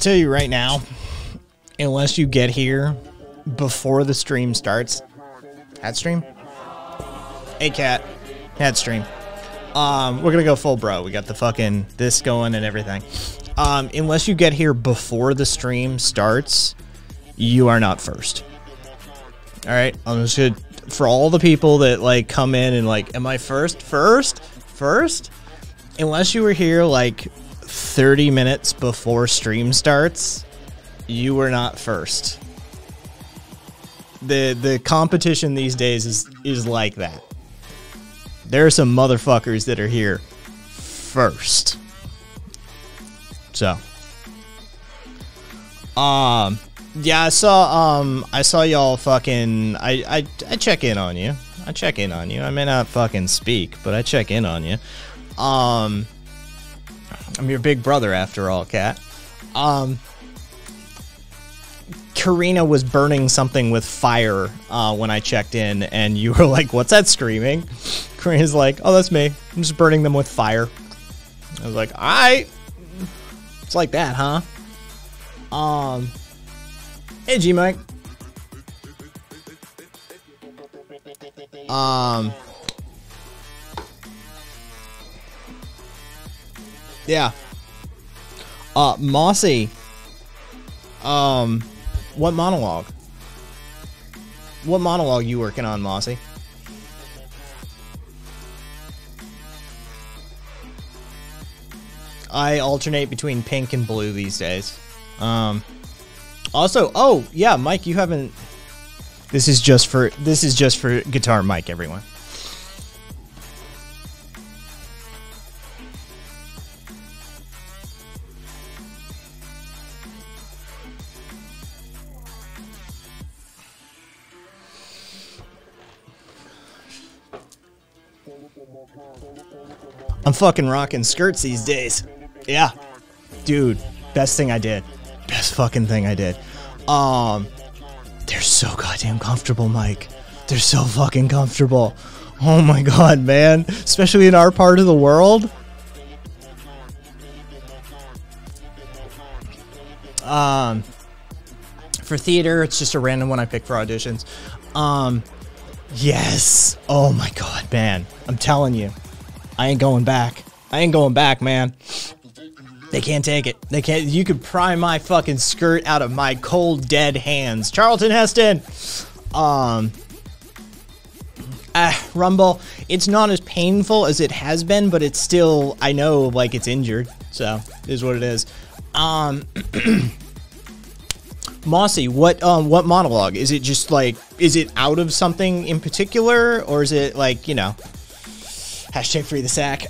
I'll tell you right now, unless you get here before the stream starts, hat stream, hey cat, hat stream. Um, we're gonna go full bro. We got the fucking this going and everything. Um, unless you get here before the stream starts, you are not first. All right, I'm just for all the people that like come in and like, am I first? First? First? Unless you were here like 30 minutes before stream starts, you were not first. The the competition these days is is like that. There are some motherfuckers that are here first. So, um Yeah, I saw um I saw y'all fucking I, I I check in on you. I check in on you. I may not fucking speak, but I check in on you. Um I'm your big brother after all, cat. Um Karina was burning something with fire uh, when I checked in, and you were like, "What's that screaming?" Karina's like, "Oh, that's me. I'm just burning them with fire." I was like, "All right, it's like that, huh?" Um, hey, G Mike. Um, yeah. Uh, Mossy. Um, what monologue? What monologue you working on, Mossy? I alternate between pink and blue these days. Um, also, oh yeah, Mike, you haven't. This is just for this is just for guitar Mike, everyone. I'm fucking rocking skirts these days. Yeah. Dude, best thing I did. Best fucking thing I did. Um they're so goddamn comfortable, Mike. They're so fucking comfortable. Oh my god, man. Especially in our part of the world. Um for theater, it's just a random one I pick for auditions. Um yes. Oh my god, man. I'm telling you. I ain't going back. I ain't going back, man. They can't take it. They can't. You could pry my fucking skirt out of my cold, dead hands. Charlton Heston. Um. Ah, Rumble. It's not as painful as it has been, but it's still. I know, like it's injured. So is what it is. Um. Mossy, what um what monologue is it? Just like is it out of something in particular, or is it like you know? Hashtag free the sack.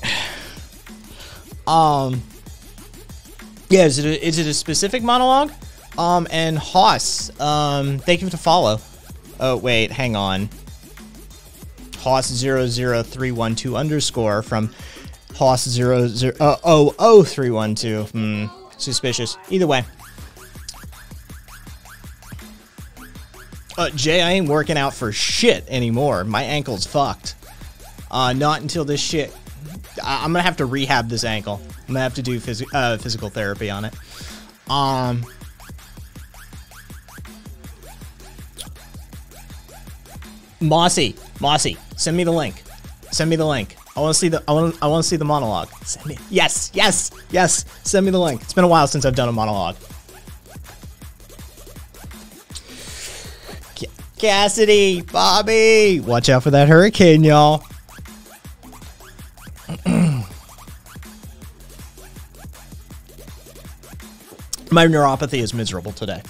Um. Yeah, is it a, is it a specific monologue? Um, and Haas, um, thank you for the follow. Oh, wait, hang on. Haas00312 underscore from Haas00, uh, oh, oh, 312. Hmm, suspicious. Either way. Uh, Jay, I ain't working out for shit anymore. My ankle's fucked. Uh, not until this shit. I- am gonna have to rehab this ankle. I'm gonna have to do phys- uh, physical therapy on it. Um. Mossy, Mossy, send me the link. Send me the link. I want to see the. I want. I want to see the monologue. Send me. Yes, yes, yes. Send me the link. It's been a while since I've done a monologue. Cassidy, Bobby, watch out for that hurricane, y'all. My neuropathy is miserable today.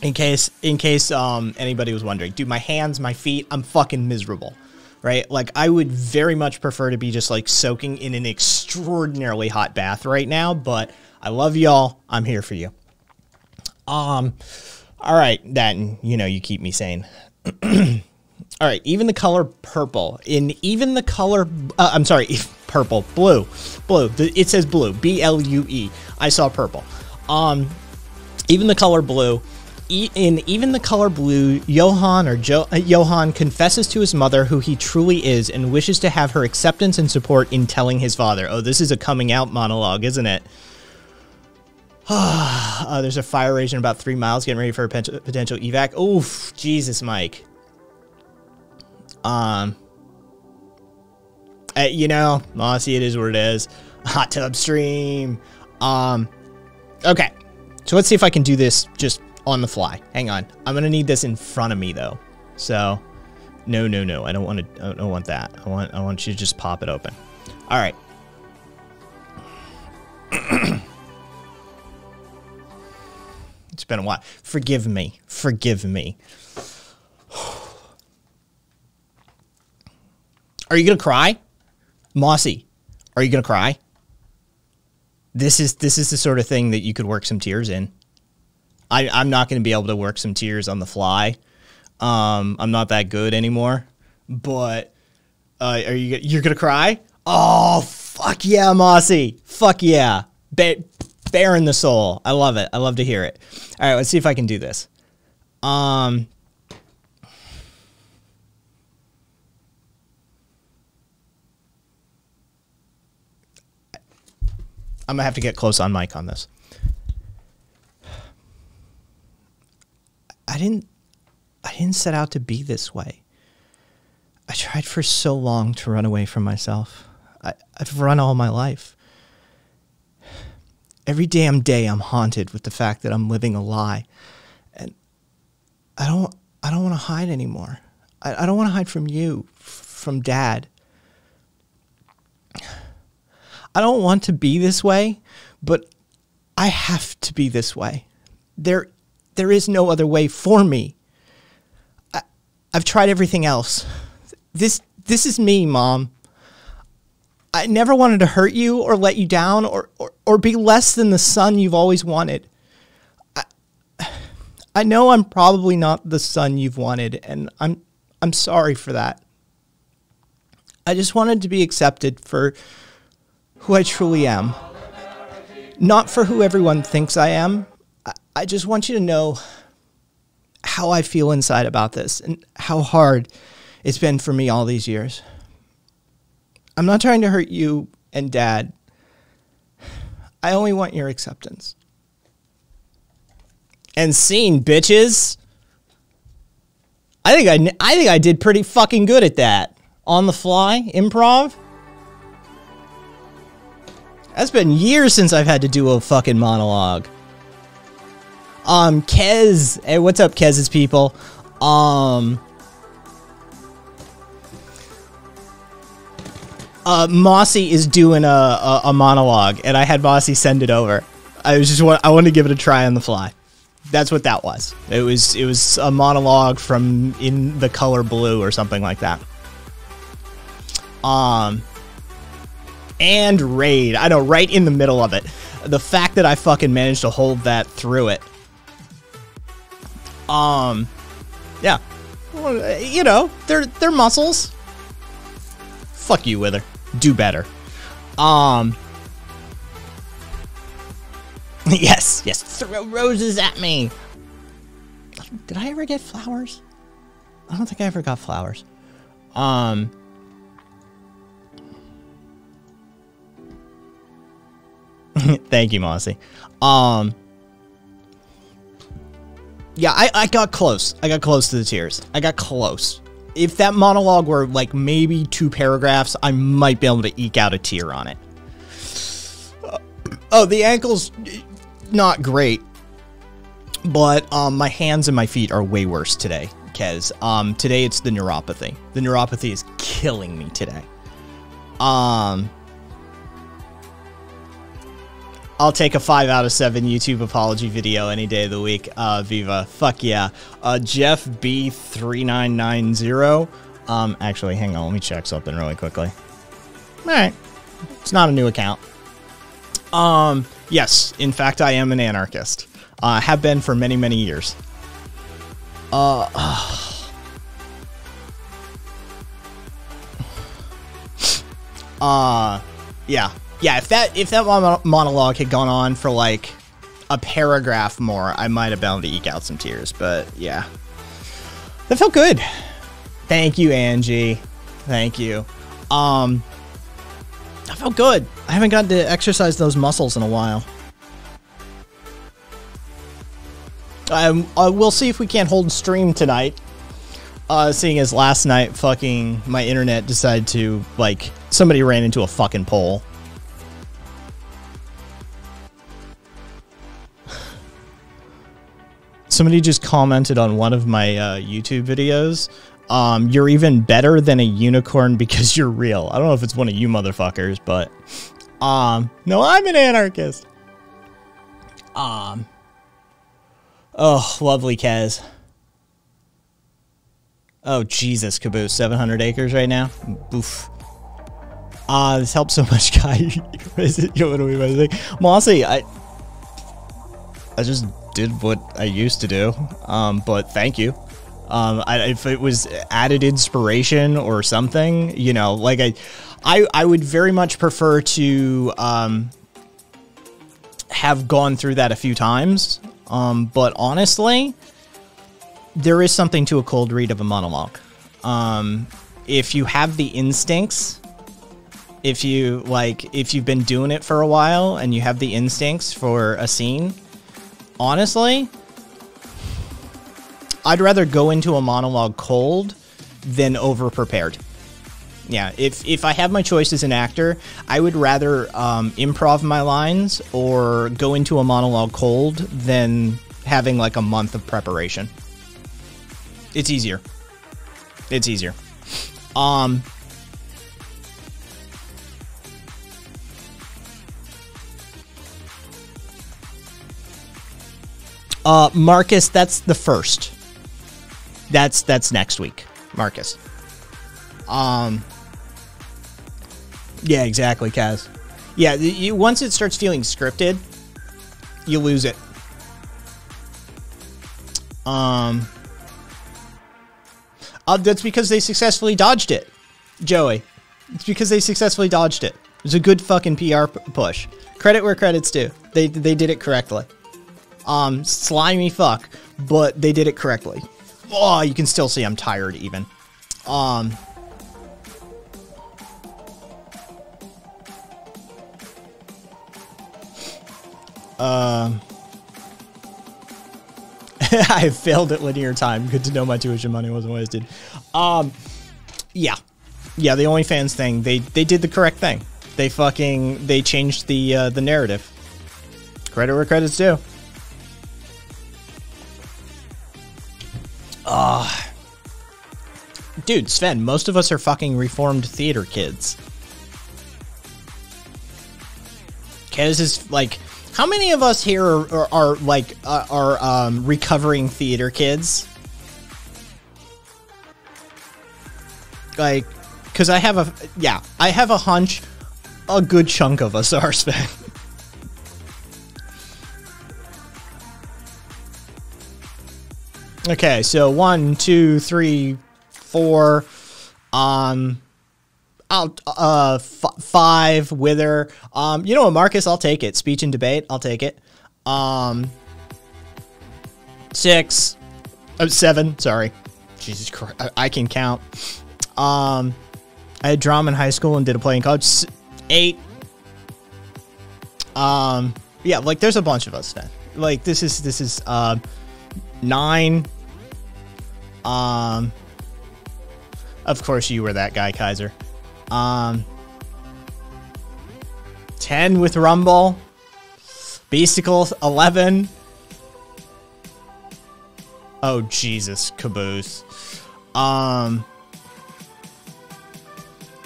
In case in case um, anybody was wondering, dude, my hands, my feet, I'm fucking miserable. Right? Like I would very much prefer to be just like soaking in an extraordinarily hot bath right now, but I love y'all. I'm here for you. Um all right, that you know, you keep me sane. all right, even the color purple in even the color uh, I'm sorry, purple, blue. Blue. It says blue, B L U E. I saw purple. Um, even the color blue. in even the color blue, Johan or jo- uh, Johan confesses to his mother who he truly is and wishes to have her acceptance and support in telling his father. Oh, this is a coming out monologue, isn't it? uh, there's a fire raging about three miles, getting ready for a potential evac. Oof, Jesus, Mike. Um, uh, you know, Mossy, it is what it is. Hot tub stream. Um, Okay, so let's see if I can do this just on the fly. Hang on, I'm gonna need this in front of me though. So, no, no, no, I don't want to. I don't want that. I want. I want you to just pop it open. All right. it's been a while. Forgive me. Forgive me. Are you gonna cry, Mossy? Are you gonna cry? this is this is the sort of thing that you could work some tears in. I, I'm not going to be able to work some tears on the fly. Um, I'm not that good anymore. But uh, are you you're gonna cry? Oh fuck yeah, Mossy! Fuck yeah, ba- bearing the soul. I love it. I love to hear it. All right, let's see if I can do this. Um. I'm gonna have to get close on mic on this. I didn't I didn't set out to be this way. I tried for so long to run away from myself. I, I've run all my life. Every damn day I'm haunted with the fact that I'm living a lie. And I don't I don't want to hide anymore. I, I don't want to hide from you, from dad. I don't want to be this way, but I have to be this way. There there is no other way for me. I, I've tried everything else. This this is me, mom. I never wanted to hurt you or let you down or, or, or be less than the son you've always wanted. I, I know I'm probably not the son you've wanted, and I'm I'm sorry for that. I just wanted to be accepted for who I truly am. Not for who everyone thinks I am. I, just want you to know how I feel inside about this and how hard it's been for me all these years. I'm not trying to hurt you and dad. I only want your acceptance. And scene, bitches. I think I, I think I did pretty fucking good at that. On the fly, improv. That's been years since I've had to do a fucking monologue. Um, Kez, hey, what's up, Kez's people? Um, uh, Mossy is doing a, a, a monologue, and I had Mossy send it over. I was just want, I wanted to give it a try on the fly. That's what that was. It was it was a monologue from in the color blue or something like that. Um, and raid. I know, right in the middle of it. The fact that I fucking managed to hold that through it. Um, yeah, well, you know, they're they're muscles. Fuck you, Wither. Do better. Um. Yes, yes. Throw roses at me. Did I ever get flowers? I don't think I ever got flowers. Um. Thank you, Mossy. Um. Yeah, I, I got close. I got close to the tears. I got close. If that monologue were like maybe two paragraphs, I might be able to eke out a tear on it. Uh, oh, the ankle's not great, but um, my hands and my feet are way worse today. Kez, um, today it's the neuropathy. The neuropathy is killing me today. Um, I'll take a 5 out of 7 YouTube apology video any day of the week. Uh, Viva. Fuck yeah. Uh, Jeff B3990. Um, actually, hang on. Let me check something really quickly. Alright. It's not a new account. Um, yes. In fact, I am an anarchist. Uh, have been for many, many years. Uh, uh, yeah yeah, if that if that monologue had gone on for like a paragraph more, I might have been able to eke out some tears. But yeah, that felt good. Thank you, Angie. Thank you. Um, I felt good. I haven't gotten to exercise those muscles in a while. Um, uh, we'll see if we can't hold stream tonight. Uh, seeing as last night, fucking my internet decided to like somebody ran into a fucking pole. Somebody just commented on one of my uh, YouTube videos. Um, you're even better than a unicorn because you're real. I don't know if it's one of you motherfuckers, but um, no, I'm an anarchist. Um, oh, lovely Kaz. Oh Jesus, Caboose, 700 acres right now. Boof. Ah, uh, this helps so much, guy. what are we Mossy, I, I just did what I used to do. Um, but thank you. Um, I, if it was added inspiration or something, you know, like I, I, I would very much prefer to um, have gone through that a few times. Um, but honestly, there is something to a cold read of a monologue. Um, if you have the instincts, if you like, if you've been doing it for a while and you have the instincts for a scene, honestly, I'd rather go into a monologue cold than over prepared. Yeah, if if I have my choice as an actor, I would rather um, improv my lines or go into a monologue cold than having like a month of preparation. It's easier. It's easier. Um. Uh, Marcus, that's the first. That's that's next week, Marcus. Um. Yeah, exactly, Kaz. Yeah, you, once it starts feeling scripted, you lose it. Um. Uh, that's because they successfully dodged it, Joey. It's because they successfully dodged it. It was a good fucking PR push. Credit where credit's due. They they did it correctly. Um, slimy fuck, but they did it correctly. Oh, you can still see I'm tired even. Um. Um. I failed at linear time. Good to know my tuition money wasn't wasted. Um, yeah, yeah. The OnlyFans thing, they they did the correct thing. They fucking they changed the uh, the narrative. Credit where credit's due. Uh, dude, Sven. Most of us are fucking reformed theater kids. Kez is like how many of us here are, are, are like uh, are um, recovering theater kids? Like, because I have a yeah, I have a hunch, a good chunk of us are spent. Okay, so one, two, three, four. Um, I'll uh f- five wither. Um, you know what, Marcus? I'll take it. Speech and debate. I'll take it. Um, six, oh, seven. Sorry, Jesus Christ, I, I can count. Um, I had drama in high school and did a play in college. S- eight. Um, yeah, like there's a bunch of us then. Like this is this is uh nine. Um, of course you were that guy, Kaiser. Um, 10 with Rumble. Beasticle, 11. Oh, Jesus, Caboose. Um,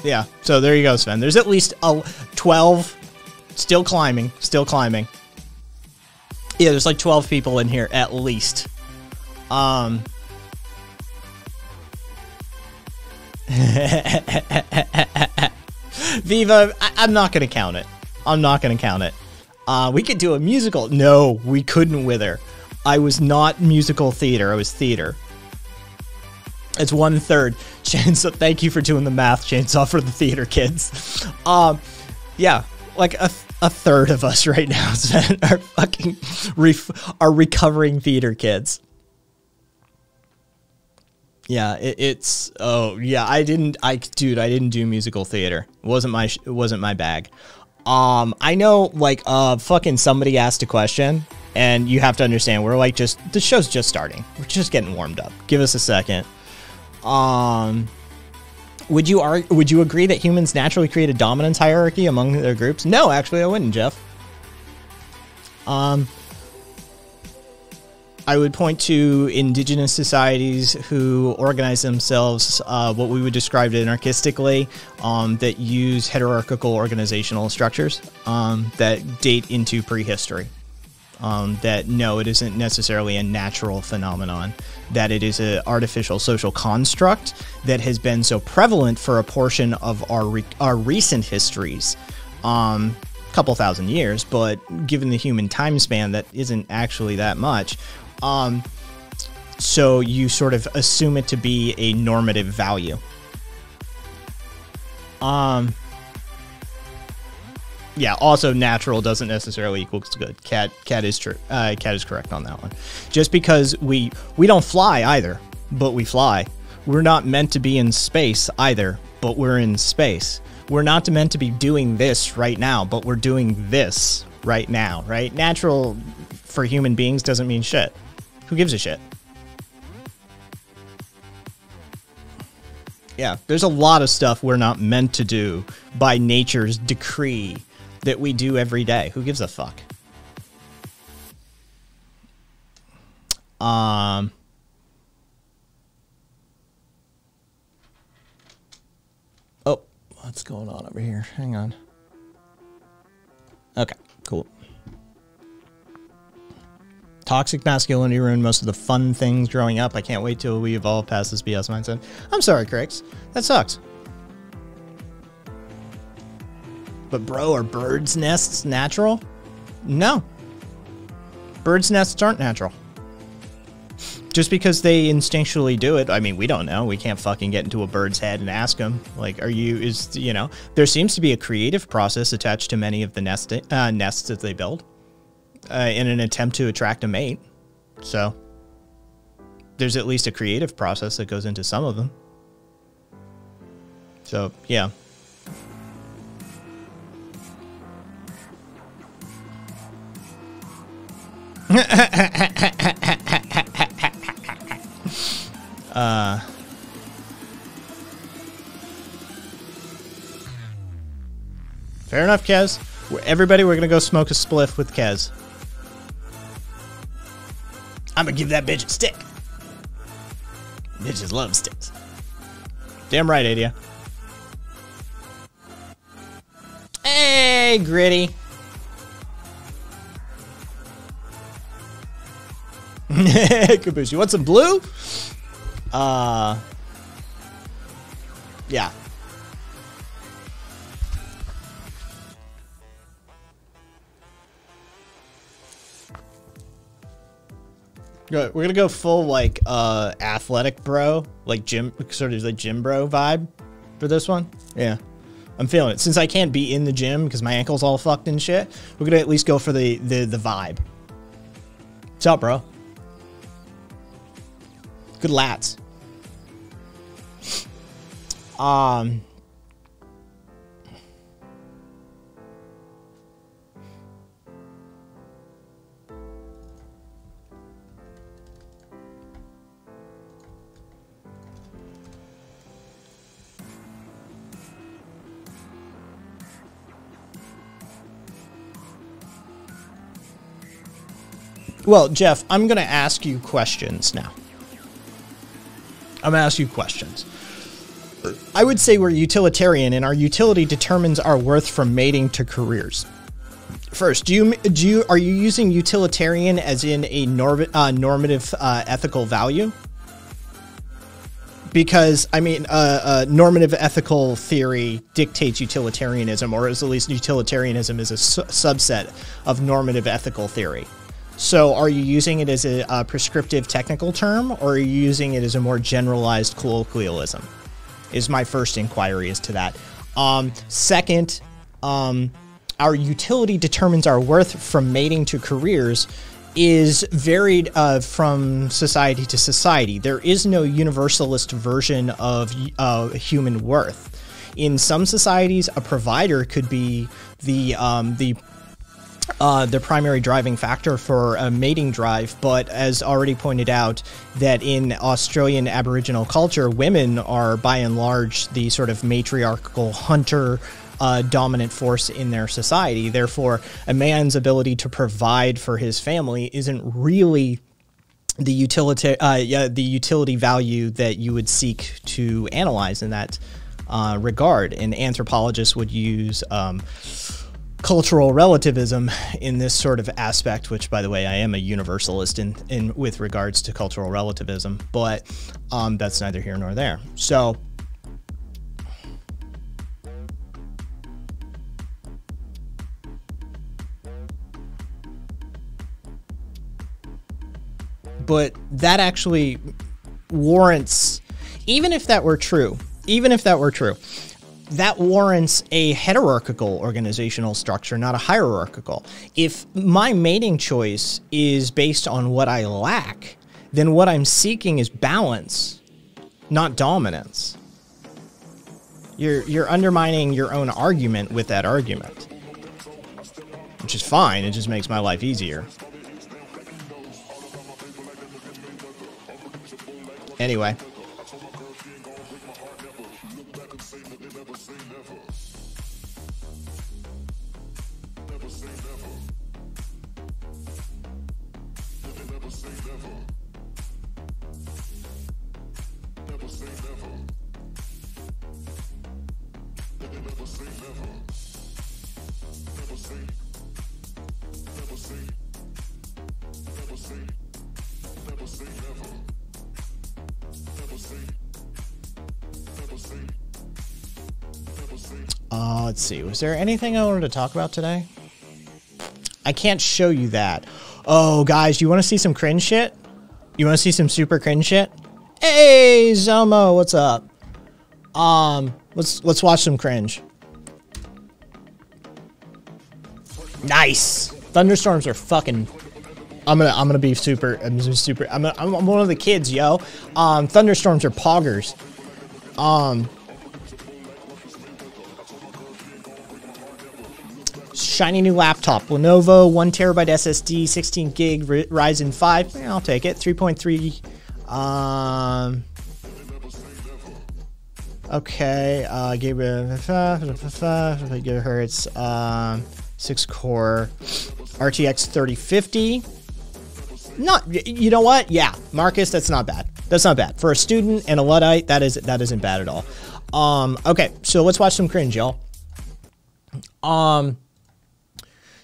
yeah, so there you go, Sven. There's at least a 12. Still climbing, still climbing. Yeah, there's like 12 people in here at least. Um, Viva, I- am not gonna count it. I'm not gonna count it. Uh, we could do a musical. No, we couldn't Wither. I was not musical theater. I was theater. It's one third. Chainsaw, thank you for doing the math, Chainsaw, for the theater kids. Um, yeah, like a, a third of us right now are fucking ref- are recovering theater kids. Yeah, it, it's oh yeah. I didn't. I dude, I didn't do musical theater. It wasn't my. It wasn't my bag. Um, I know like uh, fucking somebody asked a question, and you have to understand we're like just the show's just starting. We're just getting warmed up. Give us a second. Um, would you are would you agree that humans naturally create a dominance hierarchy among their groups? No, actually, I wouldn't, Jeff. Um, I would point to indigenous societies who organize themselves, uh, what we would describe anarchistically, um, that use hierarchical organizational structures um, that date into prehistory. Um, that no, it isn't necessarily a natural phenomenon. That it is an artificial social construct that has been so prevalent for a portion of our re- our recent histories. Um, a couple thousand years, but given the human time span, that isn't actually that much. Um, so you sort of assume it to be a normative value. Um, yeah. Also, natural doesn't necessarily equals good. Cat, cat is true. Uh, cat is correct on that one. Just because we we don't fly either, but we fly. We're not meant to be in space either, but we're in space. We're not meant to be doing this right now, but we're doing this right now. Right? Natural for human beings doesn't mean shit. Who gives a shit? Yeah, there's a lot of stuff we're not meant to do by nature's decree that we do every day. Who gives a fuck? Um Oh, what's going on over here? Hang on. Okay, cool. Toxic masculinity ruined most of the fun things growing up. I can't wait till we evolve past this BS mindset. I'm sorry, Cricks. That sucks. But bro, are birds' nests natural? No. Birds' nests aren't natural. Just because they instinctually do it, I mean, we don't know. We can't fucking get into a bird's head and ask them, like, are you, is, you know, there seems to be a creative process attached to many of the nest, uh, nests that they build uh, in an attempt to attract a mate. So there's at least a creative process that goes into some of them. So, yeah. uh Fair enough, Kez. Everybody, we're gonna go smoke a spliff with Kez. I'm gonna give that bitch a stick. Bitches love sticks. Damn right, Adia. Hey, Gritty. Caboose, you want some blue? Uh, yeah. We're gonna go full like uh athletic bro, like gym, sort of like gym bro vibe for this one. Yeah, I'm feeling it. Since I can't be in the gym because my ankle's all fucked and shit, we're gonna at least go for the the the vibe. What's up, bro? Good lats. Um. Well, Jeff, I'm going to ask you questions now. I'm going to ask you questions. I would say we're utilitarian, and our utility determines our worth from mating to careers. First, do you do you are you using utilitarian as in a norm, uh, normative uh, ethical value? Because I mean, uh, uh, normative ethical theory dictates utilitarianism, or at least utilitarianism is a su- subset of normative ethical theory. So, are you using it as a, a, prescriptive technical term, or are you using it as a more generalized colloquialism? Is my first inquiry as to that. Um, second, um, our utility determines our worth from mating to careers is varied uh, from society to society. There is no universalist version of uh, human worth. In some societies, a provider could be the um, the uh, the primary driving factor for a mating drive, but as already pointed out, that in Australian Aboriginal culture, women are by and large the sort of matriarchal hunter. Uh, dominant force in their society. Therefore, a man's ability to provide for his family isn't really the utility, uh, yeah, the utility value that you would seek to analyze in that uh, regard. And anthropologists would use. Um, cultural relativism in this sort of aspect, which, by the way, I am a universalist in, in with regards to cultural relativism, but um, that's neither here nor there. So, but that actually warrants, even if that were true, even if that were true, that warrants a hierarchical organizational structure, not a hierarchical. If my mating choice is based on what I lack, then what I'm seeking is balance, not dominance. You're you're undermining your own argument with that argument. Which is fine, it just makes my life easier. Anyway. Uh, let's see. Was there anything I wanted to talk about today? I can't show you that. Oh, guys, you want to see some cringe shit? You want to see some super cringe shit? Hey, Zomo, what's up? Um, let's let's watch some cringe. Nice. Thunderstorms are fucking. I'm gonna I'm gonna be super. I'm super. I'm, a, I'm one of the kids, yo. Um, thunderstorms are poggers. Um, shiny new laptop, Lenovo, one terabyte SSD, 16 gig Ryzen 5. Yeah, I'll take it. 3.3. Um. Okay, uh, gigahertz, um, six core, RTX 3050. Not, you know what? Yeah, Marcus, that's not bad. That's not bad for a student and a luddite. That is that isn't bad at all. Um, okay, so let's watch some cringe, y'all. Um,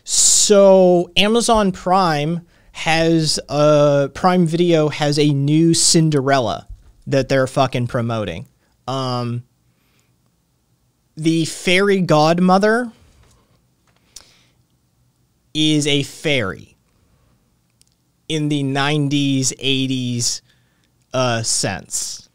so Amazon Prime has uh Prime Video has a new Cinderella that they're fucking promoting. Um, the fairy godmother is a fairy in the 90s, 80s uh, sense.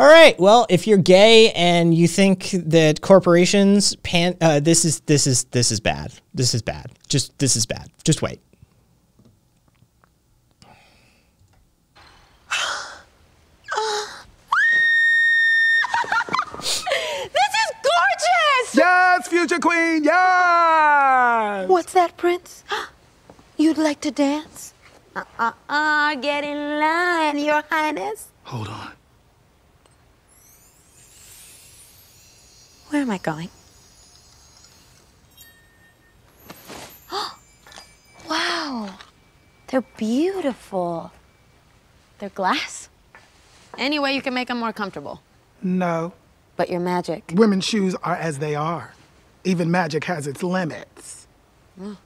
All right. Well, if you're gay and you think that corporations pan, uh, this is this is this is bad. This is bad. Just this is bad. Just wait. Yes, future queen, yes! What's that, Prince? You'd like to dance? Uh-uh-uh, get in line, your highness. Hold on. Where am I going? Oh, wow, they're beautiful. They're glass. Any way you can make them more comfortable. No. But your magic. Women's shoes are as they are. Even magic has its limits. Mm.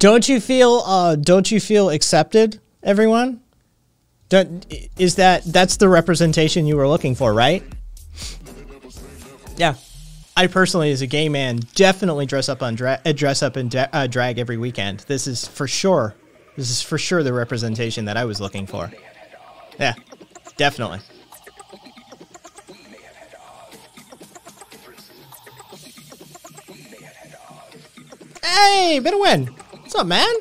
Don't you feel uh don't you feel accepted, everyone? Don't, is that that's the representation you were looking for, right? Yeah. I personally, as a gay man, definitely dress up on dra- uh, dress up and uh, drag every weekend. This is for sure. This is for sure the representation that I was looking for. Yeah, definitely. Hey, a win. What's up, man?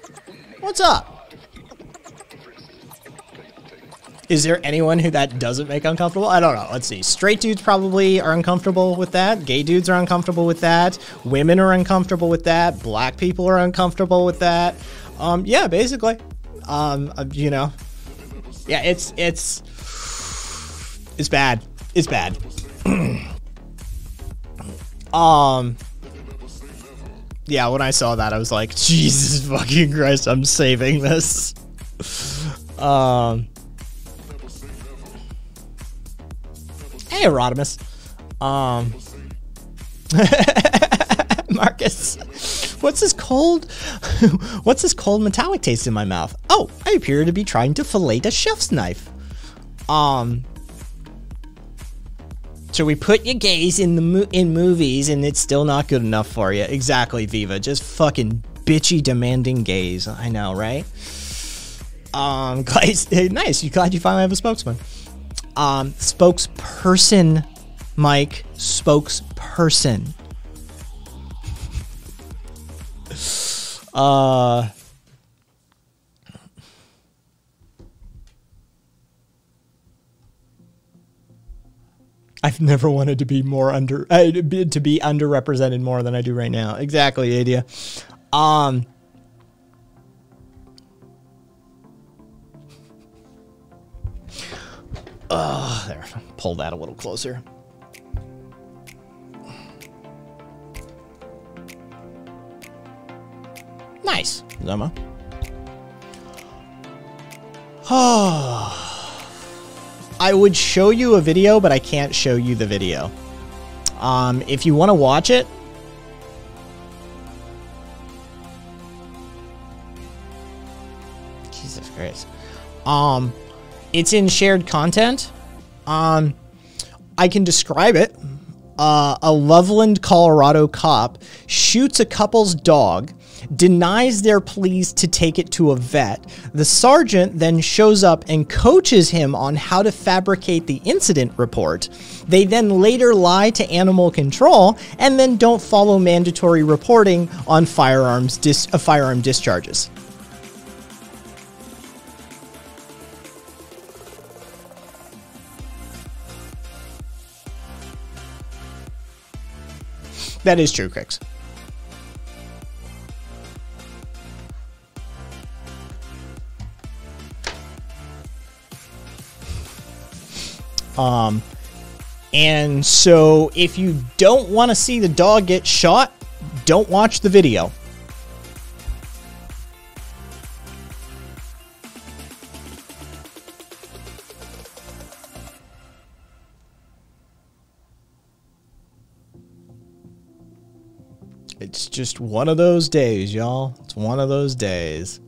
What's up? Is there anyone who that doesn't make uncomfortable? I don't know. Let's see. Straight dudes probably are uncomfortable with that. Gay dudes are uncomfortable with that. Women are uncomfortable with that. Black people are uncomfortable with that. Um, yeah, basically. Um, uh, you know, yeah, it's it's it's bad. It's bad. um, yeah, when I saw that, I was like, Jesus fucking Christ, I'm saving this. Um. Hey, Erotimus. Um, Marcus, what's this cold? what's this cold metallic taste in my mouth? Oh, I appear to be trying to fillet a chef's knife. Um, So we put you gays in the mo- in movies, and it's still not good enough for you. Exactly, Viva. Just fucking bitchy, demanding gays. I know, right? Um, guys, nice. You glad you finally have a spokesman? Um, spokesperson, Mike. Spokesperson. Uh. I've never wanted to be more under uh, to be underrepresented more than I do right now. Exactly, Adia. Um. Oh, there. Pull that a little closer. Nice, Zoma. Oh. I would show you a video, but I can't show you the video. Um, if you want to watch it, Jesus Christ. Um, it's in shared content. Um, I can describe it. Uh, a Loveland, Colorado cop shoots a couple's dog denies their pleas to take it to a vet. The sergeant then shows up and coaches him on how to fabricate the incident report. They then later lie to animal control and then don't follow mandatory reporting on firearms dis- uh, firearm discharges. That is true, Crix. Um, and so if you don't want to see the dog get shot, don't watch the video. It's just one of those days, y'all. It's one of those days.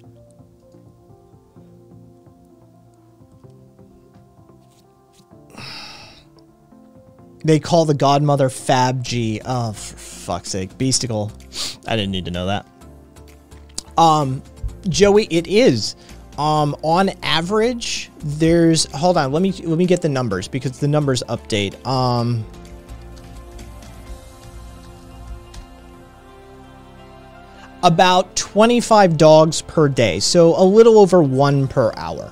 They call the godmother Fab G. Oh, for fuck's sake. Beasticle. I didn't need to know that. Um, Joey, it is. Um, on average, there's hold on, let me let me get the numbers because the numbers update. Um about 25 dogs per day, so a little over one per hour.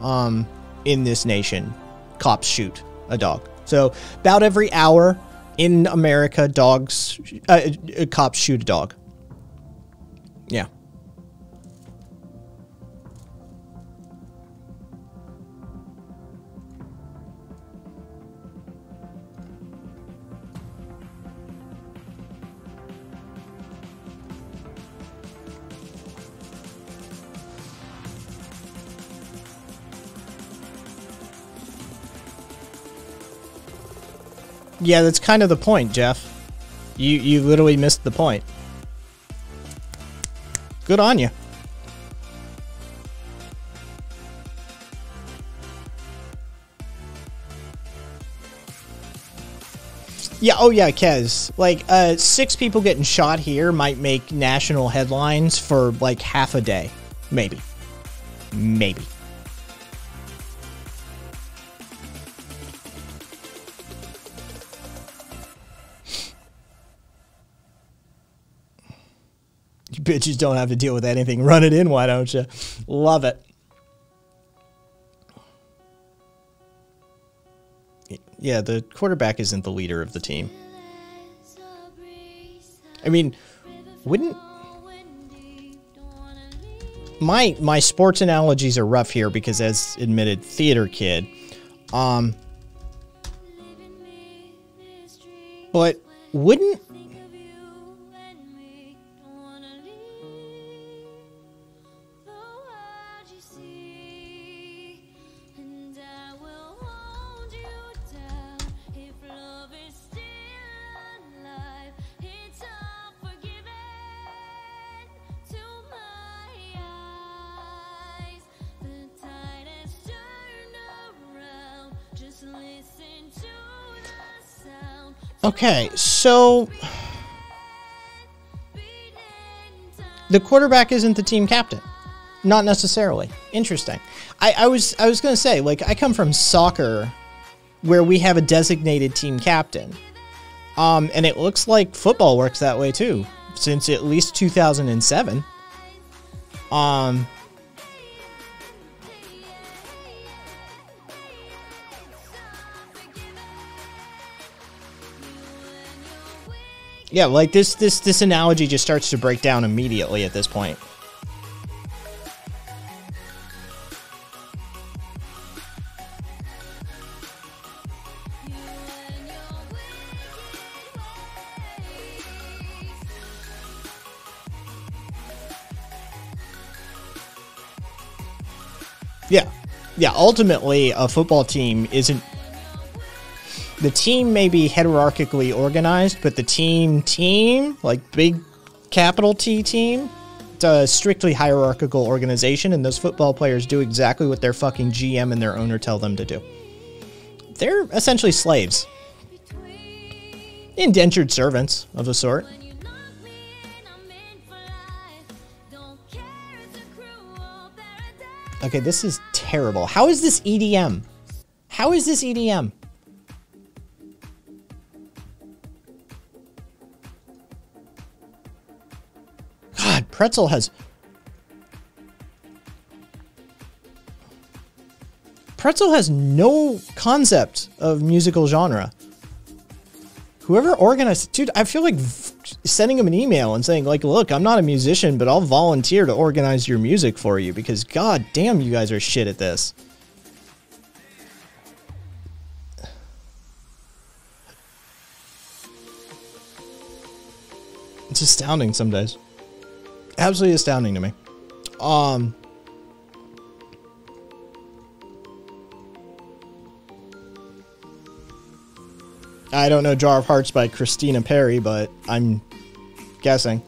Um, in this nation, cops shoot a dog. So about every hour in America, dogs, uh, uh, cops shoot a dog. Yeah. Yeah, that's kind of the point, Jeff. You you literally missed the point. Good on you. Yeah, oh yeah, Kez. Like, uh, six people getting shot here might make national headlines for like half a day. Maybe. Maybe. bitches don't have to deal with anything. Run it in, why don't you? Love it. Yeah, the quarterback isn't the leader of the team. I mean, wouldn't my my sports analogies are rough here because as admitted theater kid um but wouldn't Okay, so the quarterback isn't the team captain. Not necessarily. Interesting. I, I was I was gonna say, like, I come from soccer where we have a designated team captain. Um, and it looks like football works that way too, since at least 2007. Um, yeah, like this this this analogy just starts to break down immediately at this point. Yeah. Yeah, ultimately a football team isn't the team may be hierarchically organized, but the team team, like big capital T team, it's a strictly hierarchical organization and those football players do exactly what their fucking GM and their owner tell them to do. They're essentially slaves. Indentured servants of a sort. Okay, this is terrible. How is this EDM? How is this EDM? Pretzel has. Pretzel has no concept of musical genre. Whoever organized, dude, I feel like sending him an email and saying, like, look, I'm not a musician, but I'll volunteer to organize your music for you because, god damn, you guys are shit at this. It's astounding some days. Absolutely astounding to me. Um, I don't know Jar of Hearts by Christina Perri, but I'm guessing.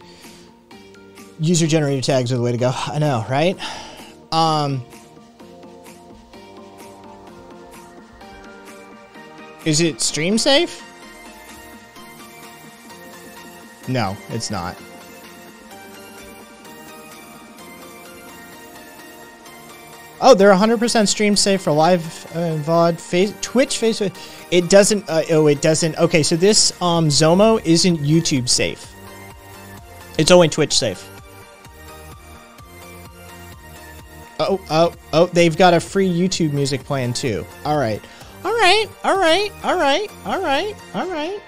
User generated tags are the way to go. I know, right? Um, is it stream safe? No, it's not. Oh, they're 100% stream safe for live uh, VOD, face, Twitch, Facebook. It doesn't. Uh, oh, it doesn't. Okay, so this um, Zomo isn't YouTube safe. It's only Twitch safe. Oh, oh, oh! They've got a free YouTube music plan too. All right, all right, all right, all right, all right, all right.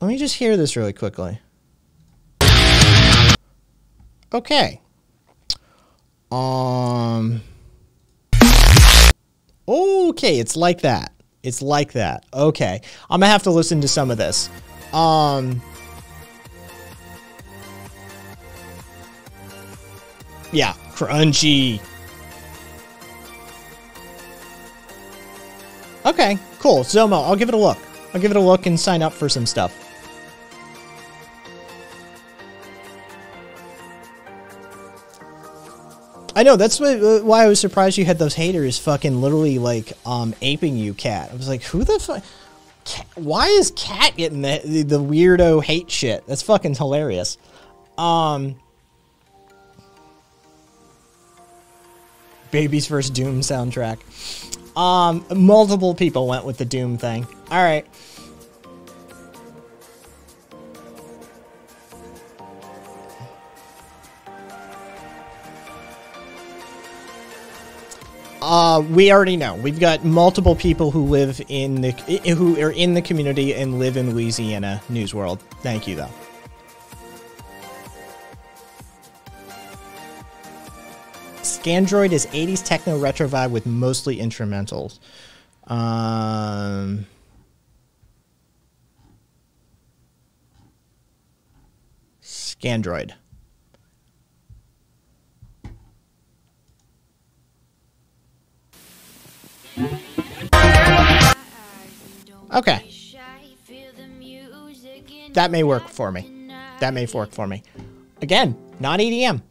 Let me just hear this really quickly. Okay. Um. Okay, it's like that. It's like that. Okay. I'm gonna have to listen to some of this. Um. Yeah, crunchy. Okay, cool. Zomo, I'll give it a look. I'll give it a look and sign up for some stuff. I know that's what, uh, why I was surprised you had those haters fucking literally like um aping you, cat. I was like, who the fuck? Why is cat getting the, the the weirdo hate shit? That's fucking hilarious. Um, Baby's first Doom soundtrack. Um, multiple people went with the Doom thing. All right. Uh, we already know. We've got multiple people who live in the who are in the community and live in Louisiana news world. Thank you, though. Scandroid is 80s techno retro vibe with mostly instrumentals. Um, Scandroid. Okay. That may work for me. That may work for me. Again, not EDM.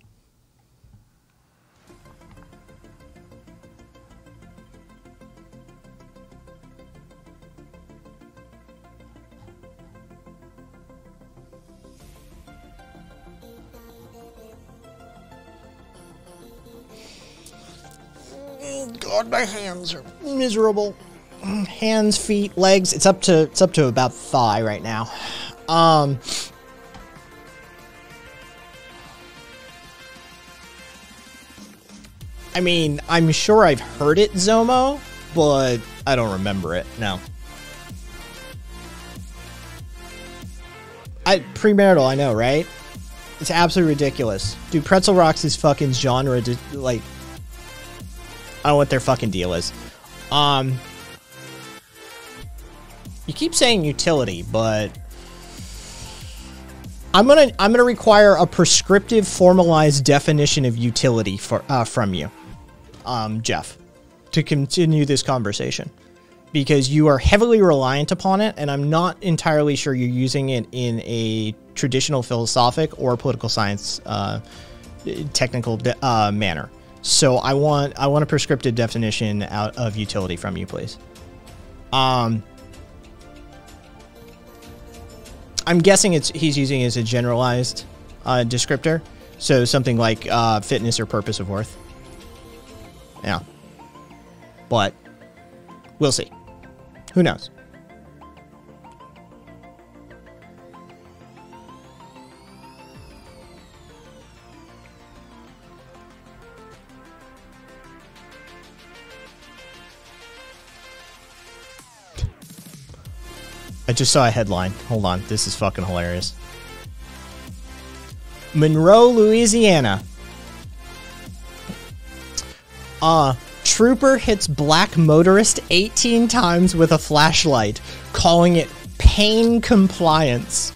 God, my hands are miserable. Hands, feet, legs. It's up to it's up to about thigh right now. Um. I mean, I'm sure I've heard it, Zomo, but I don't remember it. No. I premarital, I know, right? It's absolutely ridiculous. Dude, Pretzel Rocks is fucking genre like I don't know what their fucking deal is. Um You keep saying utility, but I'm gonna I'm gonna require a prescriptive, formalized definition of utility for uh, from you, um, Jeff, to continue this conversation, because you are heavily reliant upon it, and I'm not entirely sure you're using it in a traditional philosophic or political science uh, technical uh, manner. So I want I want a prescriptive definition out of utility from you, please. Um, I'm guessing it's he's using as a generalized uh, descriptor, so something like uh, fitness or purpose of worth. Yeah, but we'll see. Who knows? I just saw a headline. Hold on. This is fucking hilarious. Monroe, Louisiana. Uh, trooper hits black motorist 18 times with a flashlight, calling it pain compliance.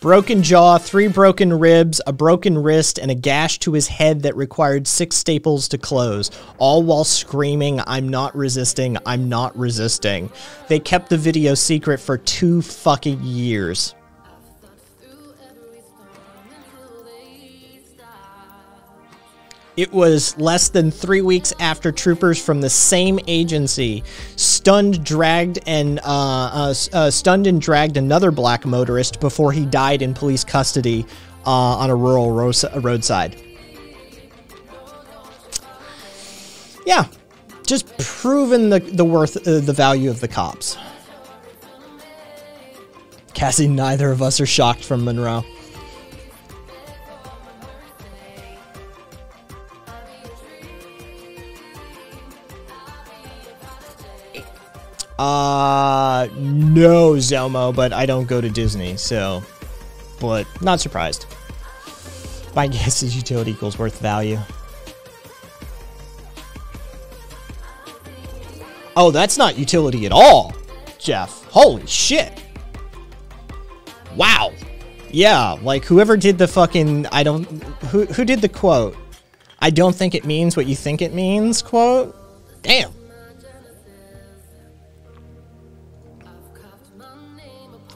Broken jaw, three broken ribs, a broken wrist, and a gash to his head that required six staples to close, all while screaming, I'm not resisting, I'm not resisting. They kept the video secret for two fucking years. It was less than three weeks after troopers from the same agency stunned, dragged, and uh, uh, uh, stunned and dragged another black motorist before he died in police custody uh, on a rural ro- roadside. Yeah, just proving the the worth, uh, the value of the cops. Cassie, neither of us are shocked from Monroe. Uh, no, Zelmo, but I don't go to Disney, so. But not surprised. My guess is utility equals worth value. Oh, that's not utility at all, Jeff. Holy shit. Wow. Yeah, like whoever did the fucking I don't who who did the quote? I don't think it means what you think it means quote. Damn.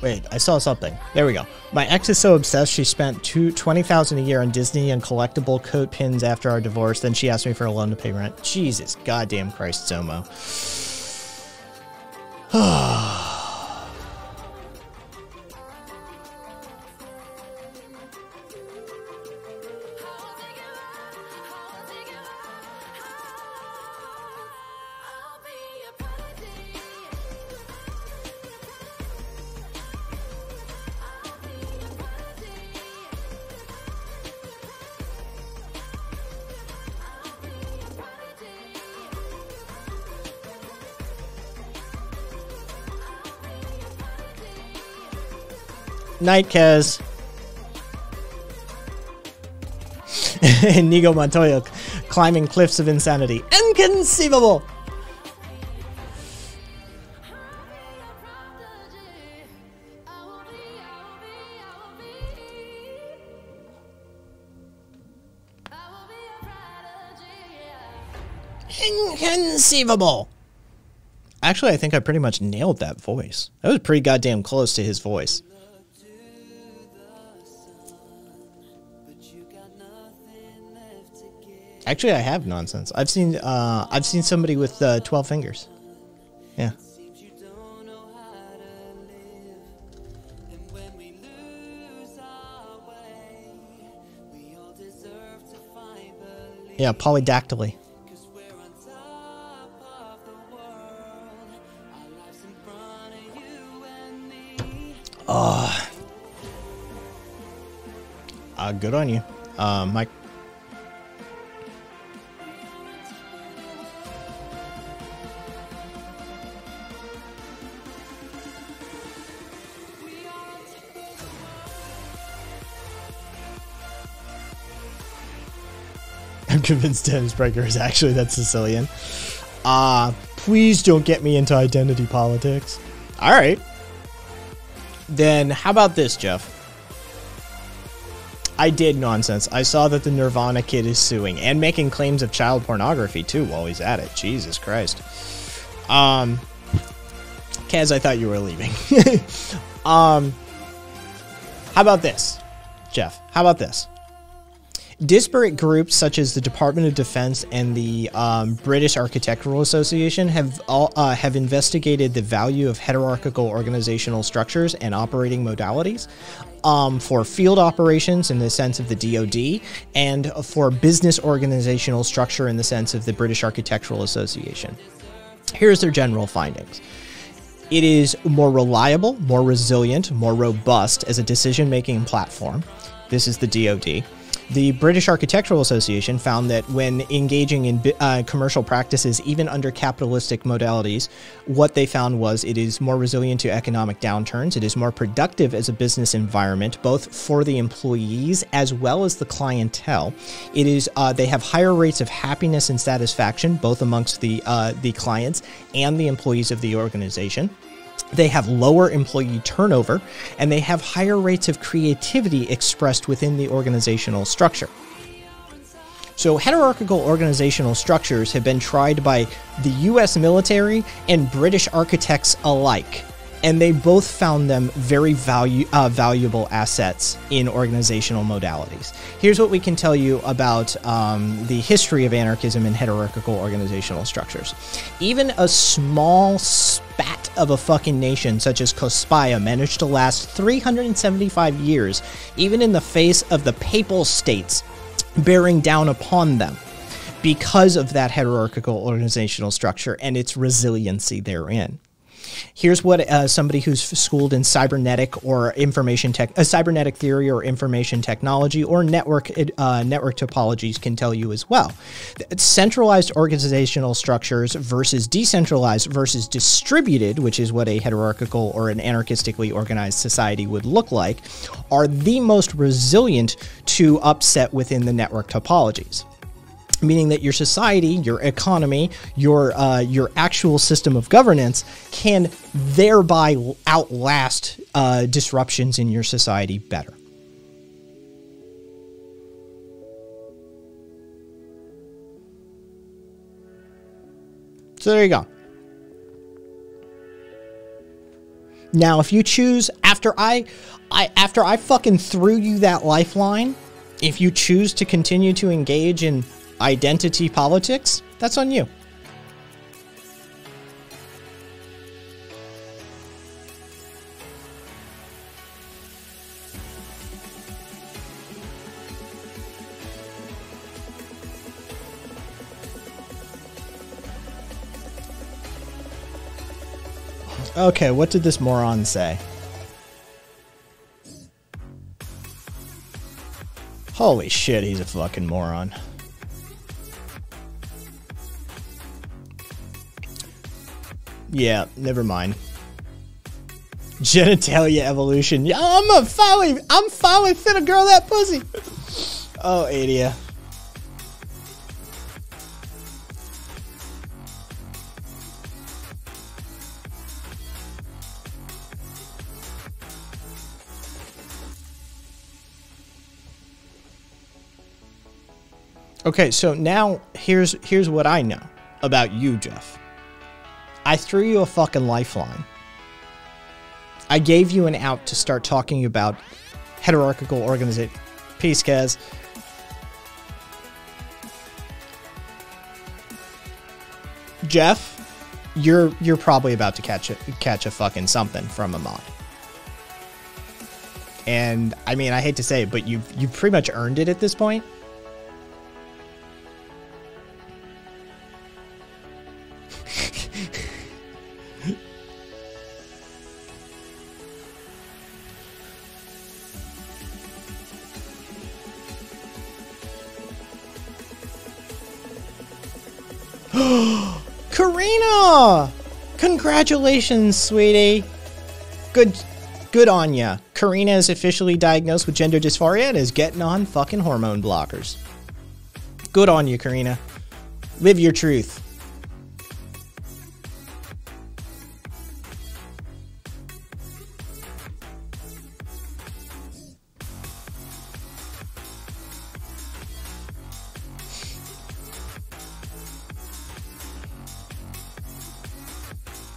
Wait, I saw something. There we go. My ex is so obsessed she spent two twenty thousand a year on Disney and collectible coat pins after our divorce. Then she asked me for a loan to pay rent. Jesus, goddamn Christ, Zomo. Night, Kez. Inigo Montoya climbing cliffs of insanity. Inconceivable! Inconceivable! Actually, I think I pretty much nailed that voice. That was pretty goddamn close to his voice. Actually, I have nonsense. I've seen uh, I've seen somebody with uh, twelve fingers. Yeah. Yeah, polydactyly. Oh. Uh, good on you. Uh, Mike. Convinced Dennis Breaker is actually that Sicilian. Ah, uh, please don't get me into identity politics. All right. Then how about this, Jeff? I did nonsense. I saw that the Nirvana kid is suing and making claims of child pornography too while he's at it. Jesus Christ. Um Kaz, I thought you were leaving. um How about this? Jeff, how about this? Disparate groups such as the Department of Defense and the um, British Architectural Association have all, uh, have investigated the value of hierarchical organizational structures and operating modalities um, for field operations in the sense of the DoD and for business organizational structure in the sense of the British Architectural Association. Here's their general findings. It is more reliable, more resilient, more robust as a decision making platform. This is the DoD. The British Architectural Association found that when engaging in uh, commercial practices, even under capitalistic modalities, what they found was it is more resilient to economic downturns. It is more productive as a business environment, both for the employees as well as the clientele. It is uh, they have higher rates of happiness and satisfaction, both amongst the uh, the clients and the employees of the organization. They have lower employee turnover and they have higher rates of creativity expressed within the organizational structure. So, hierarchical organizational structures have been tried by the US military and British architects alike and they both found them very value, uh, valuable assets in organizational modalities. Here's what we can tell you about um, the history of anarchism in hierarchical organizational structures. Even a small spat of a fucking nation such as Cospaia managed to last 375 years, even in the face of the papal states bearing down upon them because of that hierarchical organizational structure and its resiliency therein. Here's what uh, somebody who's schooled in cybernetic or information tech, uh, cybernetic theory or information technology or network uh, network topologies can tell you as well. Centralized organizational structures versus decentralized versus distributed, which is what a hierarchical or an anarchistically organized society would look like, are the most resilient to upset within the network topologies meaning that your society, your economy, your uh, your actual system of governance can thereby outlast uh, disruptions in your society better. So there you go. Now, if you choose after I, I after I fucking threw you that lifeline, if you choose to continue to engage in identity politics, that's on you. Okay, what did this moron say? Holy shit, he's a fucking moron. Yeah, never mind. Genitalia evolution. Yeah, I'm a finally, I'm finally finna grow that pussy. Oh, Adia. Okay, so now here's here's what I know about you, Jeff. I threw you a fucking lifeline. I gave you an out to start talking about hierarchical organization. Peace, Kaz. Jeff, you're you're probably about to catch a catch a fucking something from a mod. And I mean, I hate to say it, but you've you pretty much earned it at this point. Congratulations, sweetie. Good good on ya. Karina is officially diagnosed with gender dysphoria and is getting on fucking hormone blockers. Good on you, Karina. Live your truth.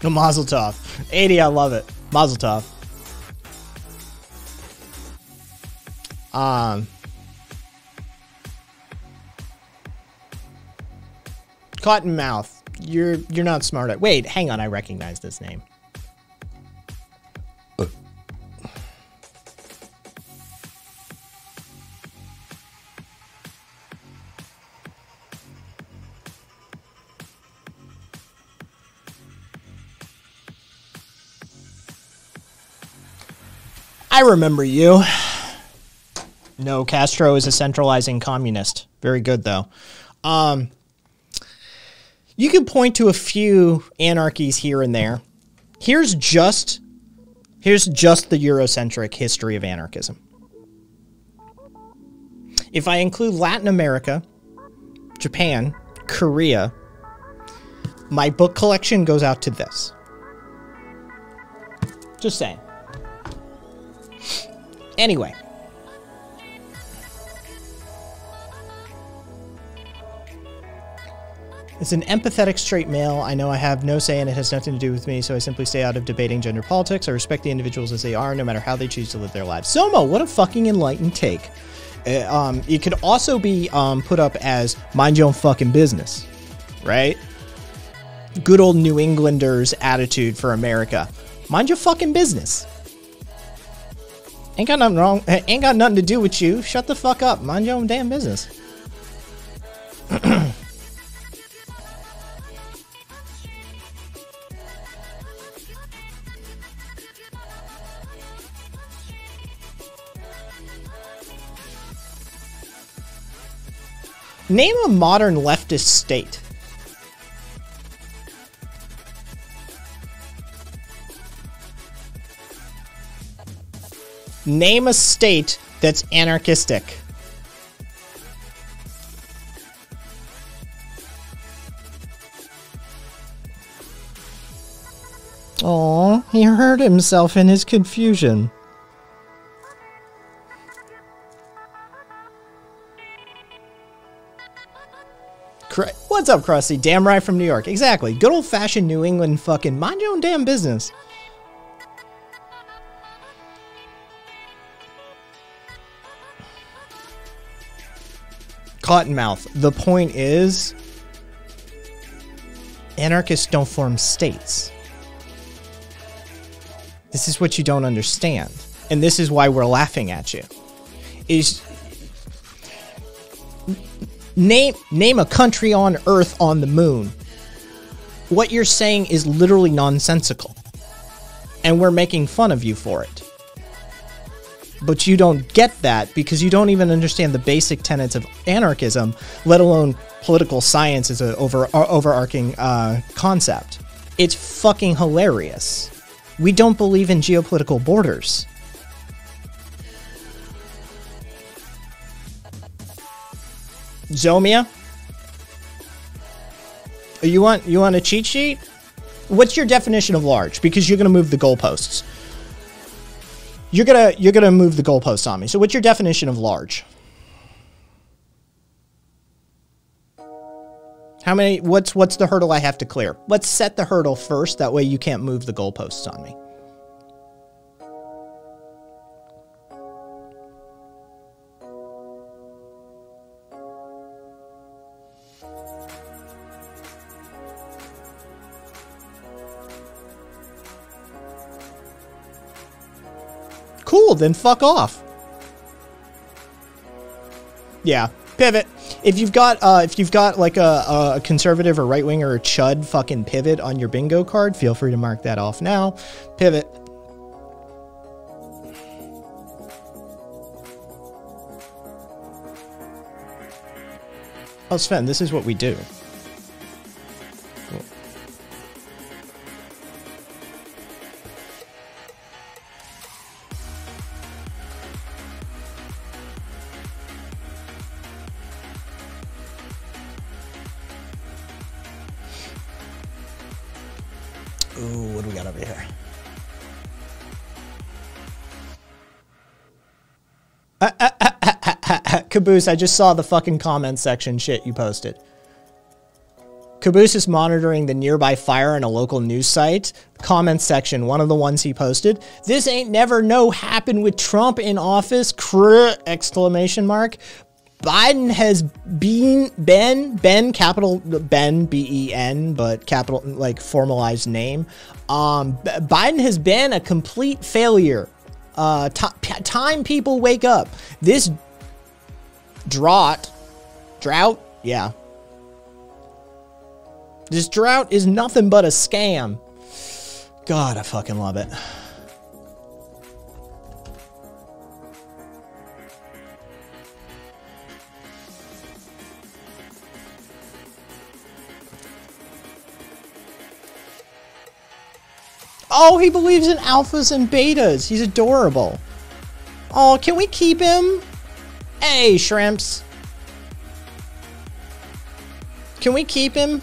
Mazel Tov. 80, I love it. Mazel Tov. Um, Cottonmouth. You're you're not smart. At, wait, hang on. I recognize this name. I remember you. No, Castro is a centralizing communist. Very good, though. Um, you can point to a few anarchies here and there. Here's just here's just the Eurocentric history of anarchism. If I include Latin America, Japan, Korea, my book collection goes out to this. Just saying. Anyway. As an empathetic straight male, I know I have no say and it has nothing to do with me, so I simply stay out of debating gender politics. I respect the individuals as they are, no matter how they choose to live their lives. Zomo, what a fucking enlightened take. Uh, um, it could also be um, put up as mind your own fucking business, right? Good old New Englanders' attitude for America. Mind your fucking business. Ain't got nothing wrong. Eh, ain't got nothing to do with you. Shut the fuck up. Mind your own damn business. Name a modern leftist state. Name a state that's anarchistic. Oh, he hurt himself in his confusion. What's up, Krusty? Damn right from New York. Exactly. Good old fashioned New England fucking mind your own damn business. Cottonmouth. The point is, anarchists don't form states. This is what you don't understand. And this is why we're laughing at you. Is name name a country on earth on the moon. What you're saying is literally nonsensical. And we're making fun of you for it. But you don't get that because you don't even understand the basic tenets of anarchism, let alone political science as an over, uh, overarching uh, concept. It's fucking hilarious. We don't believe in geopolitical borders. Zomia? You want you want a cheat sheet? What's your definition of large? Because you're gonna move the goalposts. You're gonna you're gonna move the goalposts on me. So what's your definition of large? How many what's what's the hurdle I have to clear? Let's set the hurdle first, that way you can't move the goalposts on me. Cool, then fuck off. Yeah, pivot. If you've got uh, if you've got like a, a conservative or right wing or chud fucking pivot on your bingo card, feel free to mark that off now. Pivot. Oh, Sven, this is what we do. Caboose, I just saw the fucking comment section shit you posted. Caboose is monitoring the nearby fire in a local news site. Comment section, one of the ones he posted. This ain't never no happen with Trump in office. Crrr, exclamation mark. Biden has been Ben Ben capital Ben B E N but capital like formalized name. Um, Biden has been a complete failure. Uh, time people wake up. This drought, drought, yeah. This drought is nothing but a scam. God, I fucking love it. Oh, he believes in alphas and betas. He's adorable. Oh, can we keep him? Hey, shrimps. Can we keep him?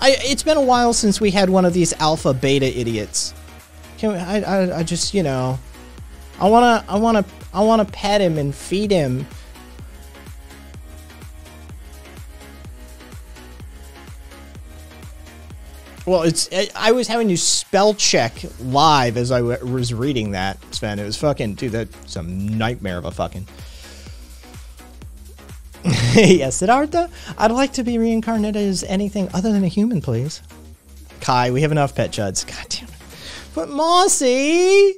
I, it's been a while since we had one of these alpha beta idiots. Can we, I, I, I just, you know, I wanna, I wanna, I wanna pet him and feed him. Well, it's I, was having to spell check live as I was reading that, Sven. It was fucking dude. That's some nightmare of a fucking. yes, Siddhartha. I'd like to be reincarnated as anything other than a human, please. Kai, we have enough pet chuds. God damn it. But Mossy.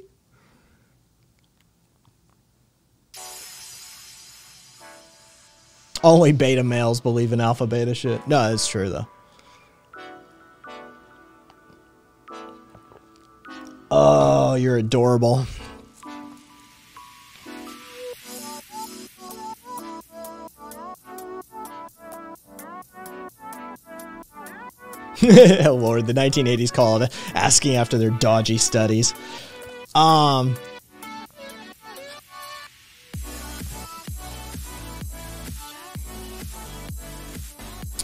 Only beta males believe in alpha beta shit. No, it's true though. Oh, you're adorable. Lord, the 1980s called asking after their dodgy studies. Um.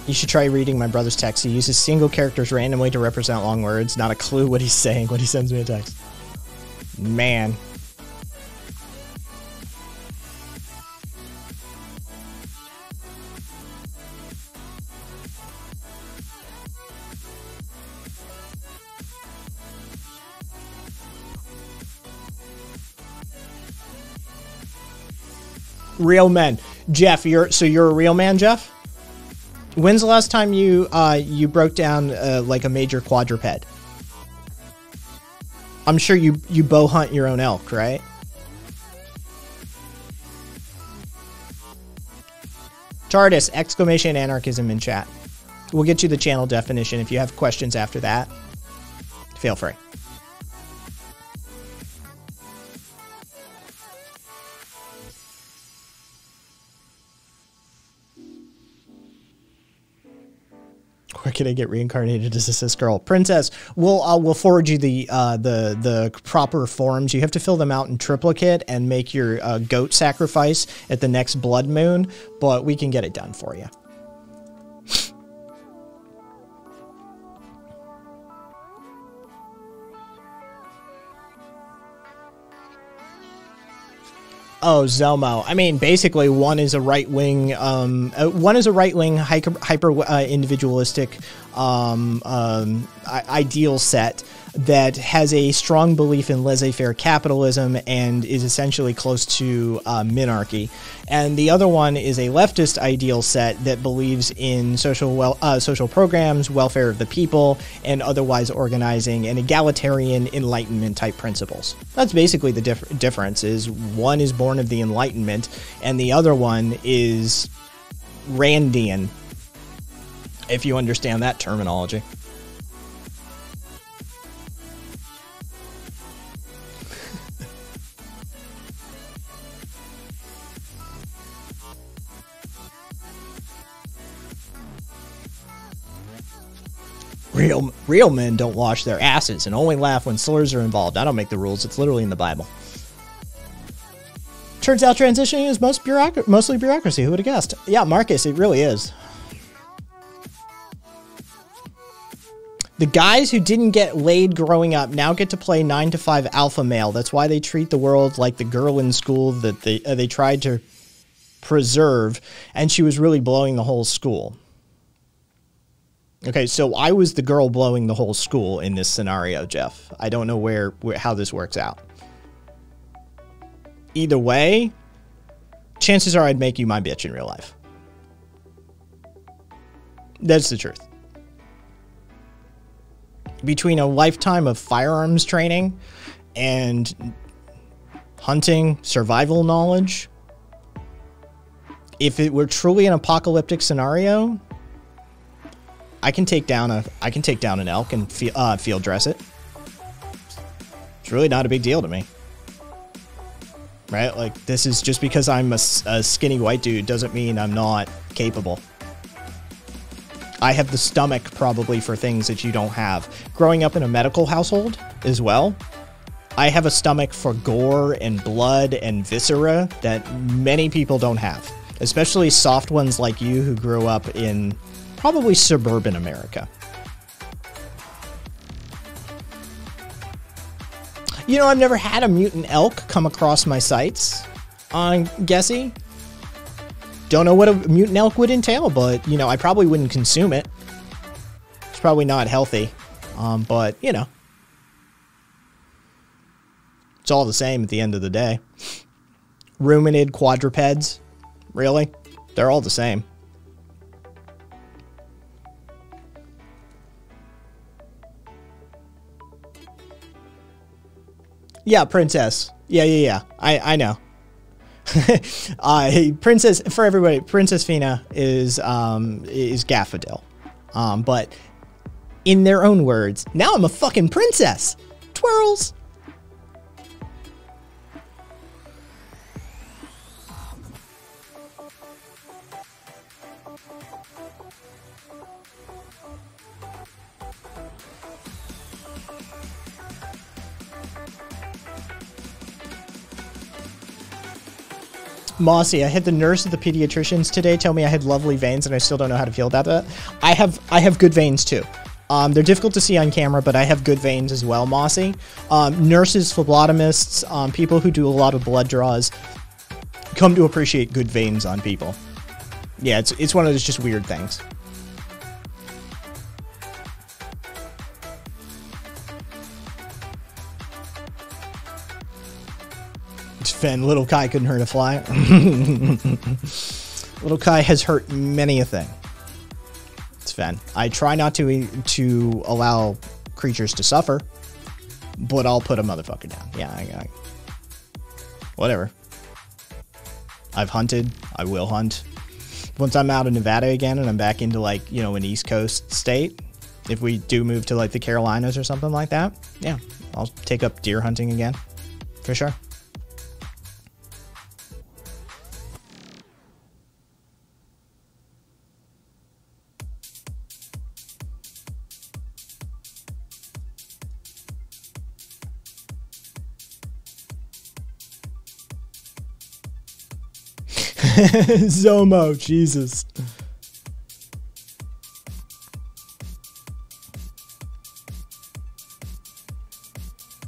You should try reading my brother's text. He uses single characters randomly to represent long words. Not a clue what he's saying when he sends me a text. Man. Real men. Jeff, you're so you're a real man, Jeff? When's the last time you uh, you broke down uh, like a major quadruped? I'm sure you you bow hunt your own elk, right? TARDIS exclamation anarchism in chat. We'll get you the channel definition if you have questions after that. Feel free. Where can I get reincarnated as a cis girl? Princess, we'll uh, we'll forward you the uh, the the proper forms. You have to fill them out in triplicate and make your uh, goat sacrifice at the next blood moon, but we can get it done for you. Oh, Zomo. I mean, basically, one is a right wing. Um, uh, one is a right wing hyper, hyper uh, individualistic um, um, ideal set that has a strong belief in laissez-faire capitalism and is essentially close to uh, minarchy, and the other one is a leftist ideal set that believes in social well, uh, social programs, welfare of the people, and otherwise organizing and egalitarian enlightenment type principles. That's basically the dif- difference. Is one is born of the Enlightenment, and the other one is Randian. If you understand that terminology. Real real men don't wash their asses and only laugh when slurs are involved. I don't make the rules. It's literally in the Bible. Turns out transitioning is most mostly bureaucracy. Who would have guessed? Yeah, Marcus, it really is. The guys who didn't get laid growing up now get to play 9 to 5 alpha male. That's why they treat the world like the girl in school that they uh, they tried to preserve and she was really blowing the whole school. Okay, so I was the girl blowing the whole school in this scenario, Jeff. I don't know where, where how this works out. Either way, chances are I'd make you my bitch in real life. That's the truth. Between a lifetime of firearms training and hunting survival knowledge, if it were truly an apocalyptic scenario, I can take down a I can take down an elk and feel, uh, field dress it. It's really not a big deal to me, right? Like this is just because I'm a, a skinny white dude doesn't mean I'm not capable. I have the stomach probably for things that you don't have. Growing up in a medical household as well, I have a stomach for gore and blood and viscera that many people don't have, especially soft ones like you who grew up in probably suburban America. You know, I've never had a mutant elk come across my sights on Gessi. Don't know what a mutant elk would entail, but, you know, I probably wouldn't consume it. It's probably not healthy, um, but, you know. It's all the same at the end of the day. Ruminid quadrupeds, really? They're all the same. Yeah, princess. Yeah, yeah, yeah. I I know. uh, princess for everybody. Princess Fina is um is Gaffadil, um, but in their own words, now I'm a fucking princess. Twirls. Mossy, I had the nurse at the pediatricians today tell me I had lovely veins and I still don't know how to feel about that. I have I have good veins too. Um, they're difficult to see on camera, but I have good veins as well, Mossy. Um, nurses, phlebotomists, um, people who do a lot of blood draws come to appreciate good veins on people. Yeah, it's, it's one of those just weird things. Finn, little Kai couldn't hurt a fly. little Kai has hurt many a thing. It's Fen. I try not to to allow creatures to suffer, but I'll put a motherfucker down. Yeah, I, I, whatever. I've hunted. I will hunt. Once I'm out of Nevada again and I'm back into like you know an East Coast state, if we do move to like the Carolinas or something like that, yeah, I'll take up deer hunting again, for sure. Zomo, Jesus.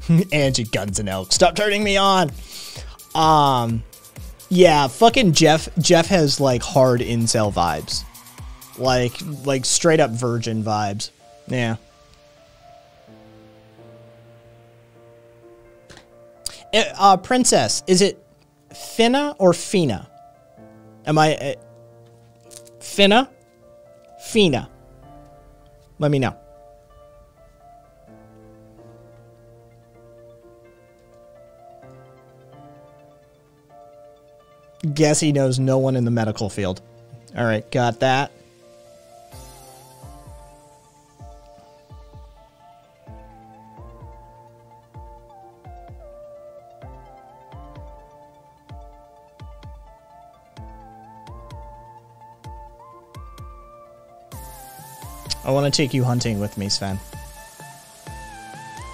Angie Guns and Elk. Stop turning me on. Um Yeah, fucking Jeff. Jeff has like hard incel vibes, like like straight up virgin vibes. Yeah. Uh, uh, princess, is it Finna or Fina? Am I uh, Finna? Fina? Let me know. Guess he knows no one in the medical field. All right, got that. I want to take you hunting with me, Sven.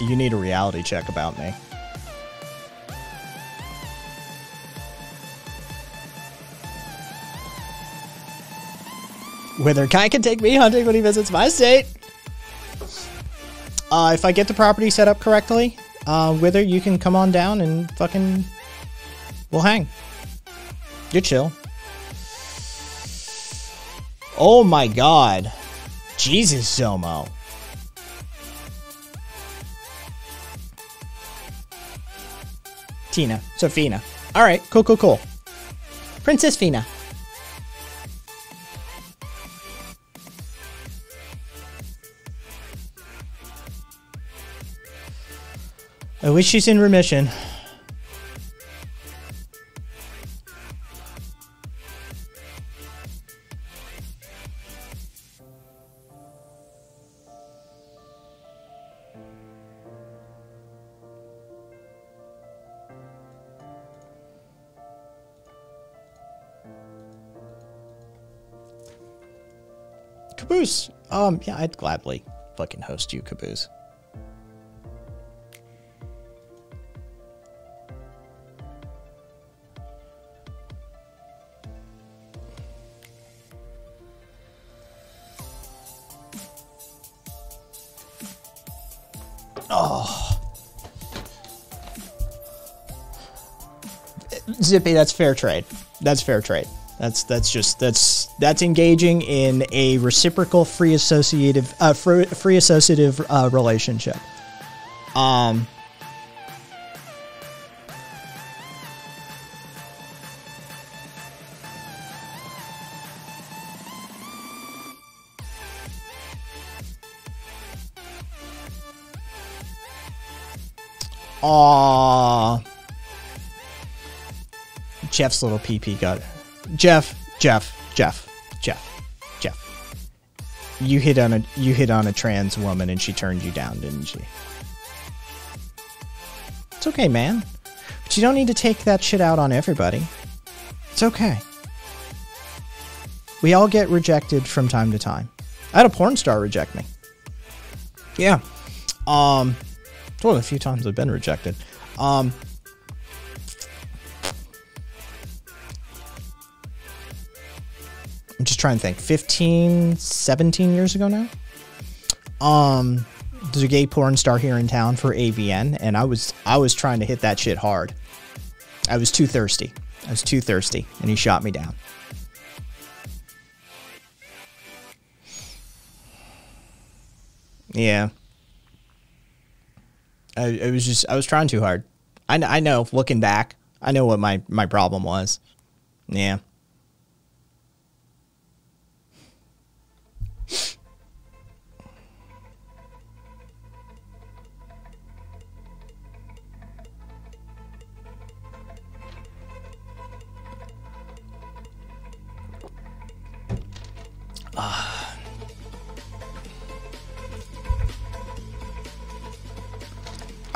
You need a reality check about me. Whether Kai can take me hunting when he visits my state. Uh, if I get the property set up correctly, uh, Wither, you can come on down and fucking... We'll hang. You're chill. Oh my god. Jesus, Zomo. Tina. So Fina. Alright, cool, cool, cool. Princess Fina. I wish she's in remission. Um, yeah, I'd gladly fucking host you, Caboose. Oh. Zippy, that's fair trade. That's fair trade. That's that's just that's that's engaging in a reciprocal free associative uh, free, free associative uh, relationship. Um. Jeff's little PP got. Jeff, Jeff, Jeff, Jeff, Jeff. You hit on a you hit on a trans woman and she turned you down, didn't she? It's okay, man. But you don't need to take that shit out on everybody. It's okay. We all get rejected from time to time. I had a porn star reject me. Yeah. Um it's the few times I've been rejected. Um just trying to think 15 17 years ago now? Um there's a gay porn star here in town for AVN and i was i was trying to hit that shit hard. I was too thirsty. I was too thirsty and he shot me down. Yeah. I, it was just i was trying too hard. I, I know looking back i know what my my problem was. Yeah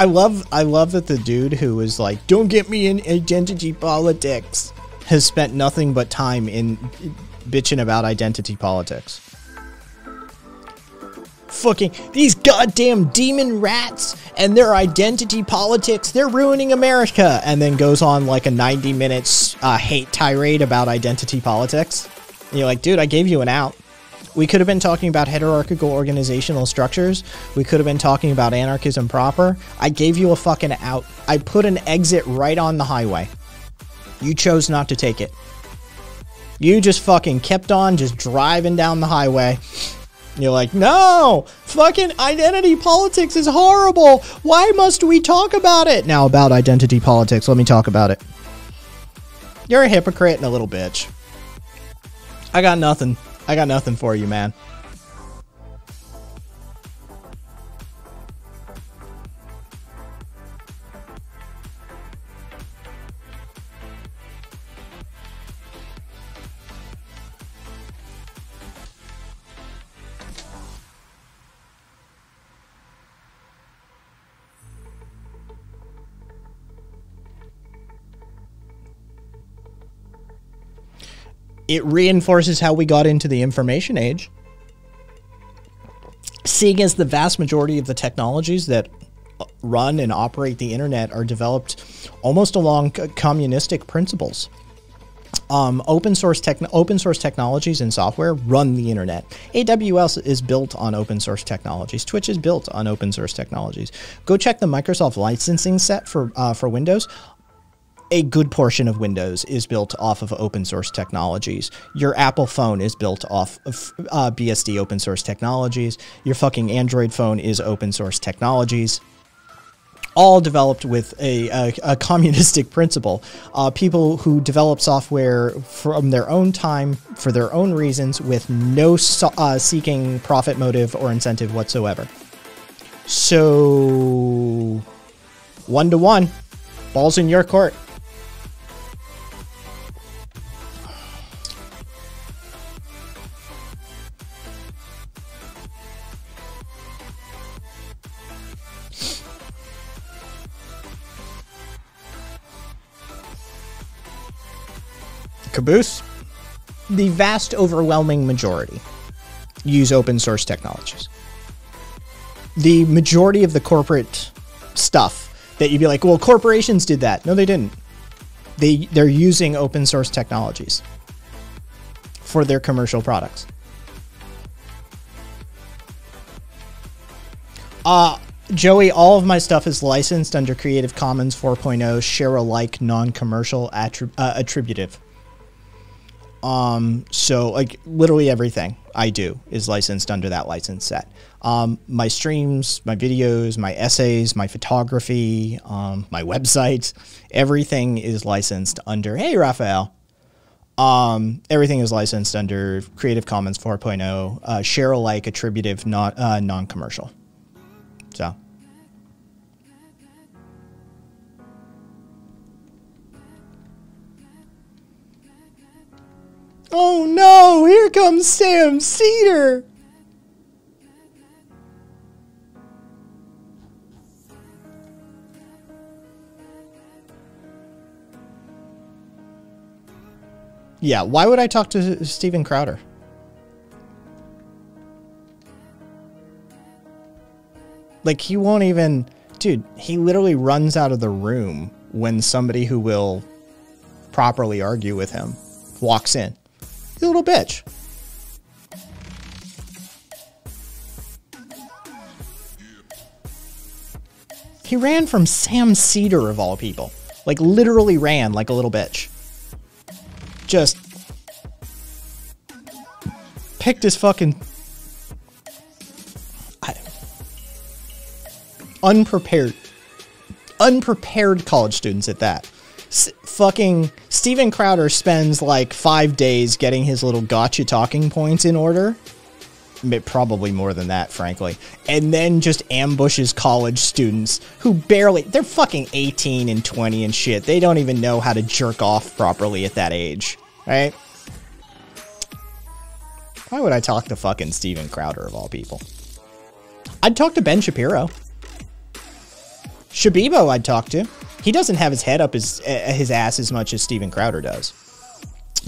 I love I love that the dude who was like, "Don't get me in identity politics," has spent nothing but time in bitching about identity politics. Fucking these goddamn demon rats and their identity politics, they're ruining America. And then goes on like a 90 minutes uh, hate tirade about identity politics. And you're like, dude, I gave you an out. We could have been talking about hierarchical organizational structures. We could have been talking about anarchism proper. I gave you a fucking out. I put an exit right on the highway. You chose not to take it. You just fucking kept on just driving down the highway. You're like, no, fucking identity politics is horrible. Why must we talk about it? Now, about identity politics, let me talk about it. You're a hypocrite and a little bitch. I got nothing. I got nothing for you, man. It reinforces how we got into the information age. Seeing as the vast majority of the technologies that run and operate the internet are developed almost along communistic principles. Um, open source tech, open source technologies and software run the internet. AWS is built on open source technologies. Twitch is built on open source technologies. Go check the Microsoft licensing set for uh, for Windows a good portion of Windows is built off of open source technologies. Your Apple phone is built off of uh, BSD open source technologies. Your fucking Android phone is open source technologies. All developed with a, a, a communistic principle. Uh, people who develop software from their own time, for their own reasons, with no so, uh, seeking profit motive or incentive whatsoever. So, one to one, balls in your court. Caboose, the vast overwhelming majority use open source technologies. The majority of the corporate stuff that you'd be like, well, corporations did that. No, they didn't. They they're using open source technologies for their commercial products. Uh Joey, all of my stuff is licensed under Creative Commons 4.0 share alike non-commercial attrib- uh, attributive. Um, so like literally everything I do is licensed under that license set. Um, my streams, my videos, my essays, my photography, um, my websites, everything is licensed under. Hey, Raphael. Um, everything is licensed under Creative Commons 4.0, uh, share alike, attributive, not uh, non-commercial. So. Oh no, here comes Sam Seder! Yeah, why would I talk to Steven Crowder? Like, he won't even. Dude, he literally runs out of the room when somebody who will properly argue with him walks in. You little bitch. He ran from Sam Seder of all people. Like, literally ran like a little bitch. Just picked his fucking. Unprepared. Unprepared college students at that. S fucking Steven Crowder spends like five days getting his little gotcha talking points in order. Probably more than that, frankly. And then just ambushes college students who barely, they're fucking 18 and 20 and shit. They don't even know how to jerk off properly at that age, right? Why would I talk to fucking Steven Crowder of all people? I'd talk to Ben Shapiro. Shabibo I'd talk to. He doesn't have his head up his uh, his ass as much as Steven Crowder does.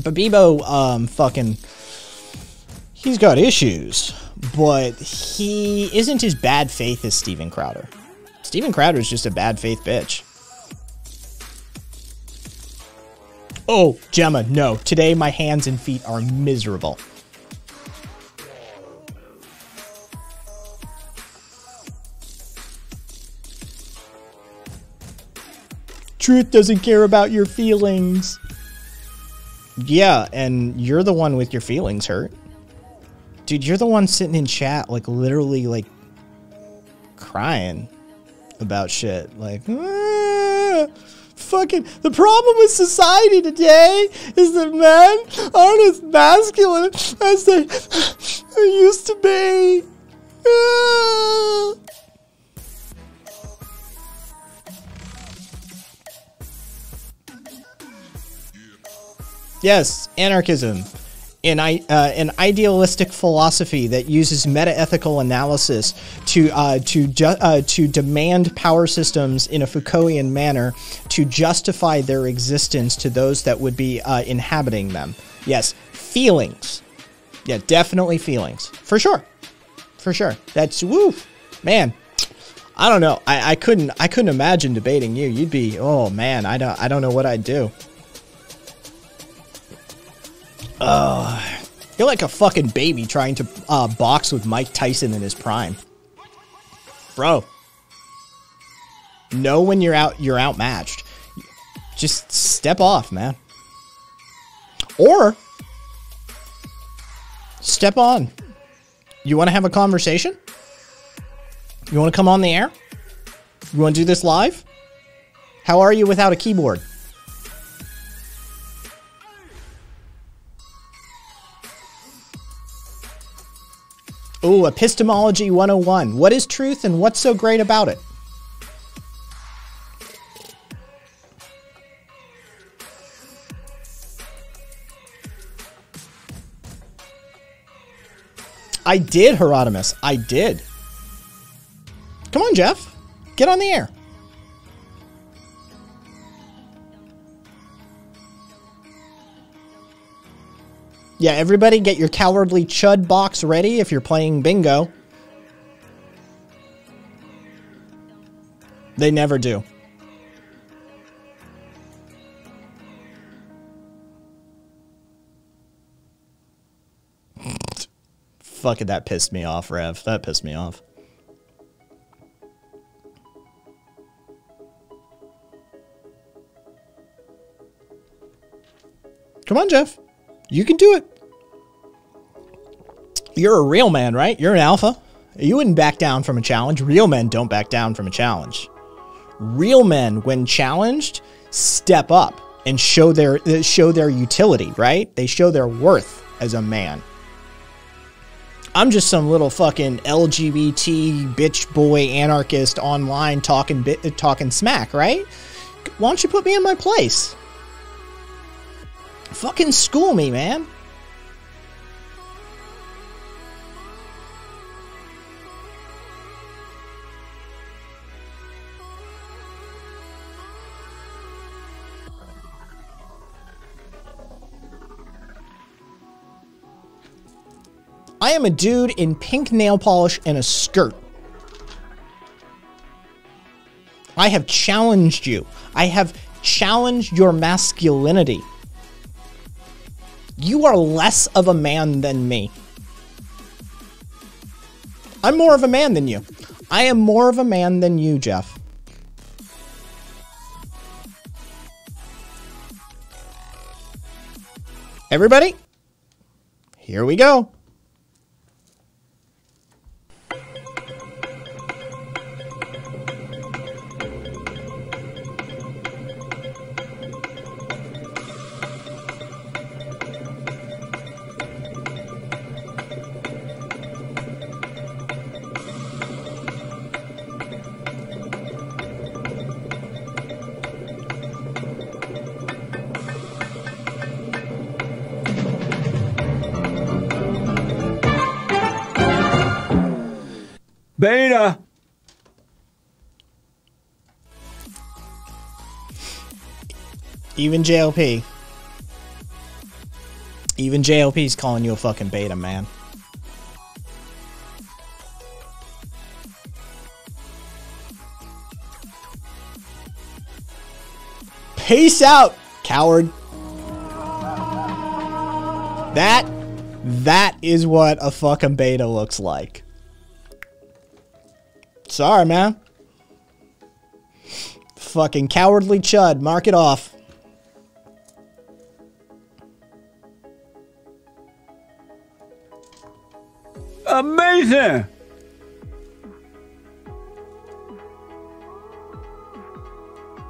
But Bebo, um, fucking, he's got issues, but he isn't as bad faith as Steven Crowder. Steven Crowder is just a bad faith bitch. Oh, Gemma, no. Today my hands and feet are miserable. Truth doesn't care about your feelings. Yeah, and you're the one with your feelings hurt. Dude, you're the one sitting in chat, like literally, like crying about shit. Like, ah, fucking. The problem with society today is that men aren't as masculine as they, used to be. Ah. Yes, anarchism. An, uh, an idealistic philosophy that uses metaethical analysis to uh, to ju- uh, to demand power systems in a Foucaultian manner to justify their existence to those that would be uh, inhabiting them. Yes, feelings. Yeah, definitely feelings for sure, for sure. That's woo, man. I don't know. I, I couldn't I couldn't imagine debating you. You'd be oh man. I don't I don't know what I'd do. You're like a fucking baby trying to uh, box with Mike Tyson in his prime, bro. Know when you're out. You're outmatched. Just step off, man. Or step on. You want to have a conversation? You want to come on the air? You want to do this live? How are you without a keyboard? Ooh, Epistemology 101. What is truth and what's so great about it? I did, Herodotus. I did. Come on, Jeff. Get on the air. Yeah, everybody get your cowardly chud box ready if you're playing bingo. They never do. Fucking that pissed me off, Rev. That pissed me off. Come on, Jeff. You can do it. You're a real man, right? You're an alpha. You wouldn't back down from a challenge. Real men don't back down from a challenge. Real men, when challenged, step up and show their show their utility, right? They show their worth as a man. I'm just some little fucking LGBT bitch boy anarchist online talking talking smack, right? Why don't you put me in my place? Fucking school me, man. I am a dude in pink nail polish and a skirt. I have challenged you. I have challenged your masculinity. You are less of a man than me. I'm more of a man than you. I am more of a man than you, Jeff. Everybody, here we go. Even JLP. Even JLP's calling you a fucking beta, man. Peace out, coward. That that is what a fucking beta looks like. Sorry, man. Fucking cowardly chud. Mark it off. Amazing!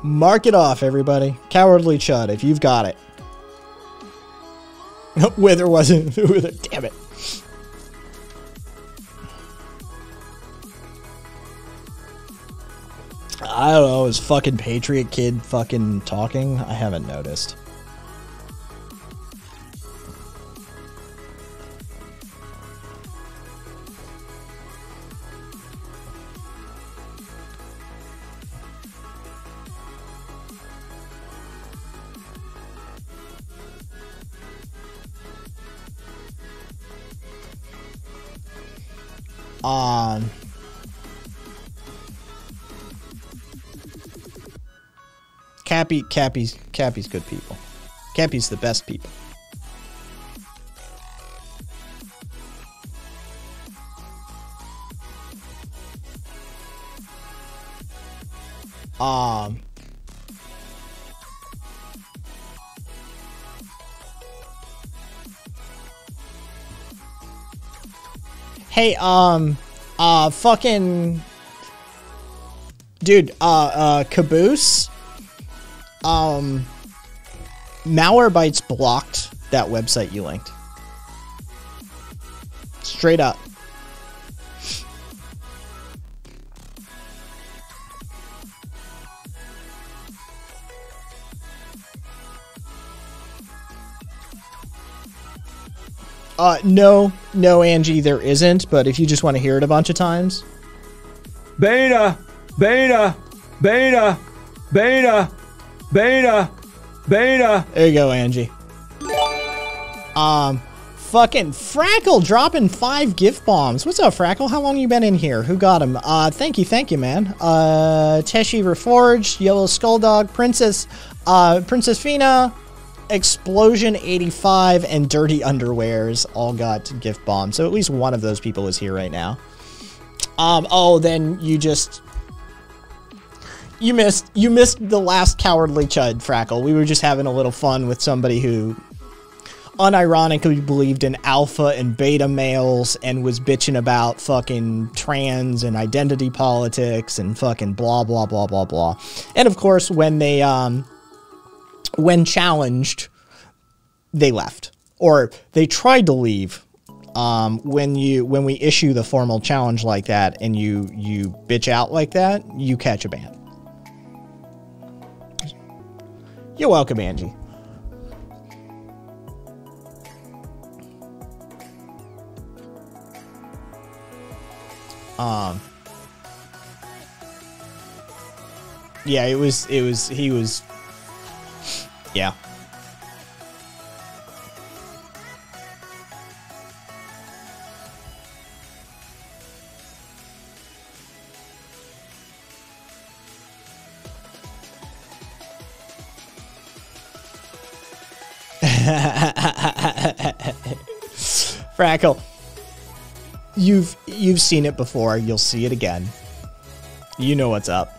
Mark it off, everybody. Cowardly Chud, if you've got it. Wither wasn't. Wither, damn it. I don't know. Is fucking Patriot Kid fucking talking? I haven't noticed. Um. Cappy, Cappy's, Cappy's good people. Cappy's the best people. Hey, um, uh, fucking, dude, uh, uh, Caboose, um, Malwarebytes blocked that website you linked. Straight up. Uh, no, no, Angie, there isn't. But if you just want to hear it a bunch of times, Beta! Beta! Beta! Beta! Beta! Beta! there you go, Angie. Um, fucking Frackle dropping five gift bombs. What's up, Frackle? How long you been in here? Who got him? Uh, thank you, thank you, man. Uh, Teshi Reforged, Yellow Skull Dog, Princess, uh, Princess Fina, Explosion 85, and Dirty Underwears all got gift bombs. So at least one of those people is here right now. Um, oh, then you just you missed you missed the last cowardly chud frackle. We were just having a little fun with somebody who unironically believed in alpha and beta males and was bitching about fucking trans and identity politics and fucking blah blah blah blah blah. And of course, when they um when challenged, they left or they tried to leave. Um, when you when we issue the formal challenge like that and you you bitch out like that, you catch a ban. You're welcome, Angie. Um. Yeah, it was. It was. He was. Yeah. Frackle. You've you've seen it before, you'll see it again. You know what's up.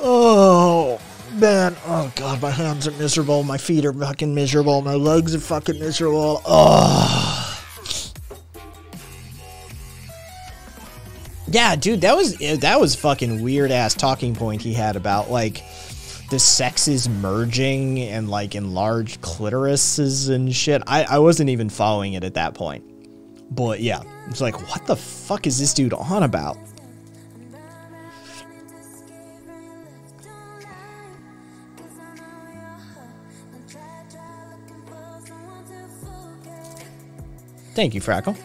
Oh man, oh god, my hands are miserable, my feet are fucking miserable, my legs are fucking miserable. Oh. Yeah, dude, that was eh, that was fucking weird ass talking point he had about like the sexes merging and like enlarged clitorises and shit. I I wasn't even following it at that point. But yeah, it's like what the fuck is this dude on about? Thank you, Frackle.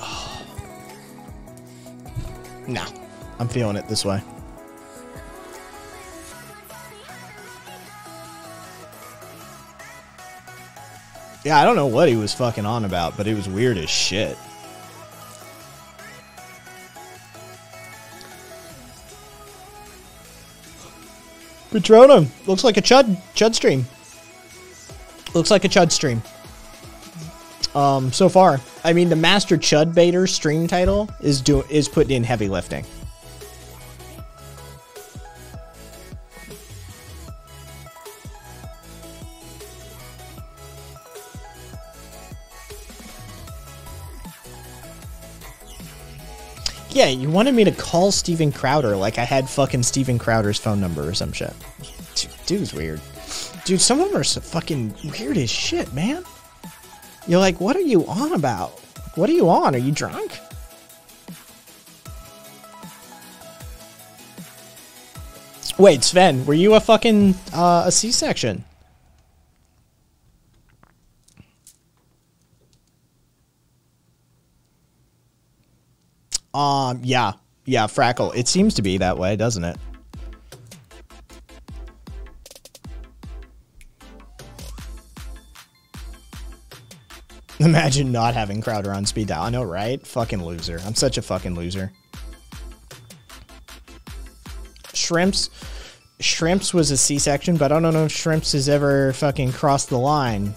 Nah, I'm feeling it this way. Yeah, I don't know what he was fucking on about, but it was weird as shit. Patronum looks like a chud chud stream. Looks like a chud stream. Um, so far. I mean, the Master Chud Baiter stream title is do is putting in heavy lifting. Yeah, you wanted me to call Steven Crowder like I had fucking Steven Crowder's phone number or some shit. Dude's weird. Dude, some of them are so fucking weird as shit, man. You're like, what are you on about? What are you on? Are you drunk? Wait, Sven, were you a fucking uh, a C-section? Um, yeah, yeah, Frackle. It seems to be that way, doesn't it? Imagine not having Crowder on speed dial. I know, right? Fucking loser. I'm such a fucking loser. Shrimps. Shrimps was a C-section, but I don't know if Shrimps has ever fucking crossed the line.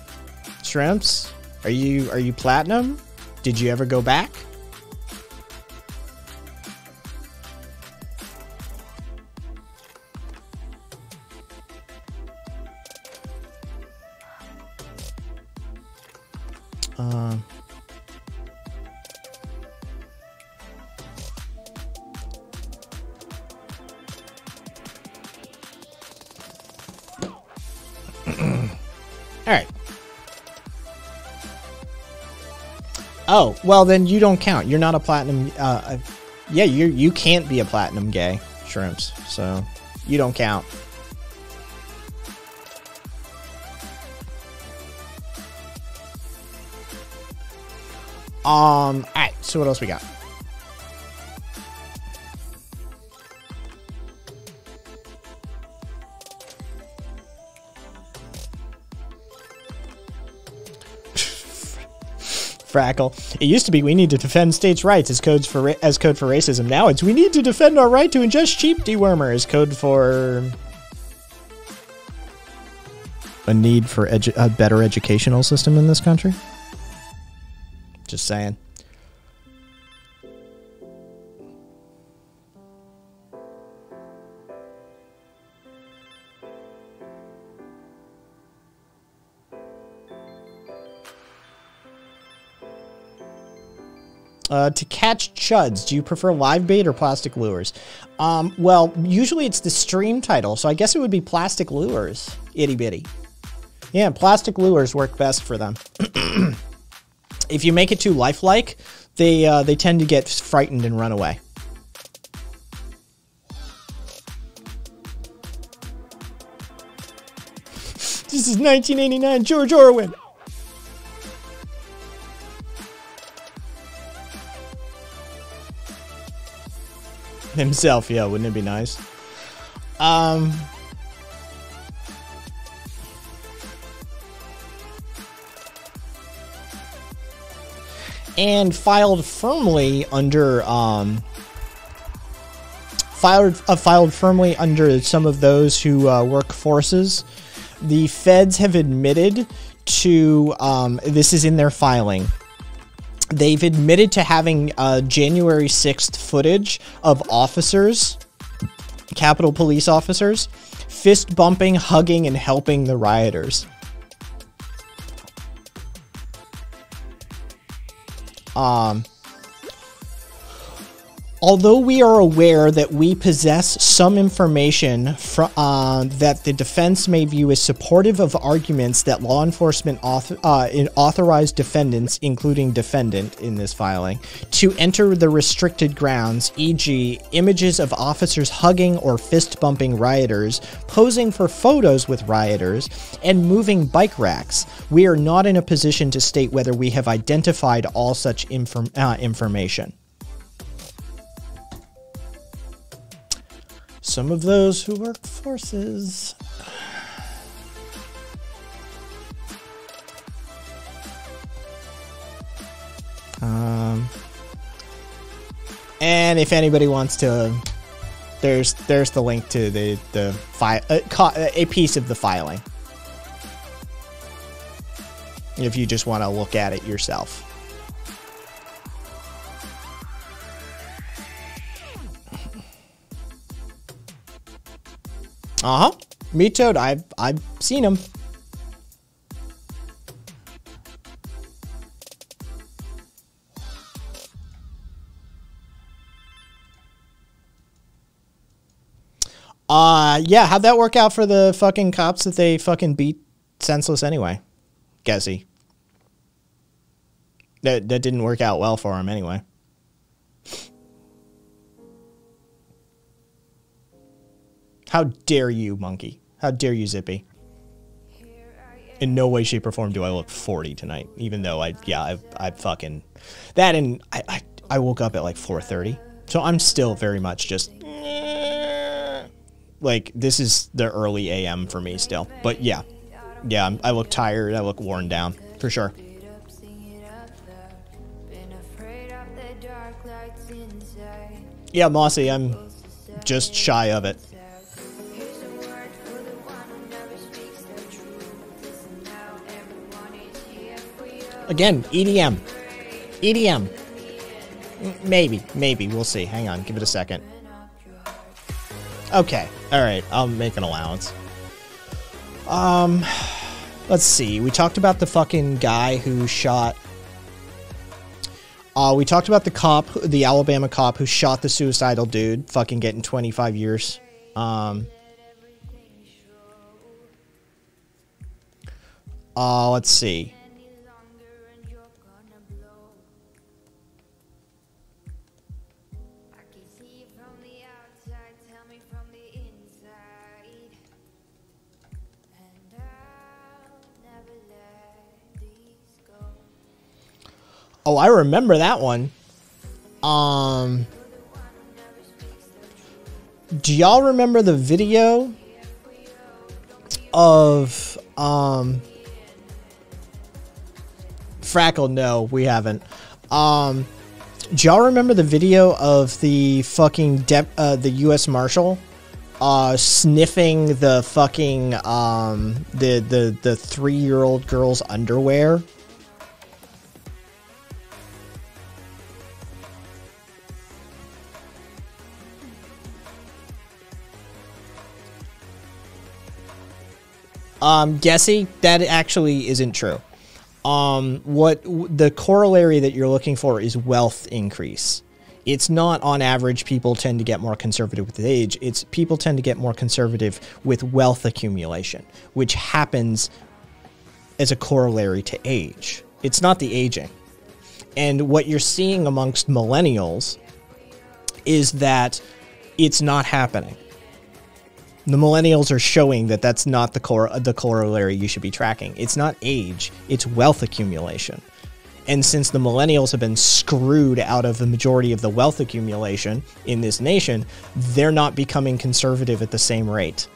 Shrimps, are you are you platinum? Did you ever go back? Uh, all right. Oh, well then you don't count. You're not a platinum uh yeah, you you can't be a platinum gay shrimps. So, you don't count. Um, alright, so what else we got? Frackle. It used to be we need to defend states' rights as codes for as code for racism. Now it's we need to defend our right to ingest cheap dewormer as code for a need for a better educational system in this country. Just saying. Uh, to catch chuds, do you prefer live bait or plastic lures? Um, well, usually it's the stream title, so I guess it would be plastic lures. Itty bitty. Yeah, plastic lures work best for them. if you make it too lifelike, they uh, they tend to get frightened and run away. This is 1989 George Orwell. Himself, yeah, wouldn't it be nice? Um and filed firmly under um, filed uh, filed firmly under some of those who uh, work forces. The feds have admitted to um, this is in their filing. They've admitted to having uh, January sixth footage of officers, Capitol Police officers, fist bumping, hugging, and helping the rioters. Um, although we are aware that we possess some information fr- uh, that the defense may view as supportive of arguments that law enforcement author- uh, authorized defendants, including defendant in this filing, to enter the restricted grounds, e.g., images of officers hugging or fist bumping rioters, posing for photos with rioters, and moving bike racks, we are not in a position to state whether we have identified all such inform- uh, information. Some of those who work forces. Um, and if anybody wants to, there's there's the link to the the file a piece of the filing. If you just want to look at it yourself. Uh huh. Me Toad. I've I've seen him. Uh yeah, how'd that work out for the fucking cops that they fucking beat senseless anyway? Guessy. That that didn't work out well for him anyway. How dare you, monkey? How dare you, Zippy? In no way, shape, or form do I look 40 tonight. Even though I, yeah, I, I fucking that, and I, I, I woke up at like 4:30, so I'm still very much just like this is the early AM for me still. But yeah, yeah, I'm, I look tired. I look worn down for sure. Yeah, Mossy, I'm just shy of it. Again, EDM. EDM. Maybe, maybe. We'll see. Hang on. Give it a second. Okay. All right. I'll make an allowance. Um, let's see. We talked about the fucking guy who shot. Uh, we talked about the cop, the Alabama cop who shot the suicidal dude, fucking getting 25 years. Um, uh, let's see. Oh, I remember that one. Um, do y'all remember the video of um Frackle? No, we haven't. Um, do y'all remember the video of the fucking uh, the U.S. Marshal uh, sniffing the fucking um the the the three year old girl's underwear? Um, Gessie, that actually isn't true. Um, what the corollary that you're looking for is wealth increase. It's not on average people tend to get more conservative with age. It's people tend to get more conservative with wealth accumulation, which happens as a corollary to age. It's not the aging. And what you're seeing amongst millennials is that it's not happening. The millennials are showing that that's not the cor- the corollary you should be tracking. It's not age, it's wealth accumulation. And since the millennials have been screwed out of the majority of the wealth accumulation in this nation, they're not becoming conservative at the same rate.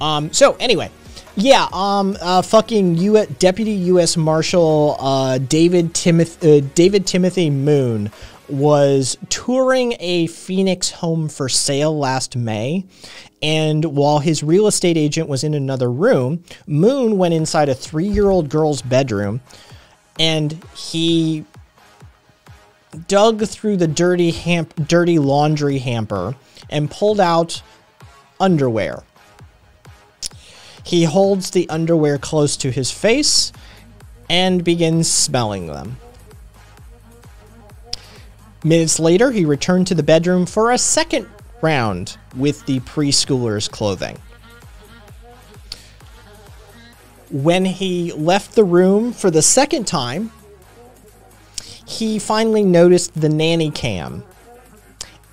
Um, so anyway, yeah, um, uh, fucking U- Deputy U.S. Marshal uh, David uh, David Timothy Moon was touring a Phoenix home for sale last May, and while his real estate agent was in another room, Moon went inside a three-year-old girl's bedroom, and he dug through the dirty ham- dirty laundry hamper and pulled out underwear. He holds the underwear close to his face and begins smelling them. Minutes later, he returned to the bedroom for a second round with the preschooler's clothing. When he left the room for the second time, he finally noticed the nanny cam.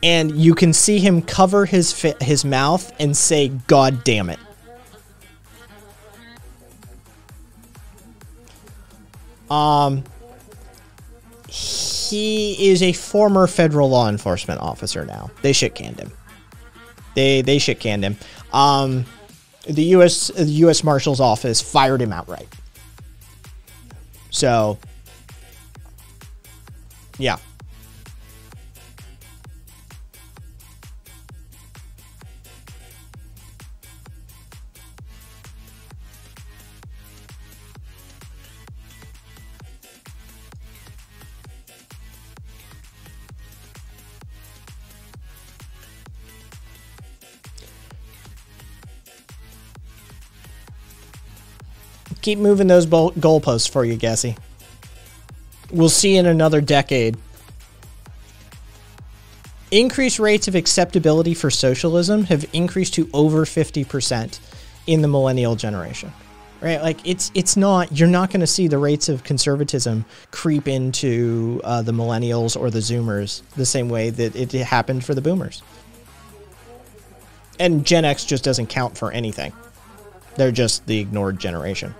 And you can see him cover his his mouth and say, "God damn it." Um, he is a former federal law enforcement officer now. They shit canned him. They they shit canned him. Um, the U.S. the U.S. Marshal's office fired him outright. So, yeah. Keep moving those goalposts for you, Gassy. We'll see in another decade. Increased rates of acceptability for socialism have increased to over 50% in the millennial generation. Right? Like it's it's not you're not going to see the rates of conservatism creep into uh, the millennials or the zoomers the same way that it happened for the boomers. And Gen X just doesn't count for anything. They're just the ignored generation.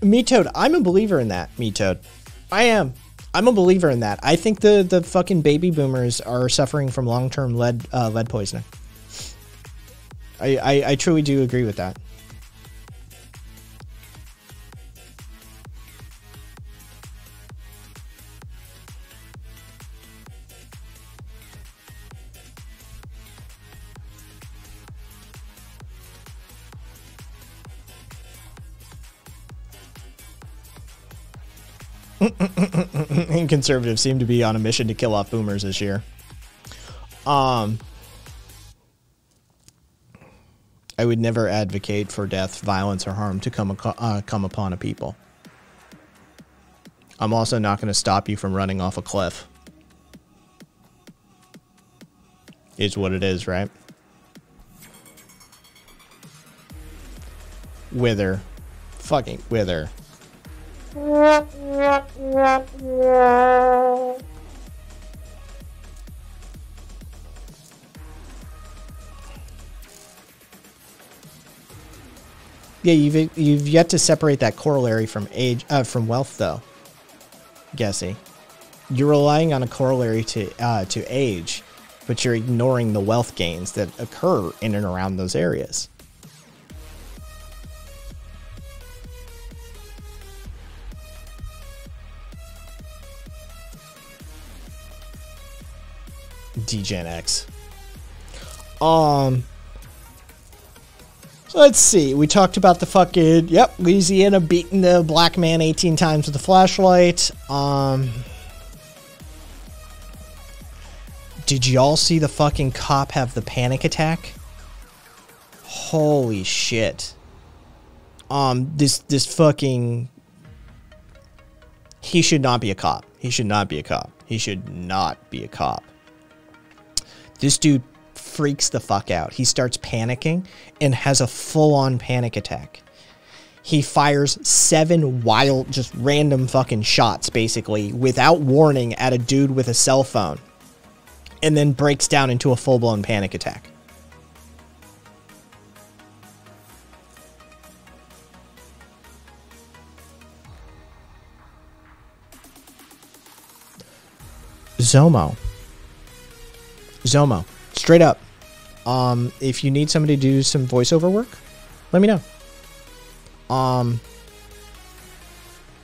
Me Toad, I'm a believer in that. Me Toad, I am. I'm a believer in that. I think the the fucking baby boomers are suffering from long term lead uh, lead poisoning. I, I I truly do agree with that. And conservatives seem to be on a mission to kill off boomers this year. Um, I would never advocate for death, violence, or harm to come uh, come upon a people. I'm also not going to stop you from running off a cliff. Is what it is, right? Wither. Fucking wither. Yeah, you've you've yet to separate that corollary from age uh, from wealth, though. Guessy, you're relying on a corollary to uh, to age, but you're ignoring the wealth gains that occur in and around those areas. DGen X. Um. Let's see. We talked about the fucking yep, Louisiana beating the black man 18 times with a flashlight. Um. Did y'all see the fucking cop have the panic attack? Holy shit. Um this this fucking he should not be a cop. He should not be a cop. He should not be a cop. This dude freaks the fuck out. He starts panicking and has a full on panic attack. He fires seven wild, just random fucking shots, basically, without warning at a dude with a cell phone, and then breaks down into a full blown panic attack. Zomo. Zomo. Straight up. Um, if you need somebody to do some voiceover work, let me know. Um,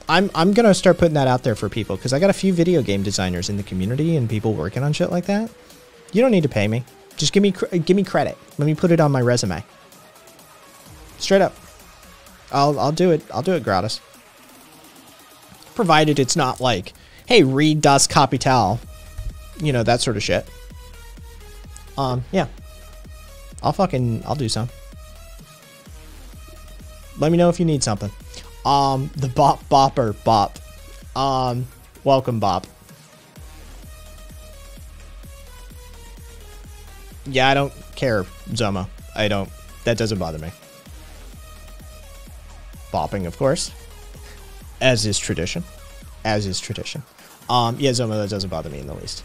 I'm I'm gonna start putting that out there for people because I got a few video game designers in the community and people working on shit like that. You don't need to pay me. Just give me give me credit. Let me put it on my resume. Straight up. I'll I'll do it. I'll do it gratis. Provided it's not like, hey, read Das Kapital. You know, that sort of shit. Um, yeah. I'll fucking I'll do some. Let me know if you need something. Um, the bop bopper bop. Um, welcome bop. Yeah, I don't care, Zoma. I don't. That doesn't bother me. Bopping, of course, as is tradition. As is tradition. Um, yeah, Zoma, that doesn't bother me in the least.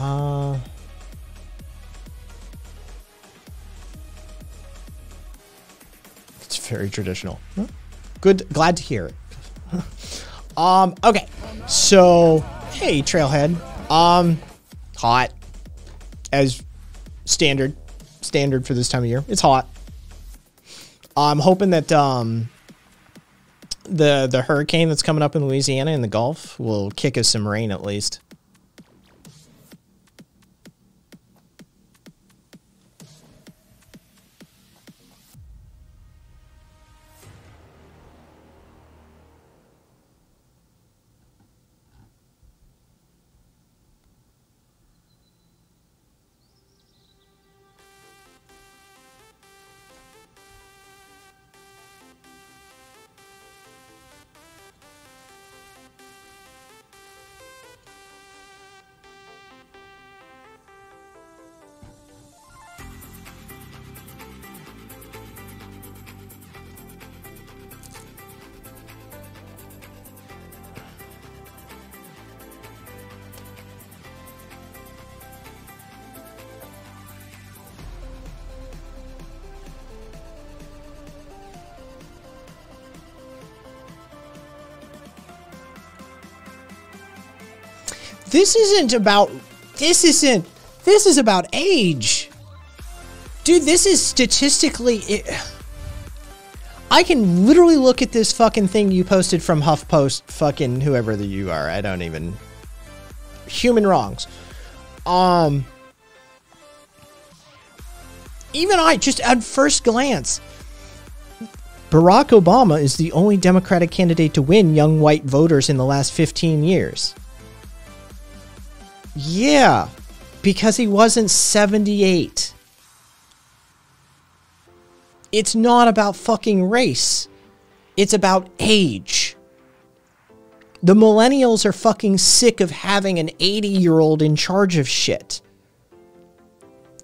Uh. It's very traditional. Good. Glad to hear it. um. Okay. So, hey, Trailhead. Um, hot as standard, standard for this time of year. It's hot. I'm hoping that um, the the hurricane that's coming up in Louisiana in the Gulf will kick us some rain at least. This isn't about. This isn't. This is about age. Dude, this is statistically. It, I can literally look at this fucking thing you posted from HuffPost, fucking whoever the you are. I don't even. Human wrongs. Um. Even I, just at first glance, Barack Obama is the only Democratic candidate to win young white voters in the last 15 years. Yeah, because he wasn't 78. It's not about fucking race. It's about age. The millennials are fucking sick of having an 80 year old in charge of shit.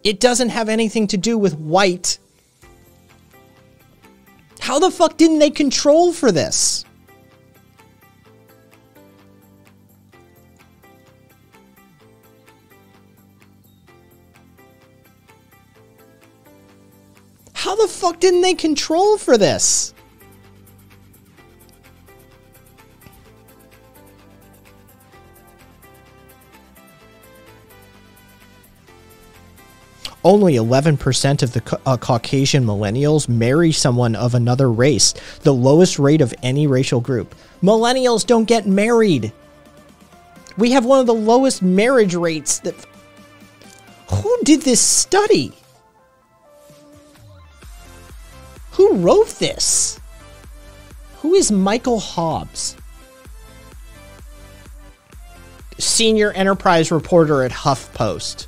It doesn't have anything to do with white. How the fuck didn't they control for this? How the fuck didn't they control for this? Only 11% of the uh, Caucasian millennials marry someone of another race, the lowest rate of any racial group. Millennials don't get married. We have one of the lowest marriage rates that. Who did this study? Who wrote this? Who is Michael Hobbs? Senior enterprise reporter at HuffPost.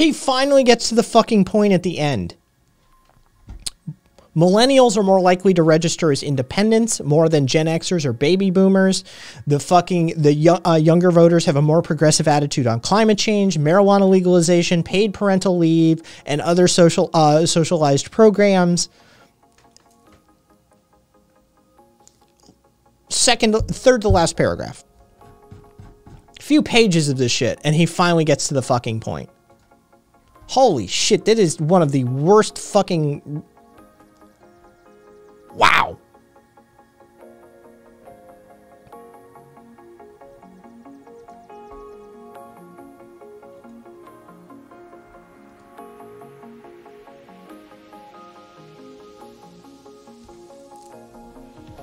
He finally gets to the fucking point at the end. Millennials are more likely to register as independents more than Gen Xers or baby boomers. The fucking the yo- uh, younger voters have a more progressive attitude on climate change, marijuana legalization, paid parental leave, and other social uh, socialized programs. Second, third to last paragraph. Few pages of this shit, and he finally gets to the fucking point. Holy shit, that is one of the worst fucking. Wow.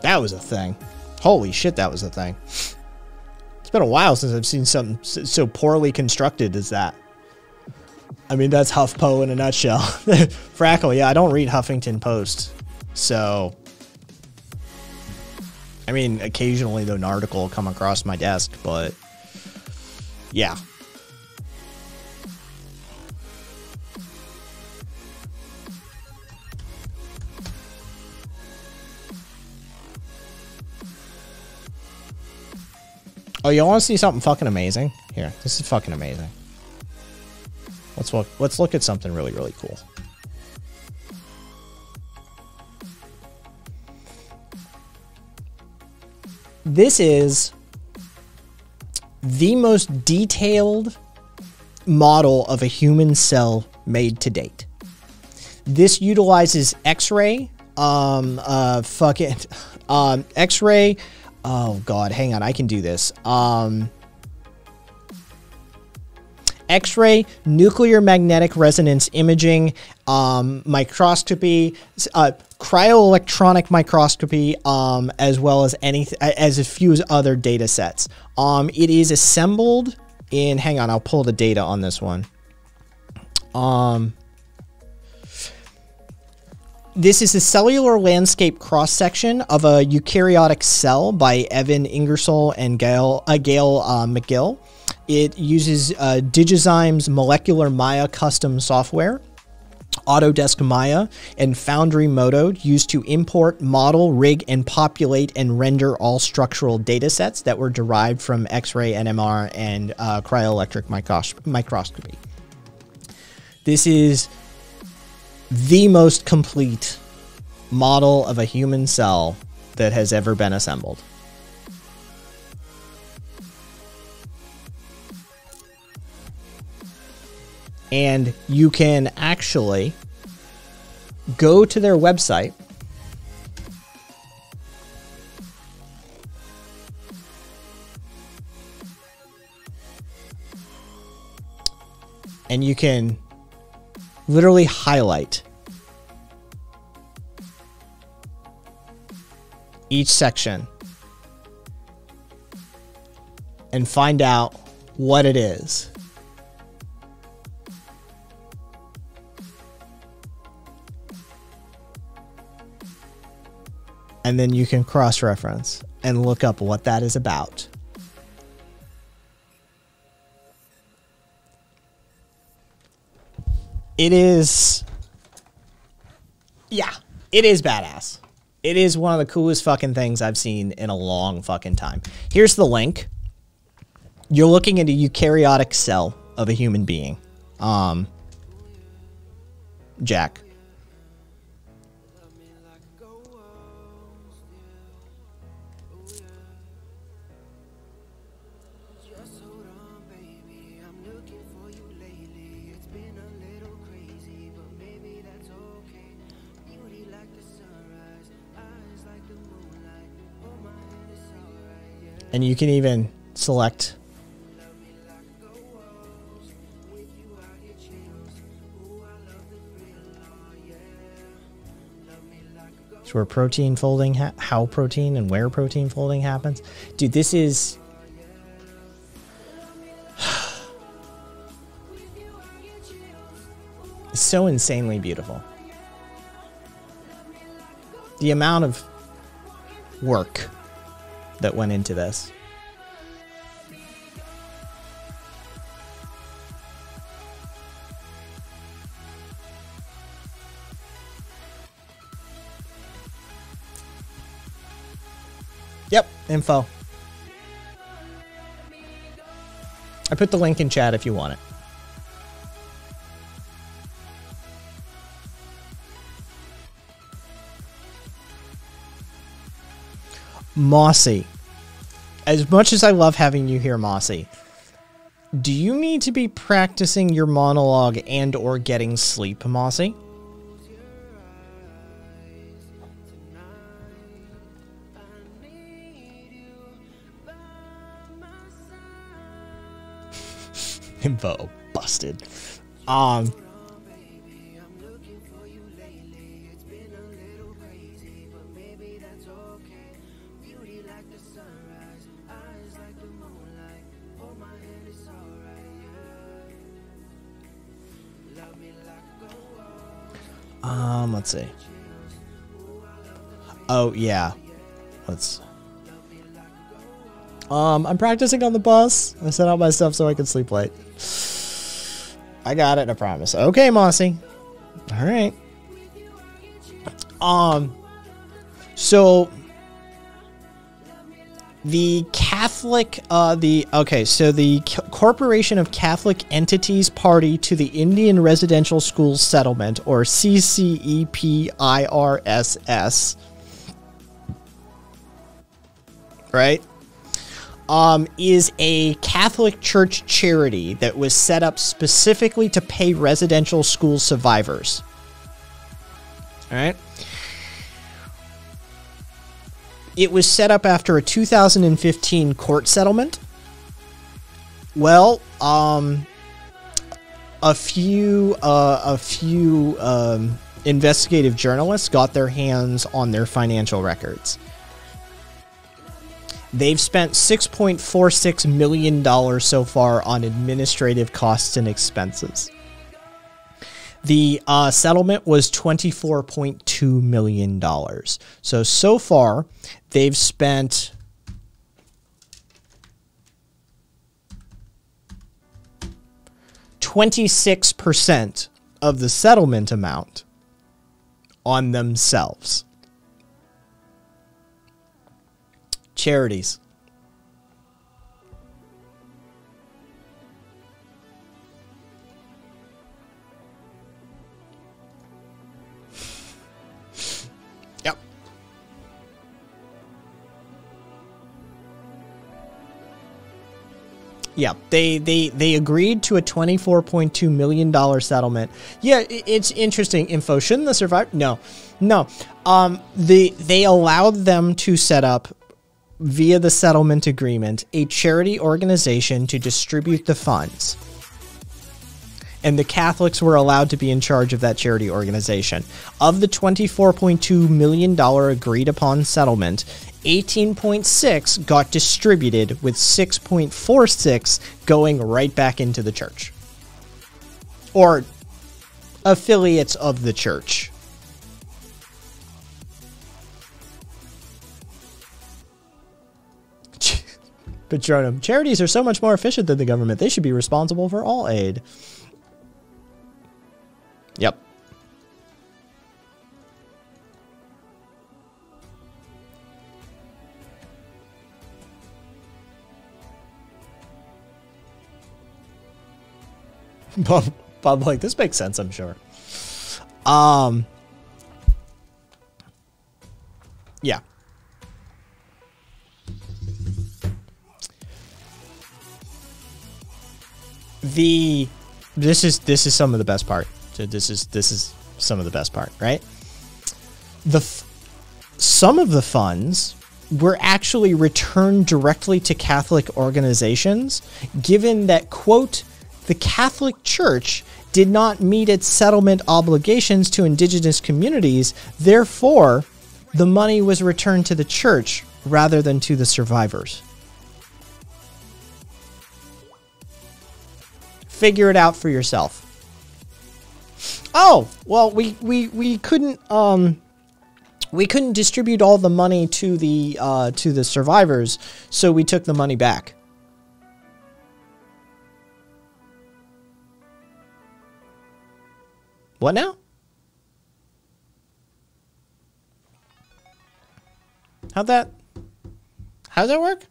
That was a thing. Holy shit, that was a thing. It's been a while since I've seen something so poorly constructed as that. I mean, that's HuffPo in a nutshell. Frackle, yeah, I don't read Huffington Post. So, I mean, occasionally though an article will come across my desk, but yeah. Oh, you want to see something fucking amazing? Here, this is fucking amazing. Let's look. Let's look at something really, really cool. This is the most detailed model of a human cell made to date. This utilizes X-ray, um, uh, fucking, um, X-ray. Oh God, hang on, I can do this. Um, X-ray, nuclear magnetic resonance imaging, um, microscopy, uh, cryoelectronic microscopy, um, as well as any as a few other data sets. Um, it is assembled in. Hang on, I'll pull the data on this one. Um, this is a cellular landscape cross section of a eukaryotic cell by Evan Ingersoll and Gail, uh, Gail uh, McGill. It uses uh, Digizyme's molecular Maya custom software, Autodesk Maya, and Foundry Modo used to import, model, rig, and populate and render all structural data sets that were derived from X ray, NMR, and uh, cryoelectric micros- microscopy. This is the most complete model of a human cell that has ever been assembled. And you can actually go to their website and you can literally highlight each section and find out what it is. And then you can cross reference and look up what that is about. It is. Yeah, it is badass. It is one of the coolest fucking things I've seen in a long fucking time. Here's the link. You're looking at a eukaryotic cell of a human being. Um, Jack. And you can even select It's where protein folding, how protein and where protein folding happens. Dude, this is. so insanely beautiful. The amount of work that went into this. Yep, info. I put the link in chat if you want it. Mossy. As much as I love having you here, Mossy, do you need to be practicing your monologue and or getting sleep, Mossy? Info busted. Um Um, let's see. Oh yeah, let's. Um, I'm practicing on the bus. I set out my stuff so I can sleep late. I got it. I promise. Okay, Mossy. All right. Um. So the Catholic, uh, the okay, so the C- Corporation of Catholic Entities Party to the Indian Residential Schools Settlement, or CCEPIRSS, right? Um, is a Catholic church charity that was set up specifically to pay residential school survivors. All right. It was set up after a 2015 court settlement. Well, um, a few uh, a few um, investigative journalists got their hands on their financial records. They've spent $6.46 million so far on administrative costs and expenses. The uh, settlement was $24.2 million. So, so far, they've spent Twenty-six percent of the settlement amount on themselves. Charities. Yeah, they they they agreed to a twenty four point two million dollar settlement. Yeah, it's interesting info. Shouldn't the survivor? No, no. Um, the they allowed them to set up via the settlement agreement a charity organization to distribute the funds. And the Catholics were allowed to be in charge of that charity organization. Of the $24.2 million agreed upon settlement, 18.6 got distributed with 6.46 going right back into the church. Or affiliates of the church. Patronum. Charities are so much more efficient than the government. They should be responsible for all aid. Yep. Bob, Bob, like this makes sense. I'm sure. Um. Yeah. the this is this is some of the best part. So This is this is some of the best part, right? The some of the funds were actually returned directly to Catholic organizations, given that quote the Catholic Church did not meet its settlement obligations to indigenous communities, therefore the money was returned to the church rather than to the survivors. figure it out for yourself. Oh, well, we we we couldn't um we couldn't distribute all the money to the uh to the survivors, so we took the money back. What now? How'd that How'd that work?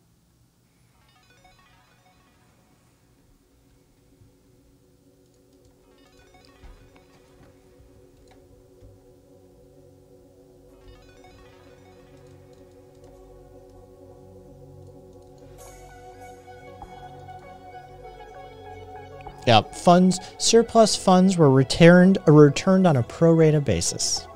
Yeah, funds surplus funds were returned returned on a pro rata basis.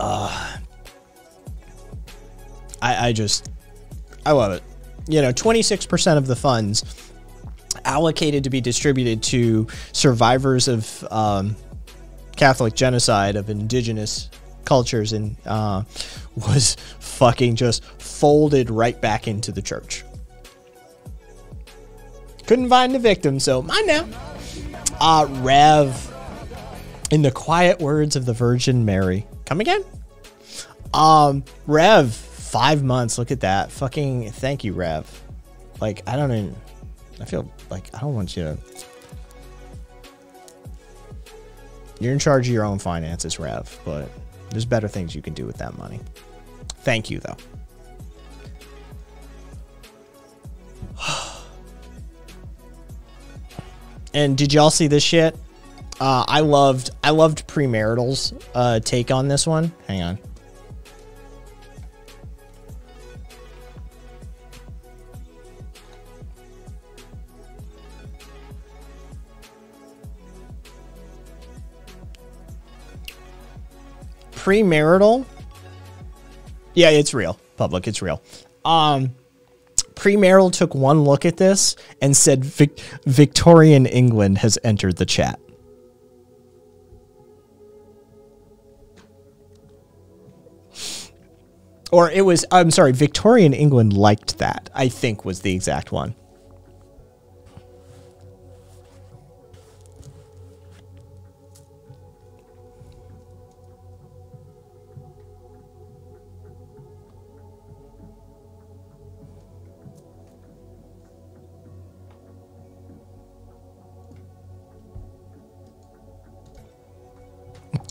Uh, I I just I love it. You know, 26% of the funds allocated to be distributed to survivors of um, Catholic genocide of indigenous cultures and uh, was fucking just folded right back into the church. Couldn't find the victim, so mine now. Uh, Rev, in the quiet words of the Virgin Mary. Come again? Um, Rev, five months. Look at that. Fucking thank you, Rev. Like, I don't even. I feel like I don't want you to. You're in charge of your own finances, Rev, but there's better things you can do with that money. Thank you, though. and did y'all see this shit? Uh, I loved I loved premarital's uh, take on this one. Hang on. Premarital. Yeah, it's real. Public, it's real. Um, premarital took one look at this and said Vic- Victorian England has entered the chat. Or it was, I'm sorry, Victorian England liked that, I think was the exact one.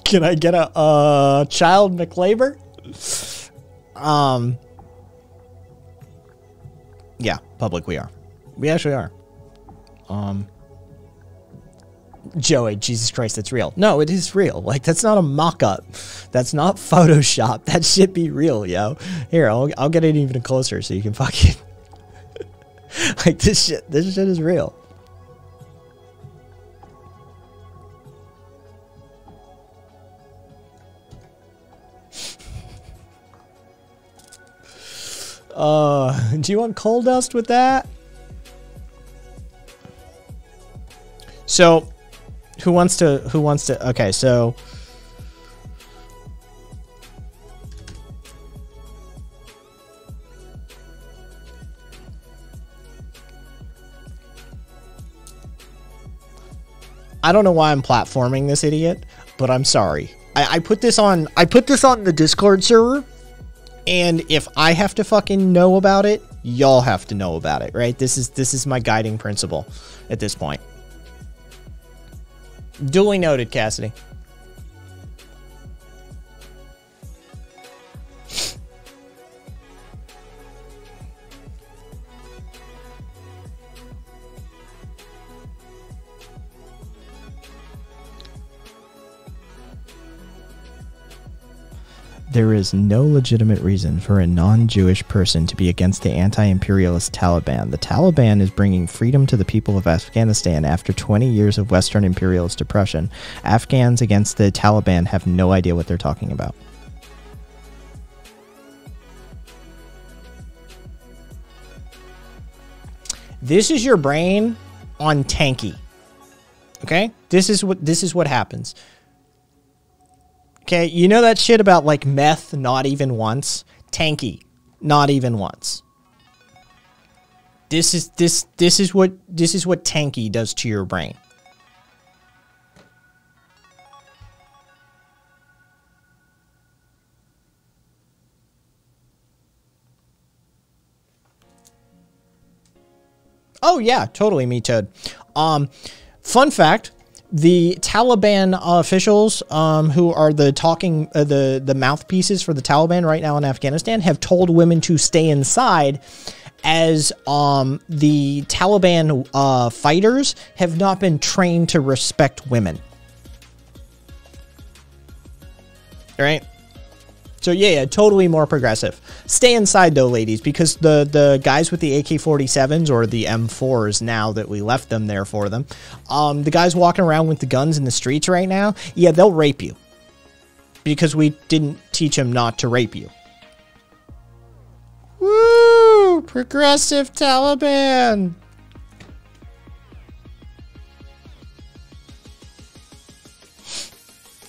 Can I get a uh, child McLaber? Um. Yeah, public we are. We actually are. Um. Joey, Jesus Christ, that's real. No, it is real. Like that's not a mock-up. That's not Photoshop. That should be real, yo. Here, I'll I'll get it even closer so you can fucking like this shit. This shit is real. Uh, do you want coal dust with that? So, who wants to? Who wants to? Okay, so. I don't know why I'm platforming this idiot, but I'm sorry. I, I put this on. I put this on the Discord server and if I have to fucking know about it, y'all have to know about it, right? This is this is my guiding principle at this point. Duly noted, Cassidy. There is no legitimate reason for a non Jewish person to be against the anti imperialist Taliban. The Taliban is bringing freedom to the people of Afghanistan after 20 years of Western imperialist oppression. Afghans against the Taliban have no idea what they're talking about. This is your brain on tanky. Okay? This is what this is what happens. Okay, you know that shit about like meth not even once? Tanky, not even once. This is this this is what this is what tanky does to your brain. Oh yeah, totally me Toad. Um fun fact, the Taliban officials, um, who are the talking, uh, the the mouthpieces for the Taliban right now in Afghanistan, have told women to stay inside, as um, the Taliban uh, fighters have not been trained to respect women. Right. So yeah, yeah, totally more progressive. Stay inside though, ladies, because the the guys with the AK-47s or the M4s now that we left them there for them, um, the guys walking around with the guns in the streets right now, yeah, they'll rape you because we didn't teach them not to rape you. Woo! Progressive Taliban.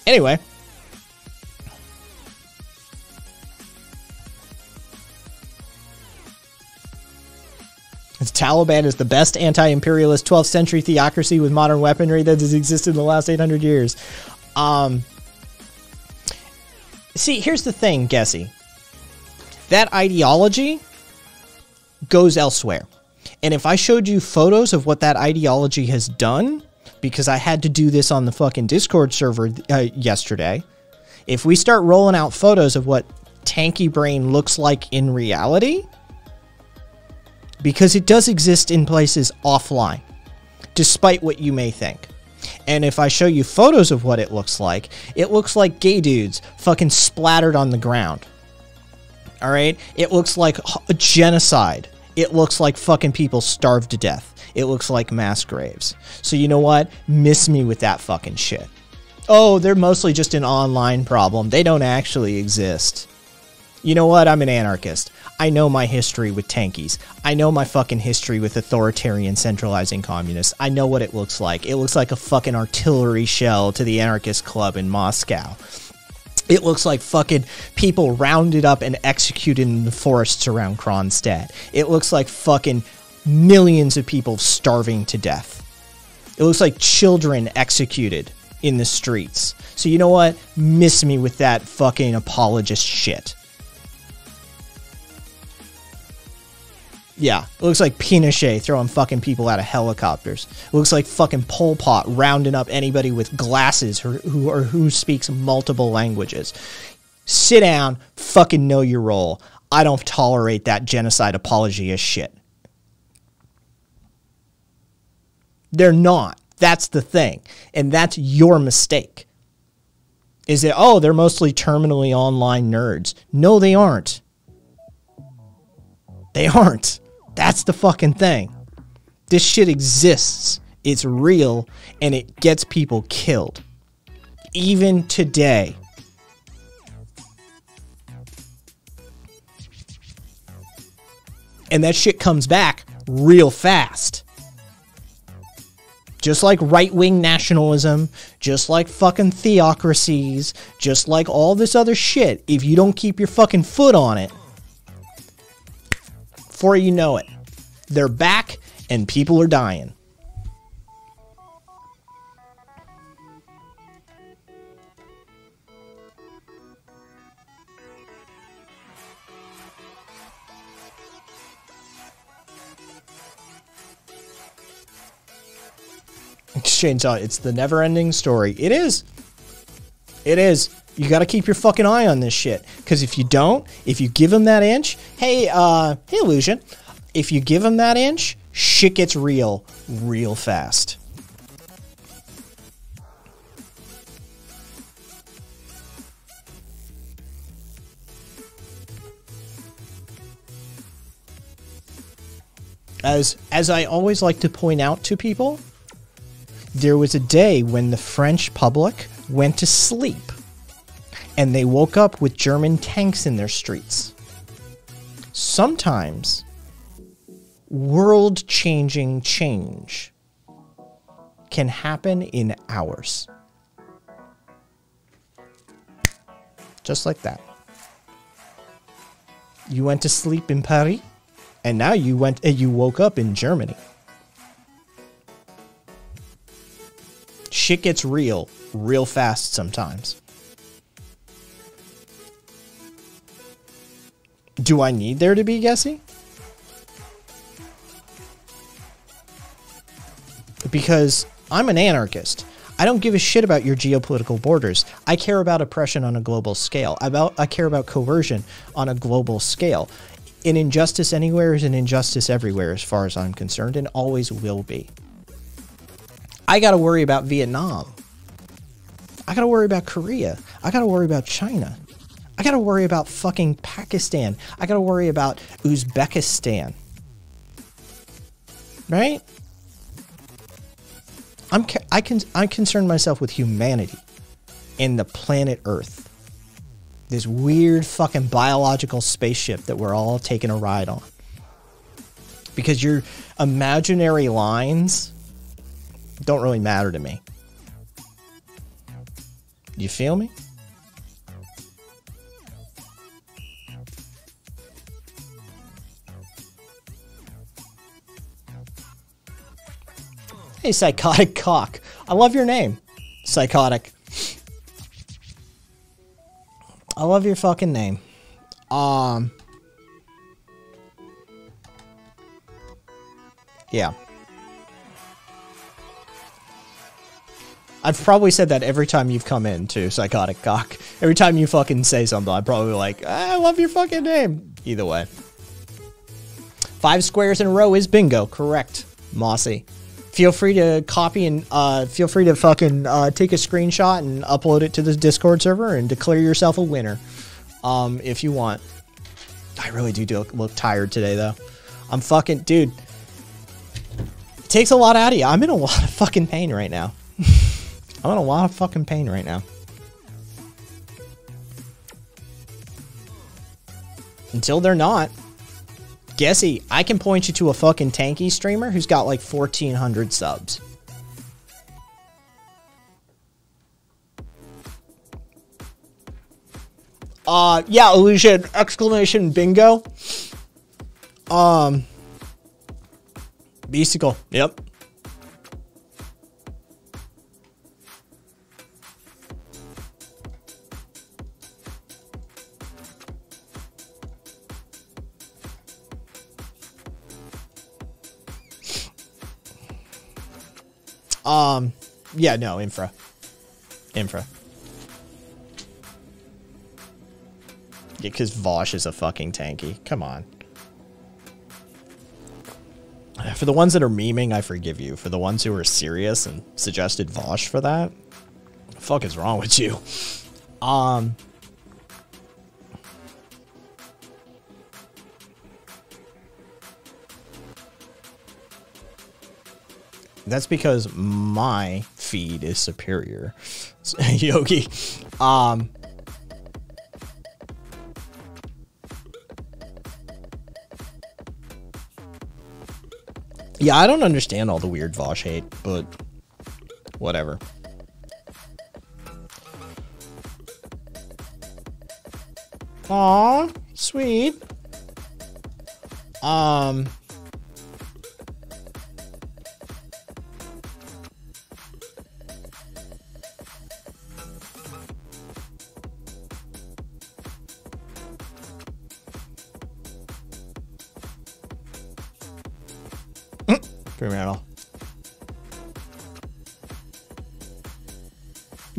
Anyway. The Taliban is the best anti-imperialist 12th century theocracy with modern weaponry that has existed in the last 800 years. Um, see, here's the thing, Gessie. That ideology goes elsewhere. And if I showed you photos of what that ideology has done, because I had to do this on the fucking Discord server uh, yesterday, if we start rolling out photos of what tanky brain looks like in reality, because it does exist in places offline, despite what you may think. And if I show you photos of what it looks like, it looks like gay dudes fucking splattered on the ground. All right? It looks like a genocide. It looks like fucking people starved to death. It looks like mass graves. So you know what? Miss me with that fucking shit. Oh, they're mostly just an online problem. They don't actually exist. You know what? I'm an anarchist. I know my history with tankies. I know my fucking history with authoritarian centralizing communists. I know what it looks like. It looks like a fucking artillery shell to the anarchist club in Moscow. It looks like fucking people rounded up and executed in the forests around Kronstadt. It looks like fucking millions of people starving to death. It looks like children executed in the streets. So you know what? Miss me with that fucking apologist shit. Yeah, it looks like Pinochet throwing fucking people out of helicopters. It looks like fucking Pol Pot rounding up anybody with glasses who, who or who speaks multiple languages. Sit down, fucking know your role. I don't tolerate that genocide apology as shit. They're not. That's the thing. And that's your mistake. Is it, oh, they're mostly terminally online nerds. No, they aren't. They aren't. That's the fucking thing. This shit exists. It's real and it gets people killed. Even today. And that shit comes back real fast. Just like right wing nationalism, just like fucking theocracies, just like all this other shit, if you don't keep your fucking foot on it, before you know it, they're back and people are dying. Exchange thought it's the never ending story. It is. It is. You got to keep your fucking eye on this shit. Because if you don't, if you give him that inch, hey, uh, hey, Illusion, if you give him that inch, shit gets real, real fast. As as I always like to point out to people, there was a day when the French public went to sleep and they woke up with German tanks in their streets. Sometimes world changing change can happen in hours. Just like that. You went to sleep in Paris, and now you went and you woke up in Germany. Shit gets real, real fast sometimes. Do I need there to be Gessie? Because I'm an anarchist. I don't give a shit about your geopolitical borders. I care about oppression on a global scale. About I care about coercion on a global scale. An injustice anywhere is an injustice everywhere, as far as I'm concerned, and always will be. I got to worry about Vietnam. I got to worry about Korea. I got to worry about China. I got to worry about fucking Pakistan. I got to worry about Uzbekistan. Right? I'm I can I concern myself with humanity and the planet Earth. This weird fucking biological spaceship that we're all taking a ride on. Because your imaginary lines don't really matter to me. You feel me? Hey, Psychotic Cock. I love your name. Psychotic. I love your fucking name. Um. Yeah. I've probably said that every time you've come in to Psychotic Cock. Every time you fucking say something, I'm probably like, I love your fucking name. Either way. Five squares in a row is bingo. Correct, Mossy. Feel free to copy and uh, feel free to fucking uh, take a screenshot and upload it to the Discord server and declare yourself a winner, um, if you want. I really do do- look tired today though. I'm fucking dude. It takes a lot out of you. I'm in a lot of fucking pain right now. I'm in a lot of fucking pain right now. Until they're not. Guessy, I can point you to a fucking tanky streamer who's got like 1,400 subs. Uh, yeah, illusion, exclamation bingo. Um, Beasticle, yep. Um, yeah, no, infra. Infra. Yeah, because Vaush is a fucking tanky. Come on. For the ones that are memeing, I forgive you. For the ones who are serious and suggested Vaush for that, fuck is wrong with you? Um. That's because my feed is superior. Yogi. Um Yeah, I don't understand all the weird Vaush hate, but whatever. Aw, sweet. Um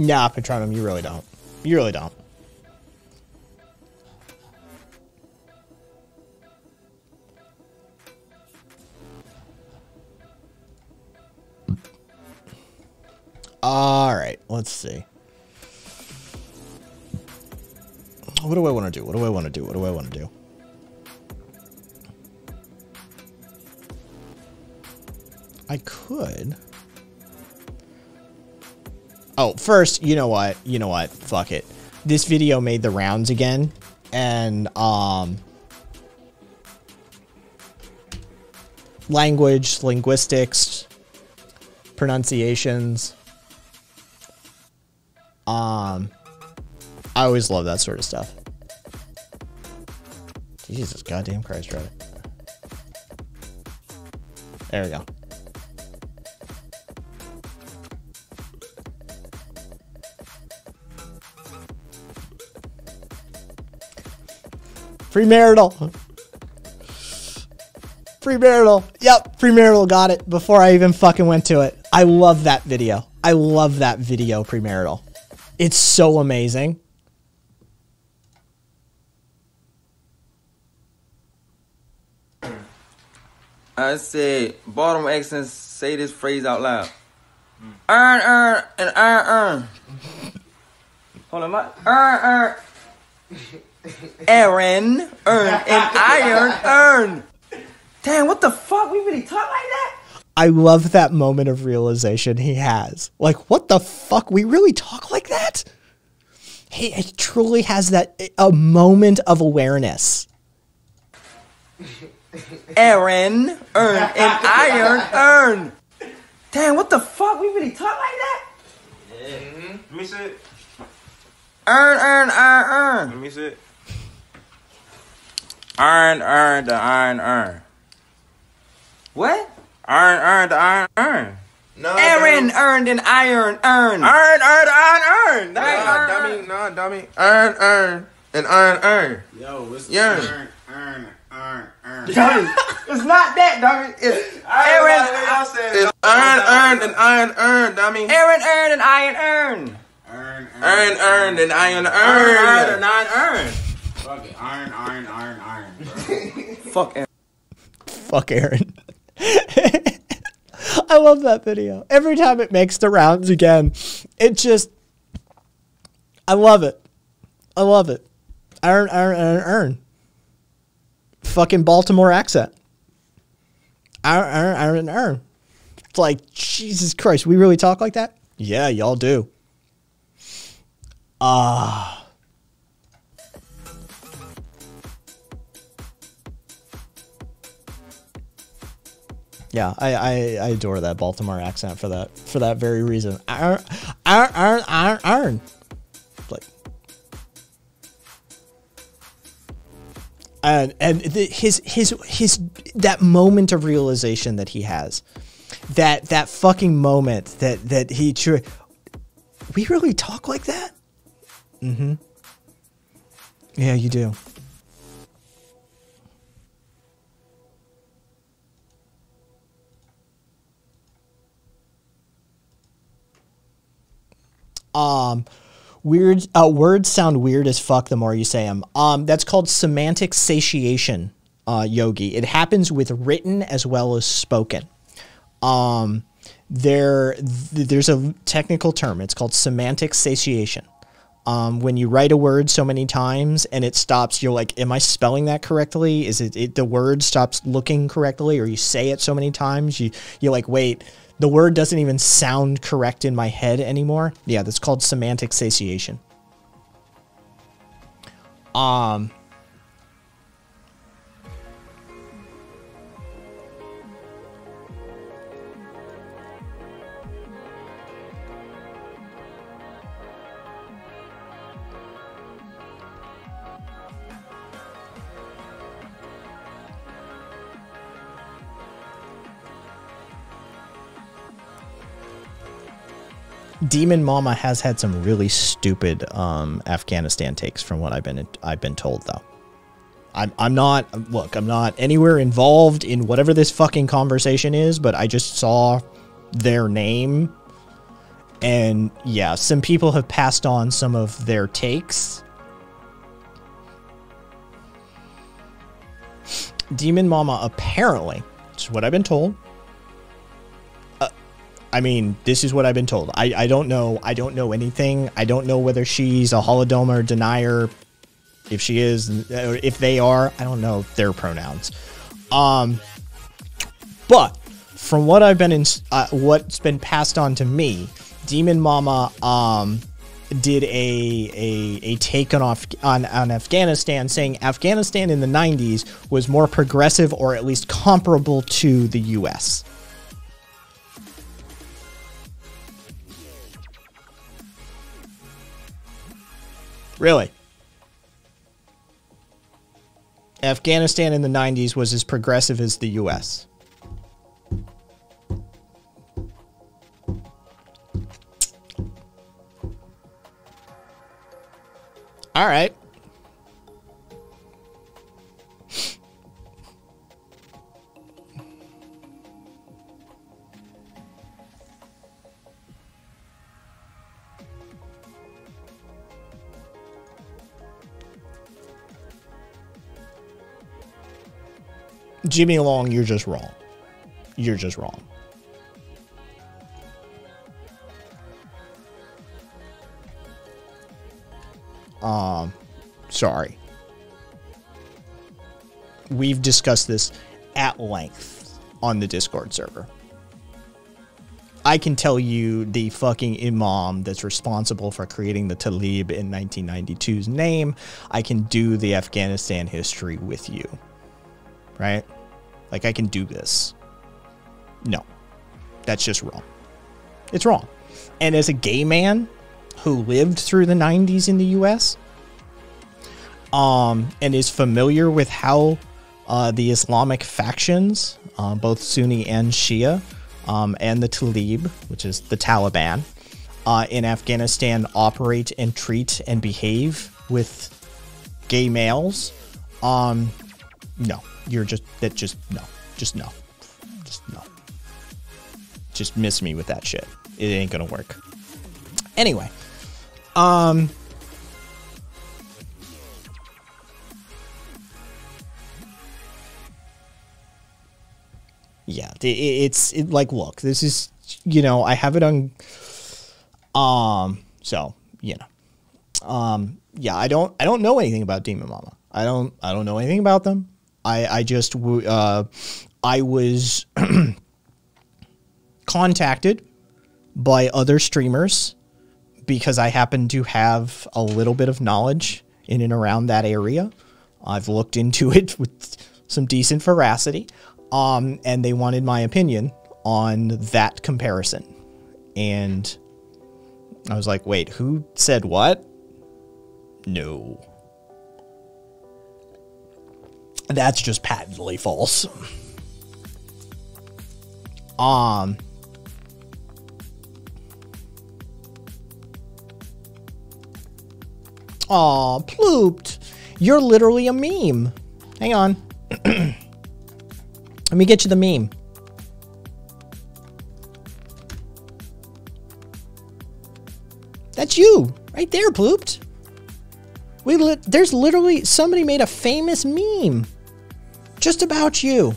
Nah, Patronum, you really don't. You really don't. All right, let's see. What do I want to do? What do I want to do? What do I want to do? I could. Oh, first, you know what? You know what? Fuck it. This video made the rounds again, and um, language, linguistics, pronunciations. Um, I always love that sort of stuff. Jesus goddamn Christ, Reddit. There we go. Premarital. Premarital. Yep, premarital got it before I even fucking went to it. I love that video. I love that video, premarital. It's so amazing. I said, Baltimore accents say this phrase out loud. Earn, earn, and earn, earn. Hold on, my earn, earn. Aaron, earn, and iron, earn. Damn, what the fuck? We really talk like that? I love that moment of realization he has. Like, what the fuck? We really talk like that? He, he truly has that a moment of awareness. Aaron, earn, and iron, earn. Damn, what the fuck? We really talk like that? Let me see it. Earn, earn, earn, earn. Let me see it. Earn, earn, the iron, earn. What? Earn, earn, the iron, earn. No, Aaron earned an iron, earn. Earn, earn, the iron, earn. Nah, Right, dummy, nah, dummy. Earn, earn, and iron, earn. Yo, what's Yeah. earn, earn, Earn, earn. It's not that, dummy. It's Aaron. It's earn, earned, and iron earned. I mean, Aaron earned and iron earned. earn, earn, earned, and iron Earn earned earned. and iron earned. Fuck it, iron, iron, iron, iron. Fuck Aaron. Fuck Aaron. I love that video. Every time it makes the rounds again, it just. I love it. I love it. Earn, earn, earn. Fucking Baltimore accent. Earn, earn, earn. It's like, Jesus Christ, we really talk like that? Yeah, y'all do. Ah. Yeah, I, I, I adore that Baltimore accent for that for that very reason. Iron, iron, iron. Like, and and the, his his his that moment of realization that he has, that that fucking moment that that he tr- we really talk like that. Mm-hmm. Yeah, you do. Um, weird uh, words sound weird as fuck the more you say them. Um, that's called semantic satiation, uh, Yogi. It happens with written as well as spoken. Um, there, th- there's a technical term. It's called semantic satiation. Um, when you write a word so many times and it stops, you're like, "Am I spelling that correctly? Is it, it the word stops looking correctly?" Or you say it so many times, you you're like, "Wait, the word doesn't even sound correct in my head anymore." Yeah, that's called semantic satiation. Um. Demon Mama has had some really stupid um, Afghanistan takes, from what I've been I've been told. Though, I'm I'm not look I'm not anywhere involved in whatever this fucking conversation is, but I just saw their name, and yeah, some people have passed on some of their takes. Demon Mama apparently, is what I've been told, I mean, this is what I've been told. I, I don't know. I don't know anything. I don't know whether she's a Holodomor denier. If she is, if they are, I don't know their pronouns. Um, but from what I've been in, uh, what's been passed on to me, Demon Mama um did a a, a take on, off, on on Afghanistan, saying Afghanistan in the '90s was more progressive or at least comparable to the U.S. Really? Afghanistan in the 90s was as progressive as the US. All right. Jimmy Long, you're just wrong. You're just wrong. Um, sorry. We've discussed this at length on the Discord server. I can tell you the fucking imam that's responsible for creating the Talib in 1992's name. I can do the Afghanistan history with you. Right? Like, I can do this. No. That's just wrong. It's wrong. And as a gay man who lived through the 90s in the US um, and is familiar with how uh, the Islamic factions, uh, both Sunni and Shia, um, and the Talib, which is the Taliban, uh, in Afghanistan operate and treat and behave with gay males. Um, No, you're just that. Just no. Just no. Just no. Just miss me with that shit. It ain't gonna work. Anyway, um. Yeah, it, it's it, like, look, this is, you know, I have it on, um, so you know, um, yeah, I don't, I don't know anything about Demon Mama. I don't, I don't know anything about them. I, I just, uh, I was contacted by other streamers because I happen to have a little bit of knowledge in and around that area. I've looked into it with some decent veracity, um, and they wanted my opinion on that comparison. And I was like, wait, who said what? No. That's just patently false. Um, Aw, plooped. You're literally a meme. Hang on. Let me get you the meme. That's you, right there, plooped. We li- there's literally somebody made a famous meme just about you.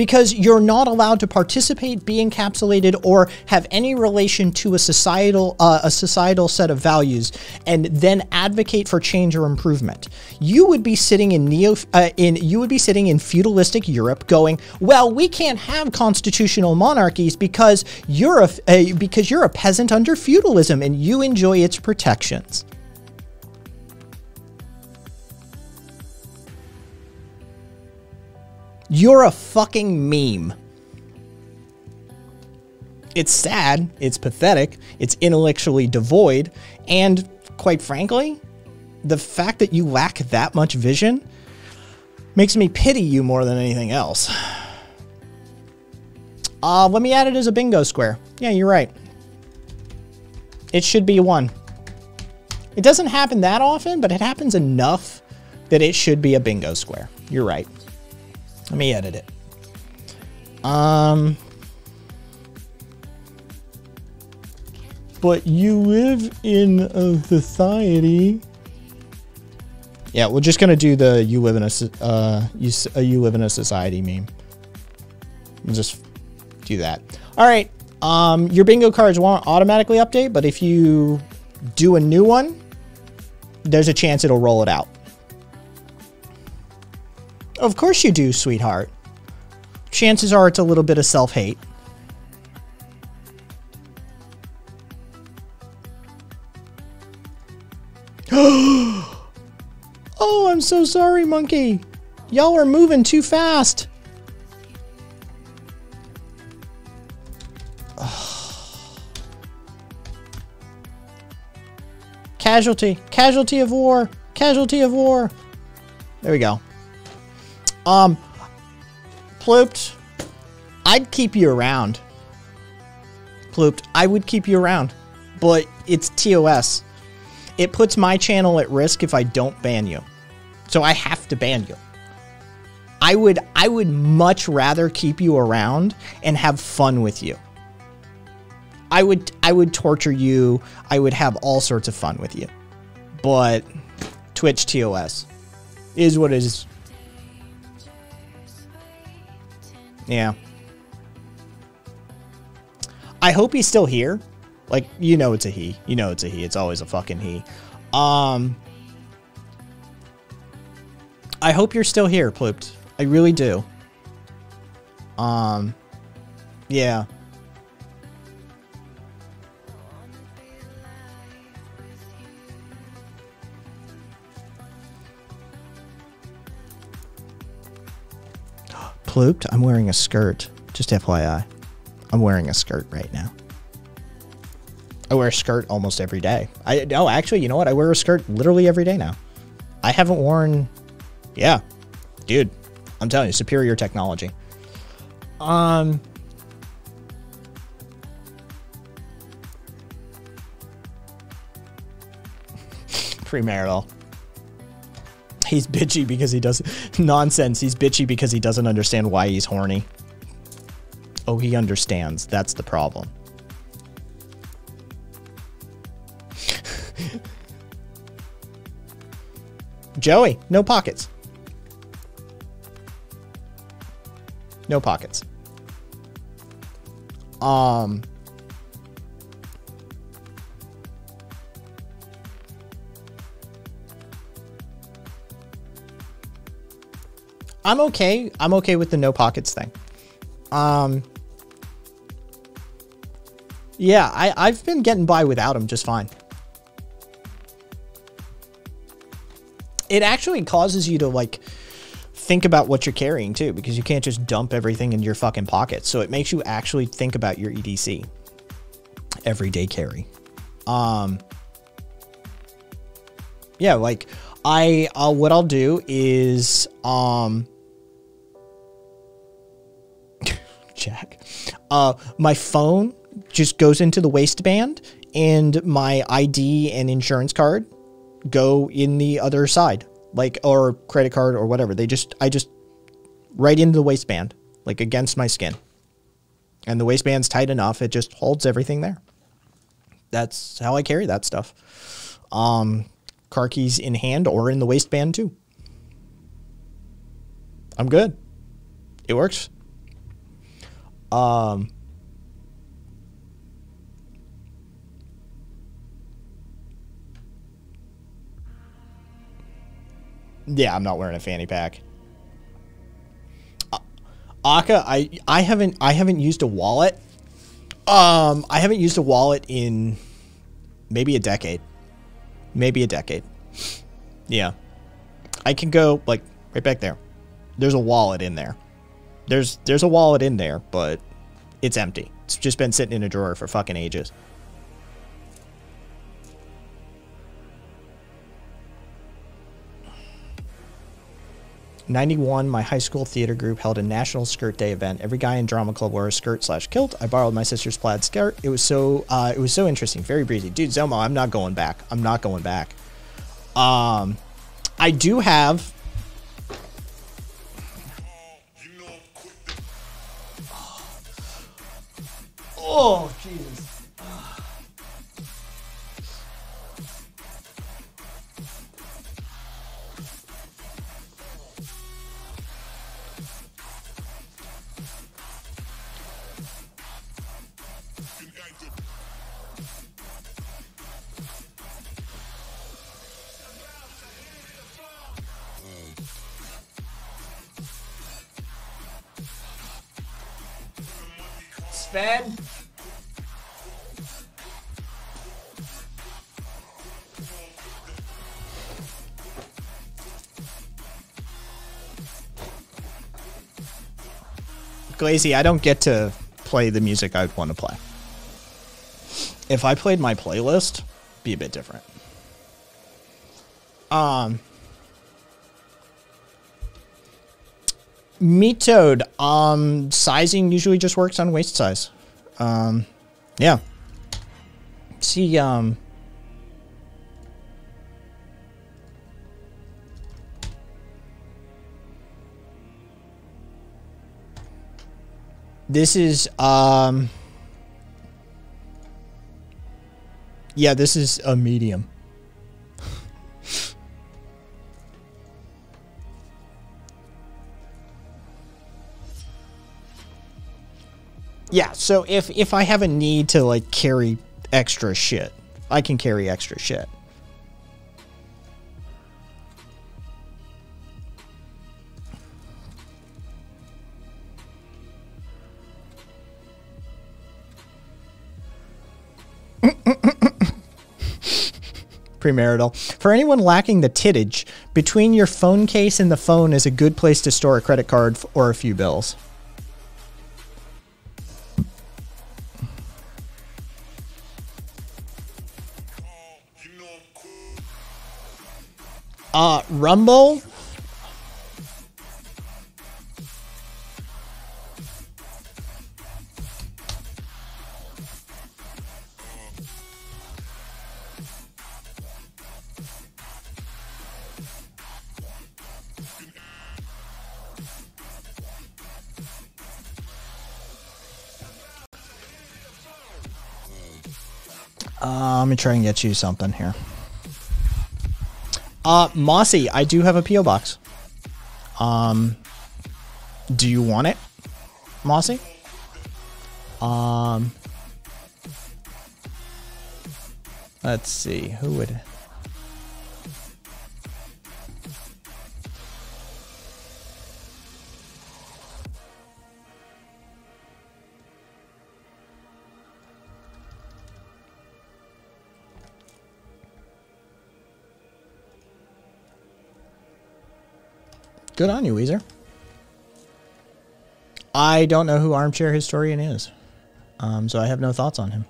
because you're not allowed to participate, be encapsulated, or have any relation to a societal uh, a societal set of values, and then advocate for change or improvement. You would be sitting in neo uh, in you would be sitting in feudalistic Europe, going, "Well, we can't have constitutional monarchies because you're a, a because you're a peasant under feudalism and you enjoy its protections." You're a fucking meme. It's sad, it's pathetic, it's intellectually devoid, and quite frankly, the fact that you lack that much vision makes me pity you more than anything else. Uh, let me add it as a bingo square. Yeah, you're right. It should be one. It doesn't happen that often, but it happens enough that it should be a bingo square. You're right. Let me edit it. Um, but you live in a society. Yeah, we're just gonna do the "you live in a uh, you, uh, you live in a society" meme. We'll just do that. All right. Um, your bingo cards won't automatically update, but if you do a new one, there's a chance it'll roll it out. Of course you do, sweetheart. Chances are it's a little bit of self hate. oh, I'm so sorry, monkey. Y'all are moving too fast. Casualty. Casualty of war. Casualty of war. There we go. Um, Plooped, I'd keep you around. Plooped, I would keep you around, but it's TOS. It puts my channel at risk if I don't ban you, so I have to ban you. I would, I would much rather keep you around and have fun with you. I would, I would torture you. I would have all sorts of fun with you, but Twitch TOS is what it is. Yeah. I hope he's still here. Like, you know it's a he. You know it's a he. It's always a fucking he. Um I hope you're still here, Plooped. I really do. Um yeah. Plooped, I'm wearing a skirt. Just FYI. I'm wearing a skirt right now. I wear a skirt almost every day. I no, actually, you know what? I wear a skirt literally every day now. I haven't worn Yeah. Dude, I'm telling you, superior technology. Um premarital. He's bitchy because he doesn't nonsense. He's bitchy because he doesn't understand why he's horny. Oh, he understands. That's the problem. Joey, no pockets. No pockets. Um I'm okay. I'm okay with the no pockets thing. Um Yeah, I I've been getting by without them just fine. It actually causes you to like think about what you're carrying too because you can't just dump everything in your fucking pockets. So it makes you actually think about your EDC. Everyday carry. Um Yeah, like I uh, what I'll do is um Jack. Uh my phone just goes into the waistband and my ID and insurance card go in the other side. Like or credit card or whatever. They just I just right into the waistband, like against my skin. And the waistband's tight enough, it just holds everything there. That's how I carry that stuff. Um car keys in hand or in the waistband too. I'm good. It works. Um Yeah, I'm not wearing a fanny pack. Uh, Aka, I I haven't I haven't used a wallet. Um, I haven't used a wallet in maybe a decade. Maybe a decade. Yeah. I can go like right back there. There's a wallet in there. There's there's a wallet in there, but it's empty. It's just been sitting in a drawer for fucking ages. Ninety-one, my high school theater group held a national skirt day event. Every guy in drama club wore a skirt slash kilt. I borrowed my sister's plaid skirt. It was so uh, it was so interesting, very breezy. Dude, Zomo, I'm not going back. I'm not going back. Um, I do have. Oh, Jesus. Sven? Glazy, I don't get to play the music I'd want to play. If I played my playlist, be a bit different. Um Meat Toad, um sizing usually just works on waist size. Um yeah. See um This is um Yeah, this is a medium. Yeah, so if if I have a need to like carry extra shit, I can carry extra shit. premarital. For anyone lacking the tittage, between your phone case and the phone is a good place to store a credit card or a few bills. uh, Rumble. Uh, let me try and get you something here. Uh, Mossy, I do have a PO box. Um, do you want it, Mossy? Um, let's see, who would? Good on you, Weezer. I don't know who Armchair Historian is, um, so I have no thoughts on him.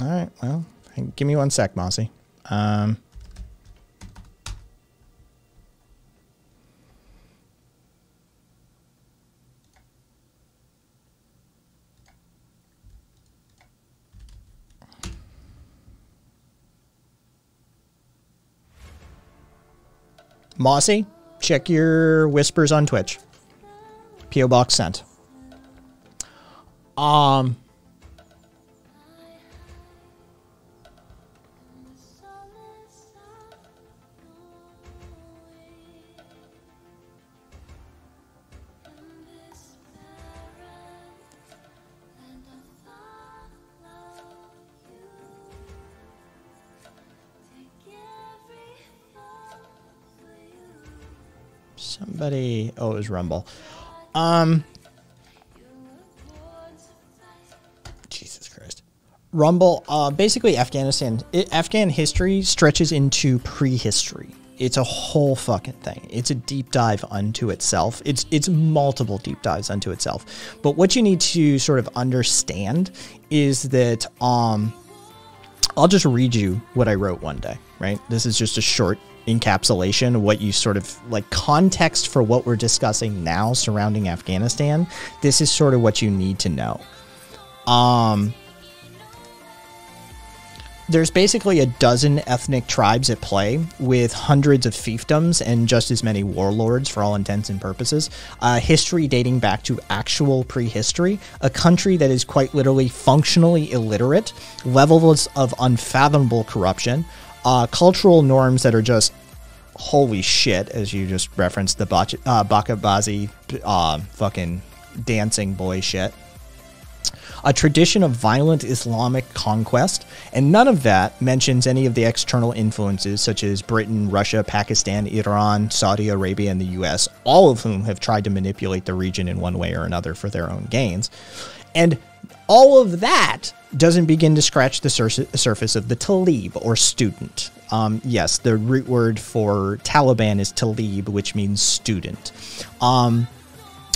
All right, well, give me one sec, Mossy. Um, Mossy, check your whispers on Twitch. PO box sent. Um somebody oh it was Rumble. Um Jesus Christ. Rumble, uh, basically Afghanistan, it, Afghan history stretches into prehistory. It's a whole fucking thing. It's a deep dive unto itself. It's it's multiple deep dives unto itself. But what you need to sort of understand is that um I'll just read you what I wrote one day, right? This is just a short encapsulation what you sort of like context for what we're discussing now surrounding Afghanistan. This is sort of what you need to know. Um there's basically a dozen ethnic tribes at play with hundreds of fiefdoms and just as many warlords for all intents and purposes. Uh, history dating back to actual prehistory, a country that is quite literally functionally illiterate, levels of unfathomable corruption, uh, cultural norms that are just holy shit, as you just referenced the bach- uh, bacha bazi uh, fucking dancing boy shit a tradition of violent Islamic conquest, and none of that mentions any of the external influences such as Britain, Russia, Pakistan, Iran, Saudi Arabia, and the US, all of whom have tried to manipulate the region in one way or another for their own gains. And all of that doesn't begin to scratch the sur- surface of the talib or student. Um, yes, the root word for Taliban is talib, which means student. Um,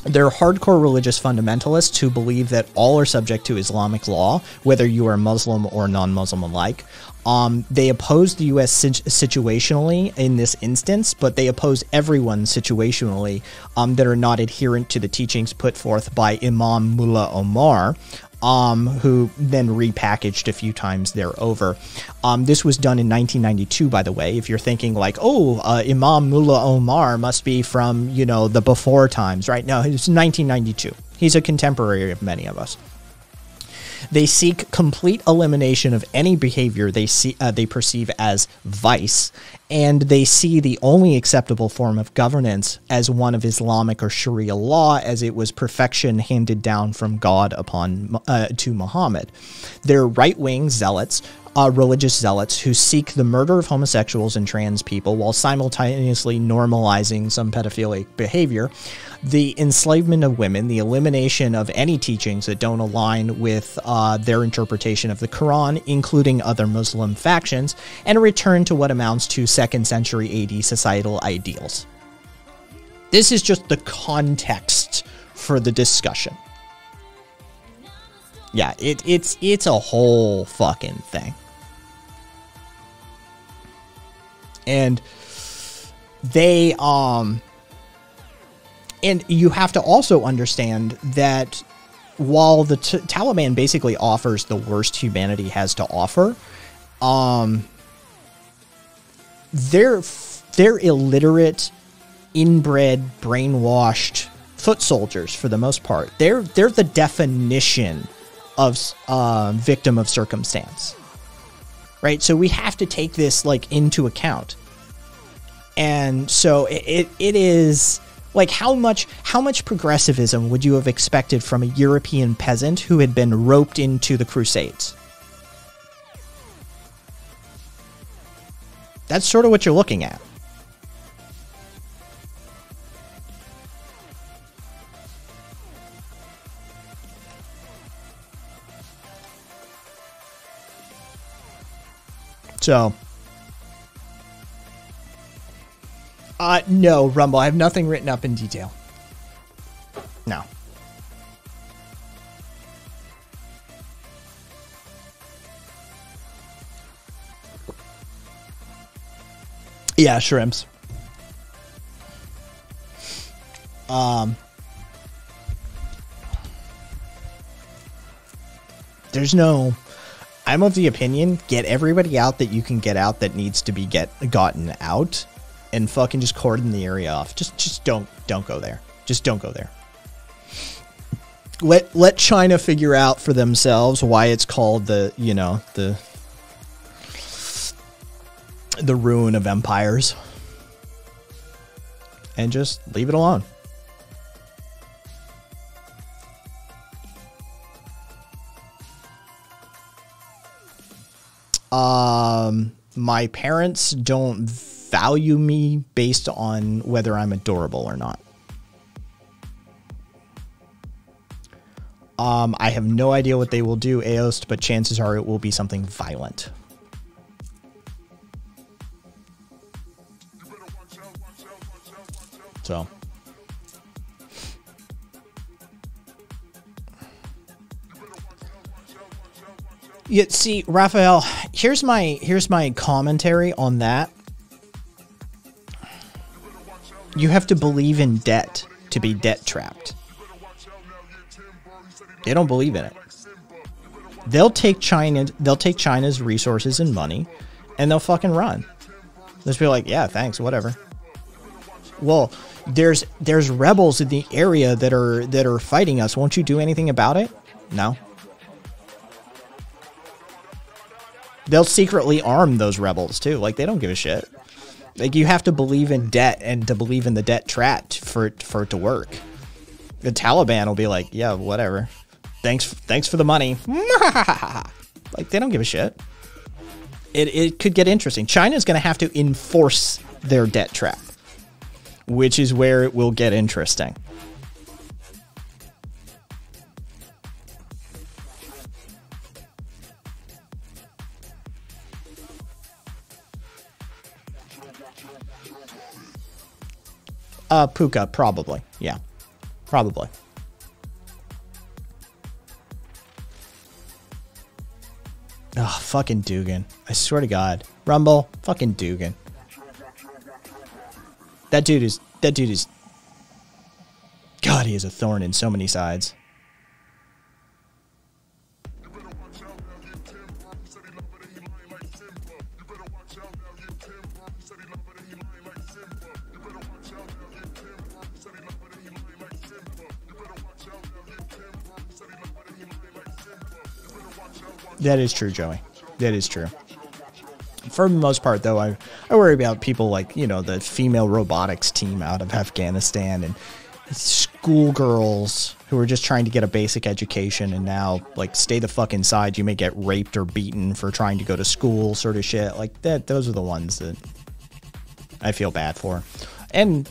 they're hardcore religious fundamentalists who believe that all are subject to Islamic law, whether you are Muslim or non Muslim alike. Um, they oppose the U.S. situationally in this instance, but they oppose everyone situationally um, that are not adherent to the teachings put forth by Imam Mullah Omar, um, who then repackaged a few times there over. Um, this was done in 1992, by the way. If you're thinking like, oh, uh, Imam Mullah Omar must be from you know the before times, right? No, it's 1992. He's a contemporary of many of us. They seek complete elimination of any behavior they see uh, they perceive as vice, and they see the only acceptable form of governance as one of Islamic or Sharia law, as it was perfection handed down from God upon uh, to Muhammad. They're right wing zealots uh, religious zealots who seek the murder of homosexuals and trans people while simultaneously normalizing some pedophilic behavior, the enslavement of women, the elimination of any teachings that don't align with uh, their interpretation of the Quran, including other Muslim factions, and a return to what amounts to second century AD societal ideals. This is just the context for the discussion. Yeah, it, it's it's a whole fucking thing. And they um and you have to also understand that while the t- Taliban basically offers the worst humanity has to offer, um, they're they're illiterate inbred, brainwashed foot soldiers for the most part. They're they're the definition of uh, victim of circumstance, right? So we have to take this like into account, and so it, it, it is like how much how much progressivism would you have expected from a European peasant who had been roped into the Crusades? That's sort of what you're looking at. So, uh, no, Rumble. I have nothing written up in detail. No. Yeah, shrimps. Um, there's no. I'm of the opinion get everybody out that you can get out that needs to be get gotten out, and fucking just cordon the area off. Just just don't don't go there. Just don't go there. Let let China figure out for themselves why it's called the you know the the ruin of empires, and just leave it alone. Um, my parents don't value me based on whether I'm adorable or not. Um, I have no idea what they will do, Aost, but chances are it will be something violent. So. Yeah, see, Raphael, here's my here's my commentary on that. You have to believe in debt to be debt trapped. They don't believe in it. They'll take China they'll take China's resources and money and they'll fucking run. They'll just be like, yeah, thanks, whatever. Well, there's there's rebels in the area that are that are fighting us. Won't you do anything about it? No. They'll secretly arm those rebels too. Like they don't give a shit. Like you have to believe in debt and to believe in the debt trap for it, for it to work. The Taliban will be like, yeah, whatever. Thanks, thanks for the money. like they don't give a shit. It it could get interesting. China's going to have to enforce their debt trap, which is where it will get interesting. Uh, Puka, probably. Yeah, probably. Oh, fucking Dugan. I swear to God. Rumble, fucking Dugan. That dude is, that dude is, God, he is a thorn in so many sides. That is true, Joey. That is true. For the most part, though, I, I worry about people like, you know, the female robotics team out of Afghanistan and schoolgirls who are just trying to get a basic education and now, like, stay the fuck inside. You may get raped or beaten for trying to go to school, sort of shit. Like, that, those are the ones that I feel bad for. And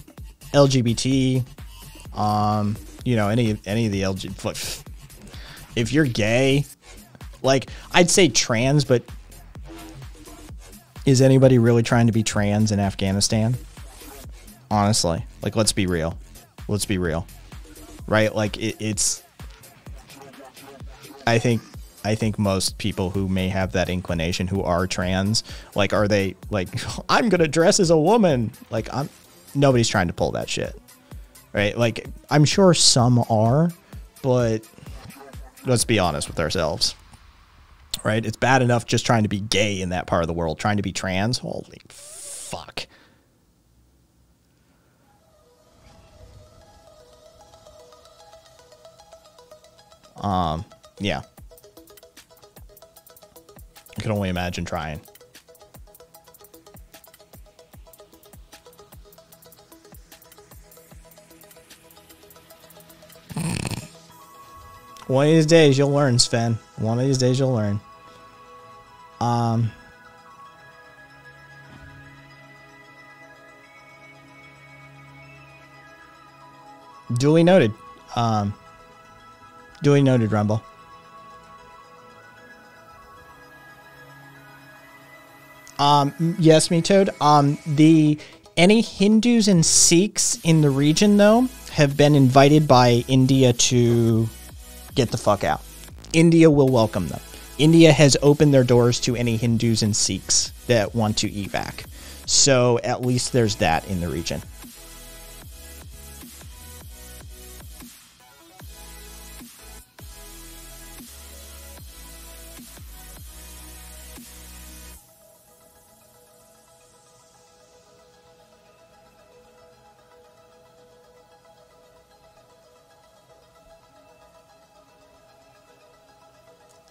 LGBT, um, you know, any, any of the LGBT, if you're gay, like, I'd say trans, but is anybody really trying to be trans in Afghanistan? Honestly, like, let's be real. Let's be real, right? Like, it, it's. I think, I think most people who may have that inclination who are trans, like, are they like, I'm gonna dress as a woman? Like, I'm. Nobody's trying to pull that shit, right? Like, I'm sure some are, but let's be honest with ourselves right? It's bad enough just trying to be gay in that part of the world, trying to be trans. Holy fuck. Um, yeah. I can only imagine trying. One of these days you'll learn, Sven. One of these days you'll learn. Um. Duly noted. Um. Duly noted, Rumble. Um, yes, me toad. Um, the any Hindus and Sikhs in the region though have been invited by India to get the fuck out. India will welcome them. India has opened their doors to any Hindus and Sikhs that want to evac. So at least there's that in the region.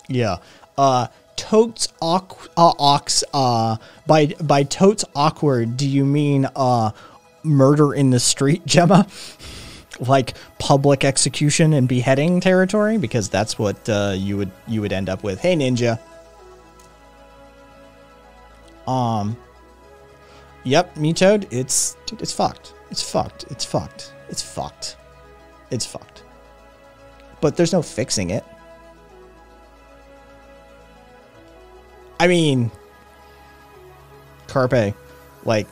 Yeah. Uh totes uh, ox uh by by totes awkward do you mean uh murder in the street Gemma? like public execution and beheading territory because that's what uh, you would you would end up with. Hey ninja. Um Yep, me toad, it's dude, it's fucked. It's fucked. It's fucked. It's fucked. It's fucked. But there's no fixing it. I mean, Carpe, like,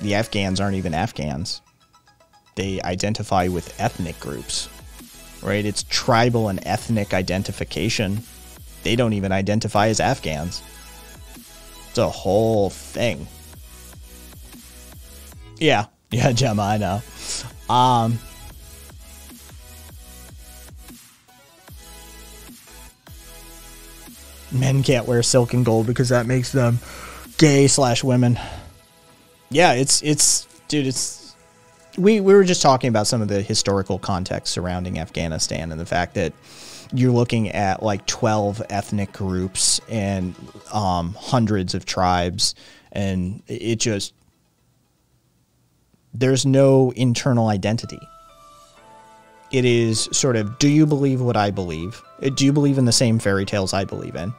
the Afghans aren't even Afghans. They identify with ethnic groups, right? It's tribal and ethnic identification. They don't even identify as Afghans. It's a whole thing. Yeah, yeah, Gemma, I know. Um, men can't wear silk and gold because that makes them gay slash women. Yeah, it's it's dude, it's we we were just talking about some of the historical context surrounding Afghanistan and the fact that you're looking at like 12 ethnic groups and um, hundreds of tribes and it just there's no internal identity it is sort of do you believe what I believe? Uh, Do you believe in the same fairy tales I believe in?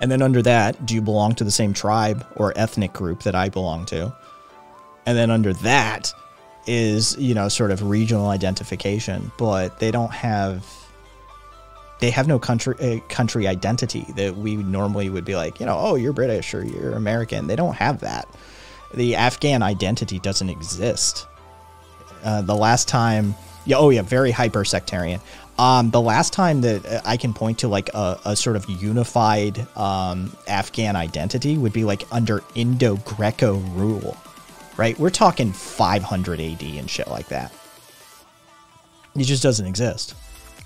And then under that, do you belong to the same tribe or ethnic group that I belong to? And then under that is, you know, sort of regional identification, but they don't have they have no country uh, country identity that we normally would be like, you know, oh, you're British or you're American. They don't have that. The Afghan identity doesn't exist. Uh, the last time yeah oh yeah very hyper sectarian um the last time that uh, i can point to like a, a sort of unified um afghan identity would be like under indo-greco rule right? We're talking 500 ad and shit like that. It just doesn't exist.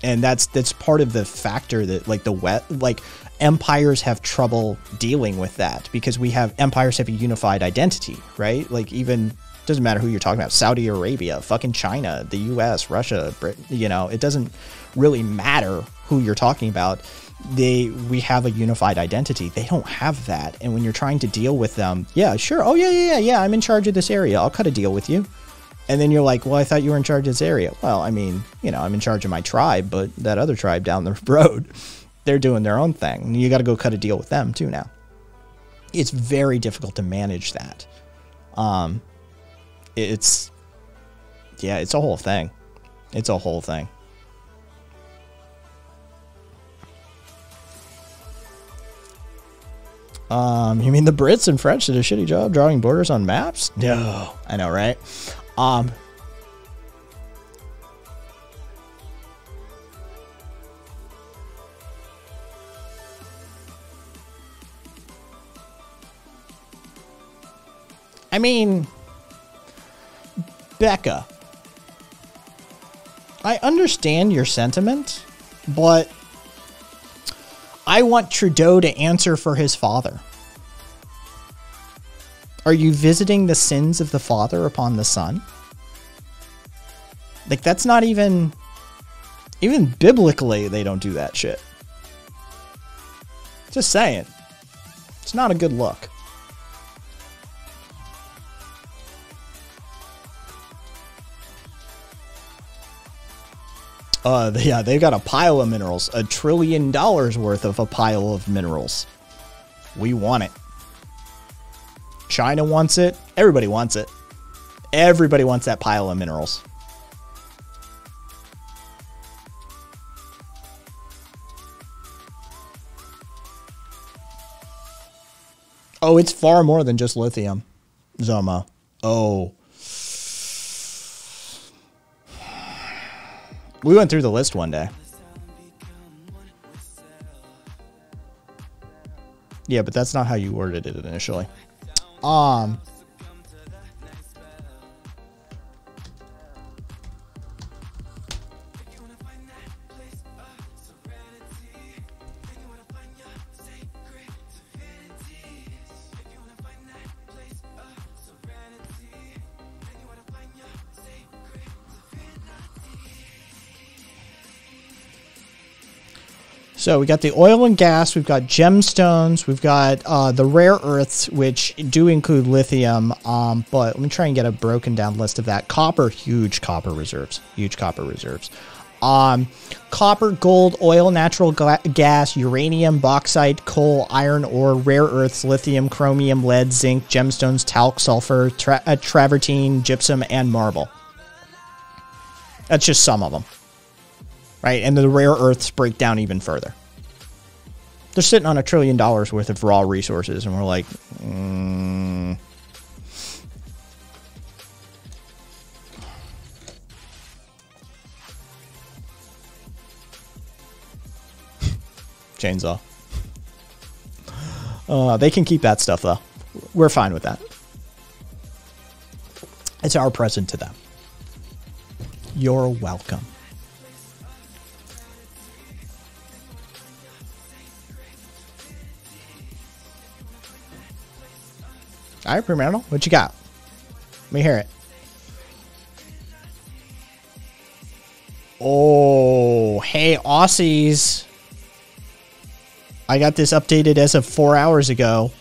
And that's that's part of the factor that like the wet like empires have trouble dealing with that because we have empires have a unified identity right? Like even doesn't matter who you're talking about saudi arabia fucking china the us russia Britain, you know it doesn't really matter who you're talking about they we have a unified identity they don't have that and when you're trying to deal with them yeah sure oh yeah yeah yeah yeah i'm in charge of this area i'll cut a deal with you and then you're like, well, I thought you were in charge of this area. Well, I mean, you know, I'm in charge of my tribe, but that other tribe down the road, they're doing their own thing. You got to go cut a deal with them too now. It's very difficult to manage that. Um, it's, yeah, it's a whole thing. It's a whole thing. Um, you mean the Brits and French did a shitty job drawing borders on maps? No, I know, right? Um, I mean, Becca, I understand your sentiment, but I want Trudeau to answer for his father. Are you visiting the sins of the father upon the son? Like, that's not even Even biblically, they don't do that shit. Just saying. It's not a good look. Uh, yeah, they've got a pile of minerals. A trillion dollars worth of a pile of minerals. We want it. China wants it. Everybody wants it. Everybody wants that pile of minerals. Oh, it's far more than just lithium, Zoma. Oh. We went through the list one day. Yeah, but that's not how you worded it initially. Um So we got the oil and gas, we've got gemstones, we've got uh, the rare earths, which do include lithium. Um, but let me try and get a broken down list of that. Copper, huge copper reserves, huge copper reserves. Um, copper, gold, oil, natural ga- gas, uranium, bauxite, coal, iron ore, rare earths, lithium, chromium, lead, zinc, gemstones, talc, sulfur, tra- uh, travertine, gypsum, and marble. That's just some of them right? And the rare earths break down even further. They're sitting on a trillion dollars worth of raw resources, and we're like, mm. chainsaw. Uh, they can keep that stuff though. We're fine with that. It's our present to them. You're welcome. All right, Primero, what you got? Let me hear it. Oh, hey, Aussies. I got this updated as of four hours ago.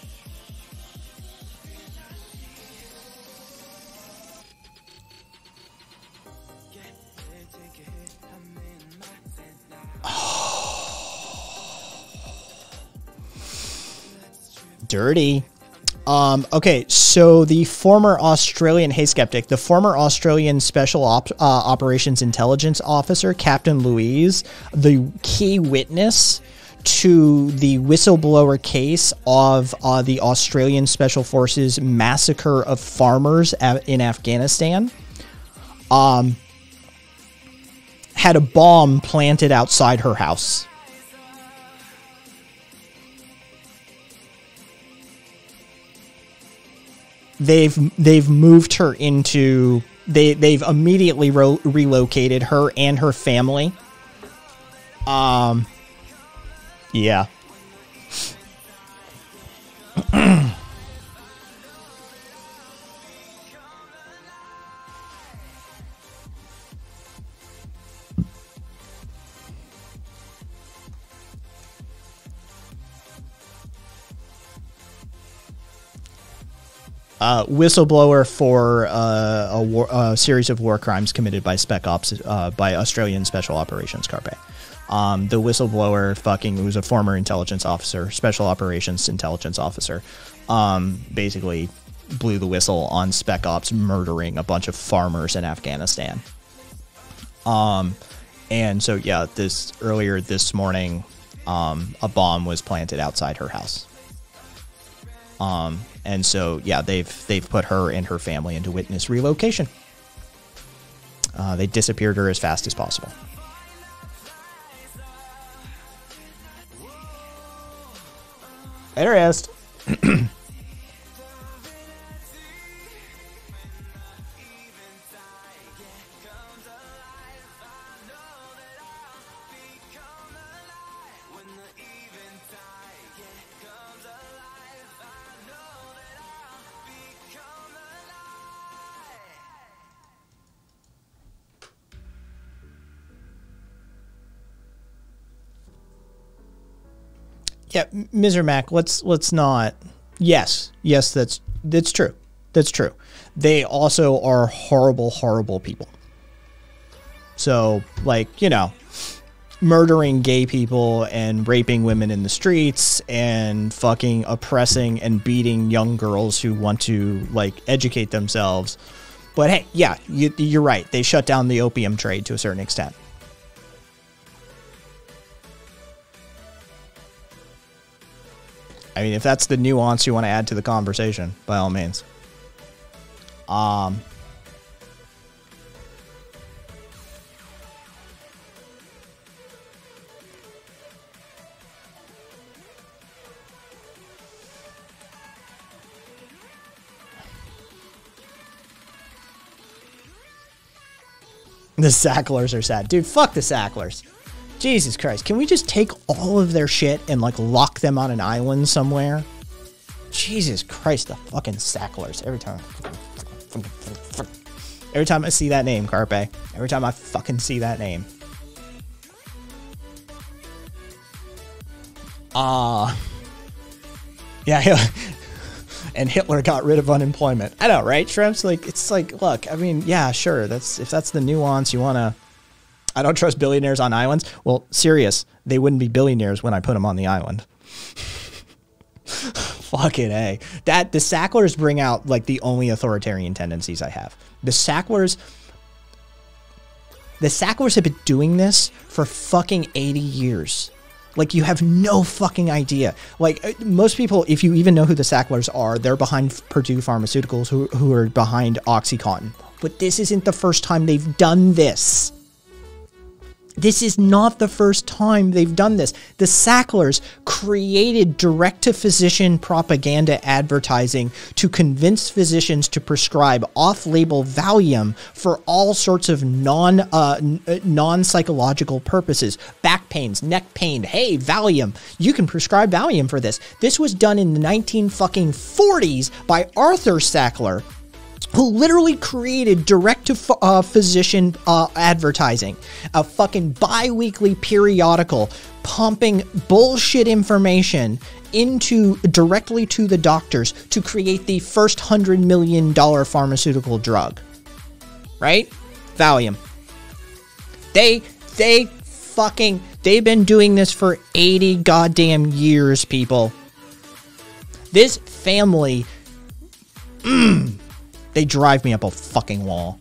Dirty. Um, okay, so the former Australian, hey skeptic, the former Australian Special Op, uh, Operations Intelligence Officer, Captain Louise, the key witness to the whistleblower case of uh, the Australian Special Forces massacre of farmers in Afghanistan, um, had a bomb planted outside her house. They've they've moved her into they they've immediately ro- relocated her and her family. Um, yeah. uh, whistleblower for uh, a, war, a, series of war crimes committed by Spec Ops uh, by Australian Special Operations Carpe. Um, the whistleblower fucking was a former intelligence officer, special operations intelligence officer. Um, basically blew the whistle on Spec Ops murdering a bunch of farmers in Afghanistan. Um, and so yeah, this earlier this morning, um, a bomb was planted outside her house. Um, and so yeah, they've they've put her and her family into witness relocation. Uh, they disappeared her as fast as possible. Interest. Yeah, Mr. Mac, let's let's not. Yes, yes, that's that's true. That's true. They also are horrible, horrible people. So, like, you know, murdering gay people and raping women in the streets and fucking oppressing and beating young girls who want to like educate themselves. But hey, yeah, you, you're right. They shut down the opium trade to a certain extent. I mean, if that's the nuance you want to add to the conversation, by all means. Um, The Sacklers are sad. Dude, fuck the Sacklers. Jesus Christ. Can we just take all of their shit and like lock them on an island somewhere? Jesus Christ, the fucking Sacklers. Every time. Every time I see that name, Carpe. Every time I fucking see that name. Ah. Uh, yeah, and Hitler got rid of unemployment. I know, right? Shrimps like it's like, look, I mean, yeah, sure. That's if that's the nuance you want to I don't trust billionaires on islands. Well, serious, they wouldn't be billionaires when I put them on the island. Fucking A. That the Sacklers bring out like the only authoritarian tendencies I have. The Sacklers the Sacklers have been doing this for fucking 80 years. Like you have no fucking idea. Like uh, most people, if you even know who the Sacklers are, they're behind Purdue Pharmaceuticals, who who are behind OxyContin. But this isn't the first time they've done this. This is not the first time they've done this. The Sacklers created direct to physician propaganda advertising to convince physicians to prescribe off label Valium for all sorts of non uh, uh non psychological purposes. Back pains, neck pain. Hey, Valium. You can prescribe Valium for this. This was done in the 19 fucking 40s by Arthur Sackler who literally created direct to uh, physician uh, advertising, a fucking bi weekly periodical pumping bullshit information into directly to the doctors to create the first hundred million dollar pharmaceutical drug. Right? Valium. They, they fucking, they've been doing this for 80 goddamn years, people. This family. Mm, they drive me up a fucking wall.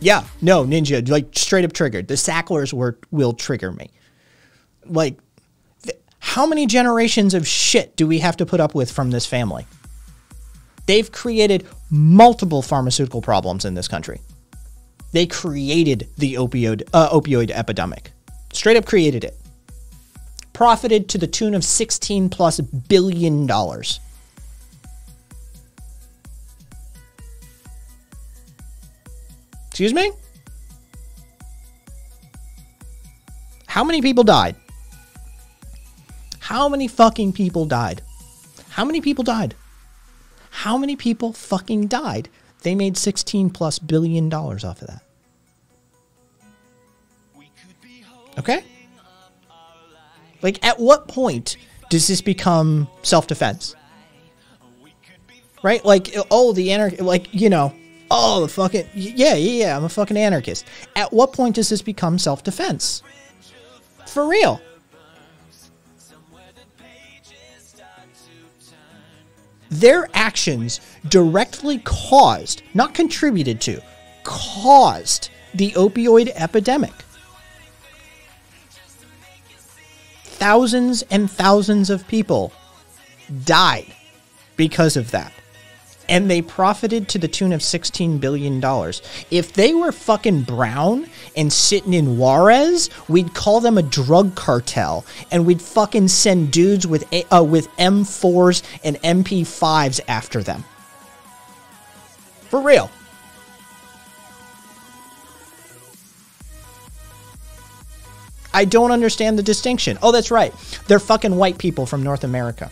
Yeah, no, Ninja, like straight up triggered. The Sacklers were will trigger me. Like, how many generations of shit do we have to put up with from this family? They've created multiple pharmaceutical problems in this country. They created the opioid uh, opioid epidemic. Straight up created it. Profited to the tune of 16 plus billion dollars. Excuse me? How many people died? How many fucking people died? How many people died? How many people fucking died? They made 16 plus billion dollars off of that. Okay? Like, at what point does this become self defense? Right? Like, oh, the anarch, like, you know, oh, the fucking, yeah, yeah, yeah, I'm a fucking anarchist. At what point does this become self defense? For real. Their actions directly caused, not contributed to, caused the opioid epidemic. Thousands and thousands of people died because of that. And they profited to the tune of $16 billion. If they were fucking brown and sitting in Juarez, we'd call them a drug cartel. And we'd fucking send dudes with, uh, with M4s and MP5s after them. For real. I don't understand the distinction. Oh, that's right. They're fucking white people from North America.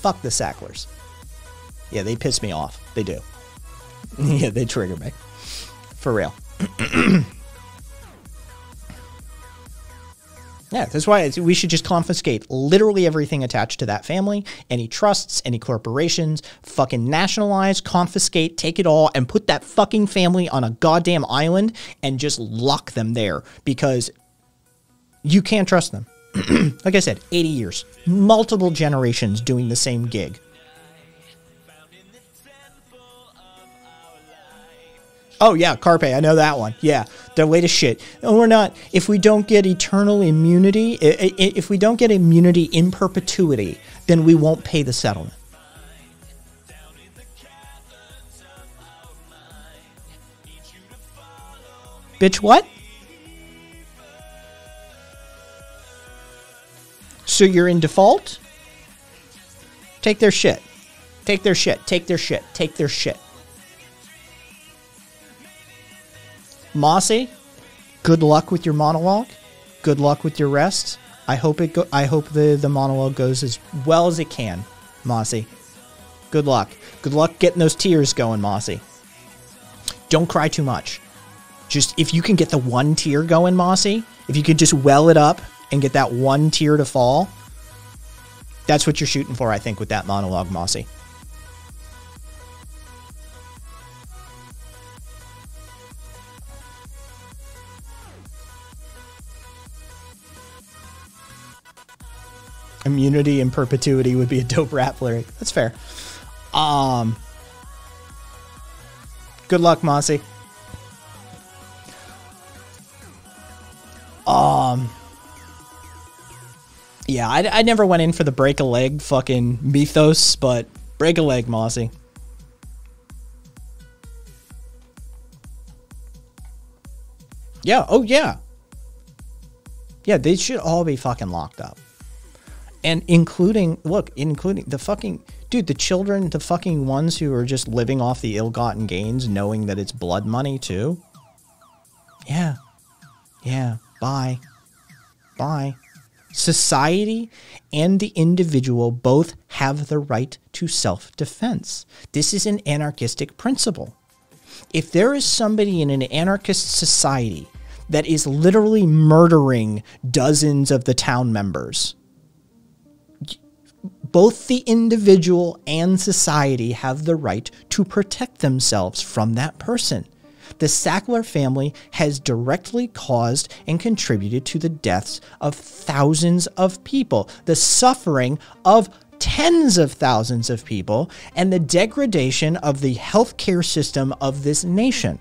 Fuck the Sacklers. Yeah, they piss me off. They do. yeah, they trigger me. For real. Yeah, that's why we should just confiscate literally everything attached to that family, any trusts, any corporations, fucking nationalize, confiscate, take it all, and put that fucking family on a goddamn island and just lock them there because you can't trust them. like I said, 80 years, multiple generations doing the same gig. Oh yeah, Carpe. I know that one. Yeah, the latest shit. We're not. If we don't get eternal immunity, if we don't get immunity in perpetuity, then we won't pay the settlement. Bitch, what? So you're in default? Take their shit. Take their shit. Take their shit. Take their shit. Mossy, good luck with your monologue. Good luck with your rest. I hope it. Go- I hope the the monologue goes as well as it can, Mossy. Good luck. Good luck getting those tears going, Mossy. Don't cry too much. Just if you can get the one tear going, Mossy, if you could just well it up and get that one tear to fall, that's what you're shooting for, I think, with that monologue, Mossy. Immunity and perpetuity would be a dope rap lyric. That's fair. Um, good luck, Mossy. Um, yeah, I, I never went in for the break a leg fucking mythos, but break a leg, Mossy. Yeah. Oh yeah. Yeah, they should all be fucking locked up and including look including the fucking dude the children the fucking ones who are just living off the ill-gotten gains knowing that it's blood money too. Yeah. Yeah. Bye. Bye. Society and the individual both have the right to self-defense. This is an anarchistic principle. If there is somebody in an anarchist society that is literally murdering dozens of the town members both the individual and society have the right to protect themselves from that person. The Sackler family has directly caused and contributed to the deaths of thousands of people, the suffering of tens of thousands of people, and the degradation of the healthcare system of this nation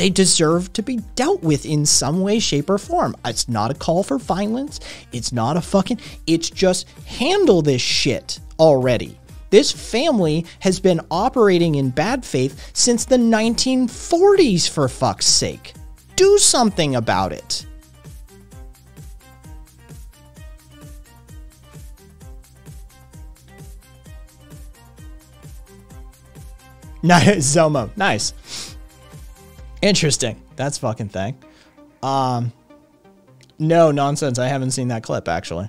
they deserve to be dealt with in some way, shape, or form. It's not a call for violence. It's not a fucking. It's just handle this shit already. This family has been operating in bad faith since the 1940s, for fuck's sake. Do something about it. Nice, Zomo. Nice. Interesting. That's fucking thing. Um, no nonsense. I haven't seen that clip actually.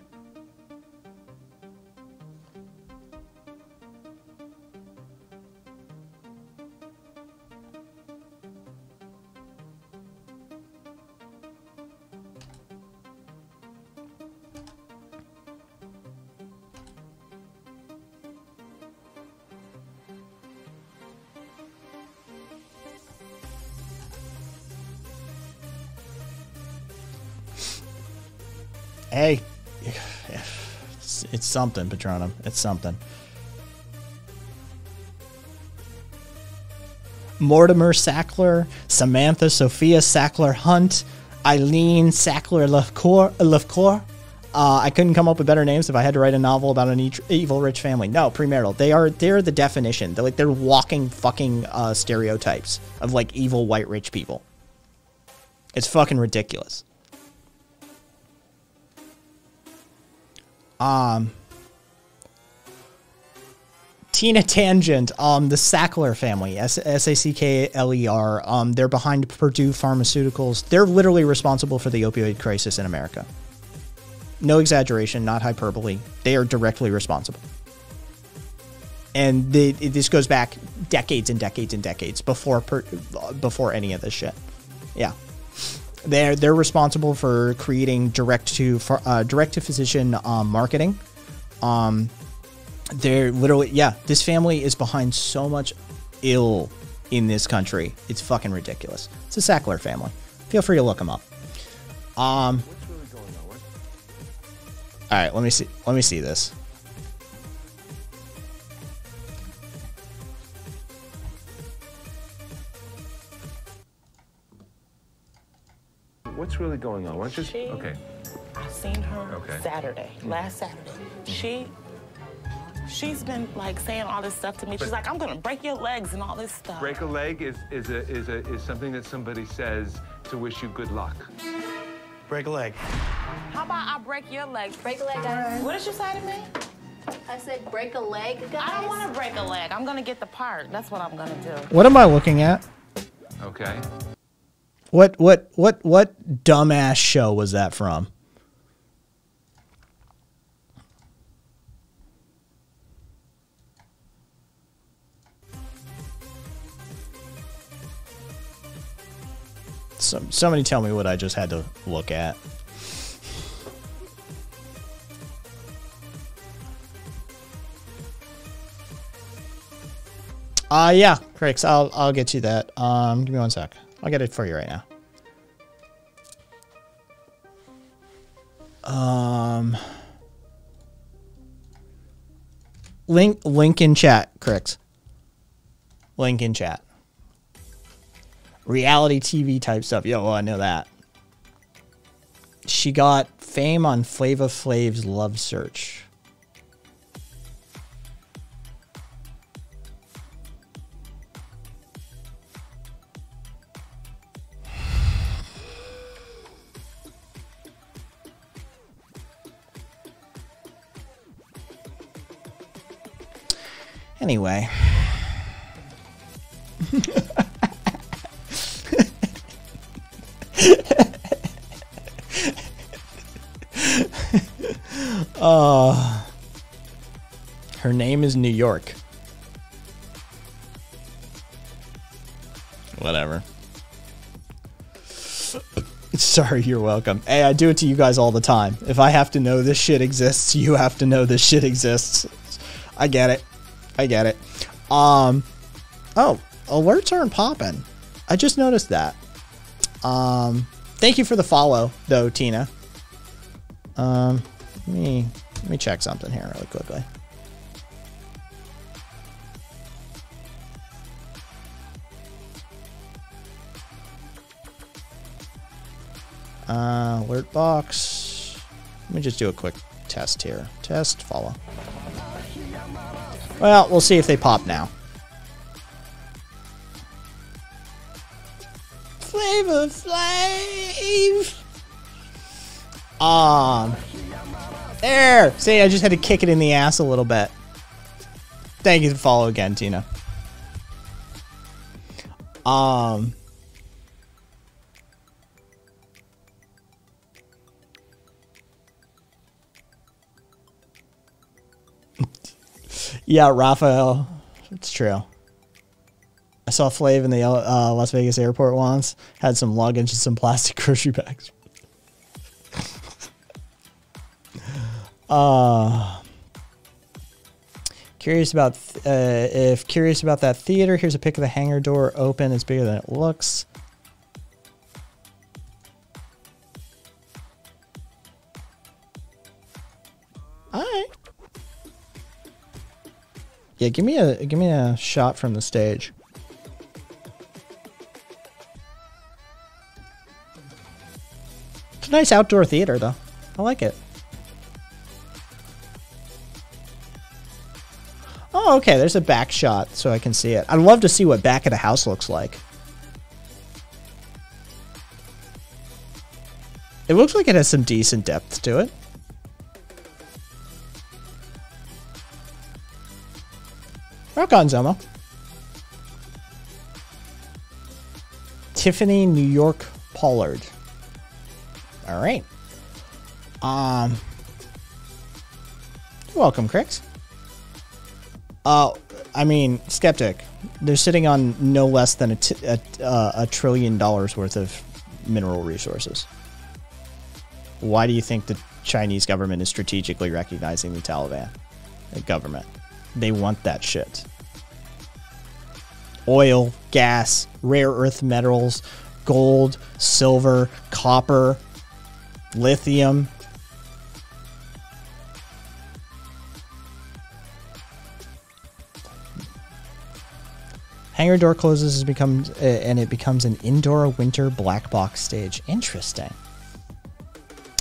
Hey, it's, it's something, Patronum. It's something. Mortimer Sackler, Samantha Sophia Sackler Hunt, Ilene Sackler Lefcourt. Lefcourt. Uh, I couldn't come up with better names if I had to write a novel about an e- evil rich family. No, premarital. They are they're the definition. They're like they're walking fucking uh, stereotypes of like evil white rich people. It's fucking ridiculous. Um, Tina Tangent, um, the Sackler family, S A C K L E R. Um, they're behind Purdue Pharmaceuticals. They're literally responsible for the opioid crisis in America. no exaggeration, not hyperbole. They are directly responsible. And they, it, this goes back decades and decades and decades before per, before any of this shit. Yeah, they're they're responsible for creating direct to for, uh, direct to physician um, marketing. Um, they're literally yeah. This family is behind so much ill in this country. It's fucking ridiculous. It's a Sackler family. Feel free to look them up. Um. All right, let me see. Let me see this. What's really going on? Why don't you? She- Okay. I seen her Okay. Saturday, mm. last Saturday. Mm. She she's been like saying all this stuff to me. She's like, I'm gonna break your legs and all this stuff. Break a leg is is a is a is something that somebody says to wish you good luck. Break a leg. How about I break your legs? Break a leg, guys. What did you say to me? I said break a leg, guys. I don't want to break a leg. I'm gonna get the part. That's what I'm gonna do. What am I looking at? Okay. What what what what dumbass show was that from? Some, somebody tell me what I just had to look at. Uh yeah, Crix, I'll I'll get you that. Um give me one sec. I'll get it for you right now. Um link link in chat, Crix. Link in chat. Reality TV type stuff. Yo, well, I know that. She got fame on Flavor Flav's Love Search. Anyway. uh, her name is New York. Whatever. Sorry, you're welcome. Hey, I do it to you guys all the time. If I have to know this shit exists, you have to know this shit exists. I get it. I get it. Um, oh, alerts aren't popping. I just noticed that. Um, thank you for the follow, though, Tina. Um, let me let me check something here really quickly. Uh, alert box. Let me just do a quick test here. Test, follow. Well, we'll see if they pop now. Flavor Flav! Um, there! See, I just had to kick it in the ass a little bit. Thank you for follow again, Tina. Um, yeah, Raphael. It's true. I saw Flav in the uh, Las Vegas airport once. Had some luggage and some plastic grocery bags. uh, curious about uh, if curious about that theater. Here's a pic of the hangar door open. It's bigger than it looks. All right. Yeah, give me a give me a shot from the stage. It's a nice outdoor theater, though. I like it. Oh, okay. There's a back shot, so I can see it. I'd love to see what back of the house looks like. It looks like it has some decent depth to it. Rock on, Zomo. Tiffany New York Pollard. All right. Um, welcome, Crix. Uh, I mean, skeptic. They're sitting on no less than a, uh, a trillion dollars worth of mineral resources. Why do you think the Chinese government is strategically recognizing the Taliban the government? They want that shit. Oil, gas, rare earth metals, gold, silver, copper, lithium. Hangar door closes and becomes uh, and it becomes an indoor winter black box stage. Interesting.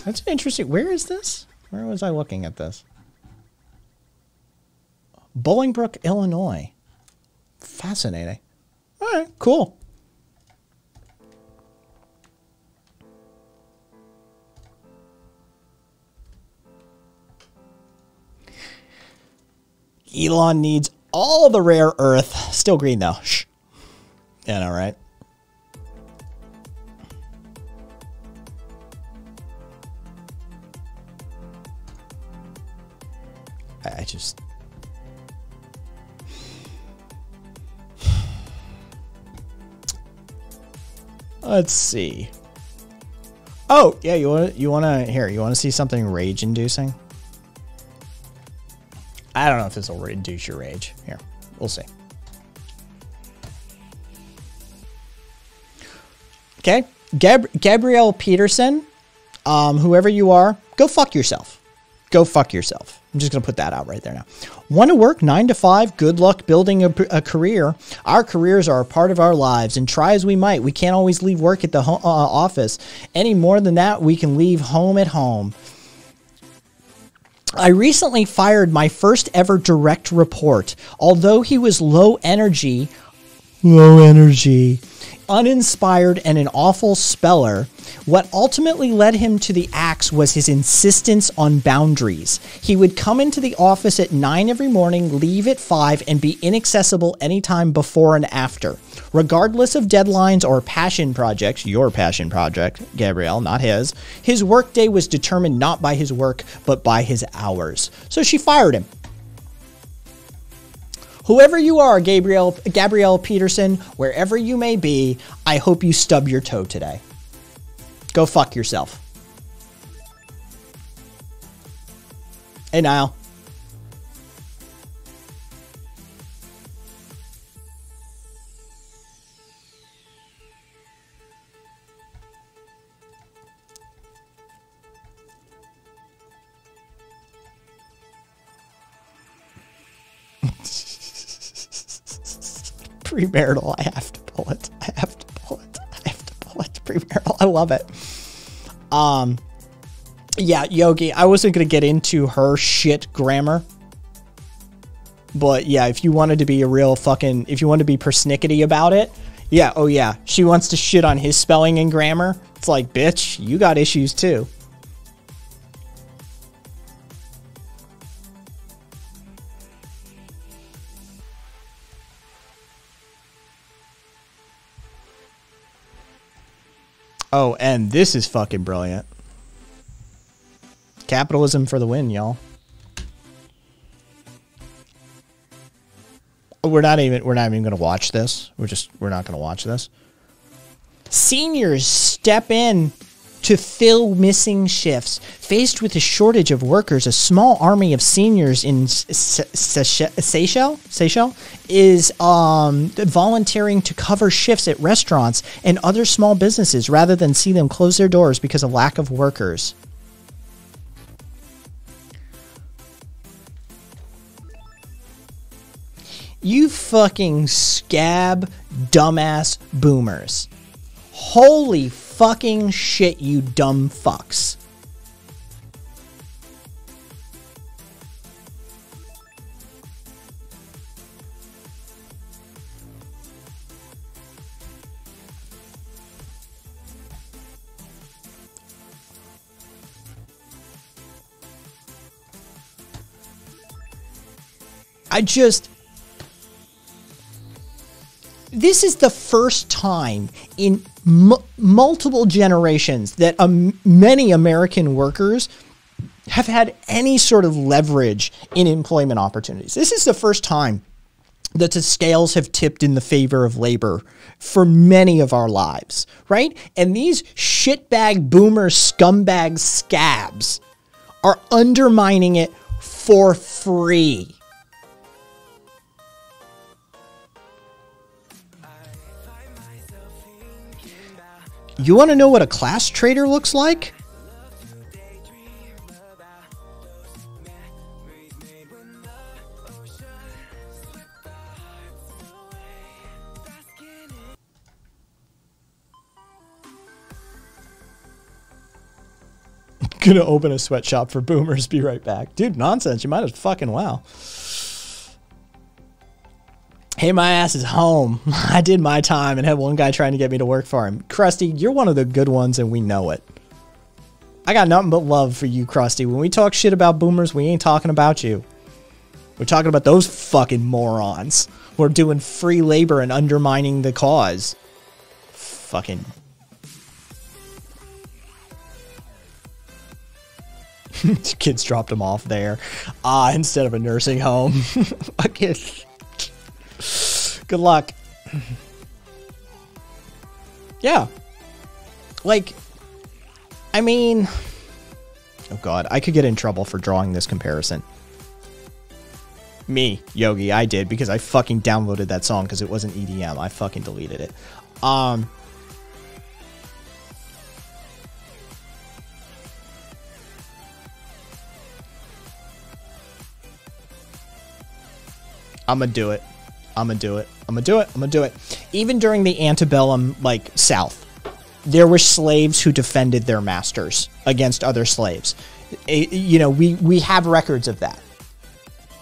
That's interesting. Where is this? Where was I looking at this? Bolingbrook, Illinois. Fascinating. All right, cool. Elon needs all the rare earth. Still green though. Shh. Yeah, all right. I I just. Let's see. Oh yeah, you want you want to here? You want to see something rage-inducing? I don't know if this will reduce your rage. Here, we'll see. Okay, Gab- Gabrielle Peterson, um, whoever you are, go fuck yourself. Go fuck yourself. I'm just gonna put that out right there now. Want to work nine to five? Good luck building a, a career. Our careers are a part of our lives, and try as we might, we can't always leave work at the ho- uh, office. Any more than that, we can leave home at home. I recently fired my first ever direct report. Although he was low energy, low energy, uninspired, and an awful speller, what ultimately led him to the axe was his insistence on boundaries. He would come into the office at 9 every morning, leave at 5, and be inaccessible anytime before and after. Regardless of deadlines or passion projects, your passion project, Gabrielle, not his, his workday was determined not by his work, but by his hours. So she fired him. Whoever you are, Gabrielle Gabrielle Peterson, wherever you may be, I hope you stub your toe today. Go fuck yourself. Hey, Niall. Premarital. I have to pull it. I have to pull it. I have to pull it. Premarital. I love it. Um, yeah, Yogi. I wasn't gonna get into her shit grammar, but yeah, if you wanted to be a real fucking, if you wanted to be persnickety about it, yeah, oh yeah, she wants to shit on his spelling and grammar. It's like, bitch, you got issues too. Oh, and this is fucking brilliant. Capitalism for the win, y'all. We're not even we're not even going to watch this. We're just we're not going to watch this. Seniors step in to fill missing shifts. Faced with a shortage of workers, a small army of seniors in Seychelles, Seychelles is um, volunteering to cover shifts at restaurants and other small businesses rather than see them close their doors because of lack of workers. You fucking scab dumbass boomers. Holy fucking shit, you dumb fucks. I just. This is the first time in m- multiple generations that um, many American workers have had any sort of leverage in employment opportunities. This is the first time that the scales have tipped in the favor of labor for many of our lives, right? And these shitbag boomer scumbag scabs are undermining it for free. You want to know what a class trader looks like? Gonna open a sweatshop for boomers. Be right back. Dude, nonsense. You might as fucking wow. Hey, my ass is home. I did my time and had one guy trying to get me to work for him. Krusty, you're one of the good ones and we know it. I got nothing but love for you, Krusty. When we talk shit about boomers, we ain't talking about you. We're talking about those fucking morons. We're doing free labor and undermining the cause. Fucking kids dropped him off there uh, instead of a nursing home. Fucking. Good luck. Yeah. Like, I mean, oh god, I could get in trouble for drawing this comparison. Me, Yogi, I did because I fucking downloaded that song because it wasn't EDM. I fucking deleted it. Um, I'm gonna do it. I'm gonna do it. I'm gonna do it. I'm gonna do it. Even during the antebellum like South, there were slaves who defended their masters against other slaves. It- you know, we we have records of that.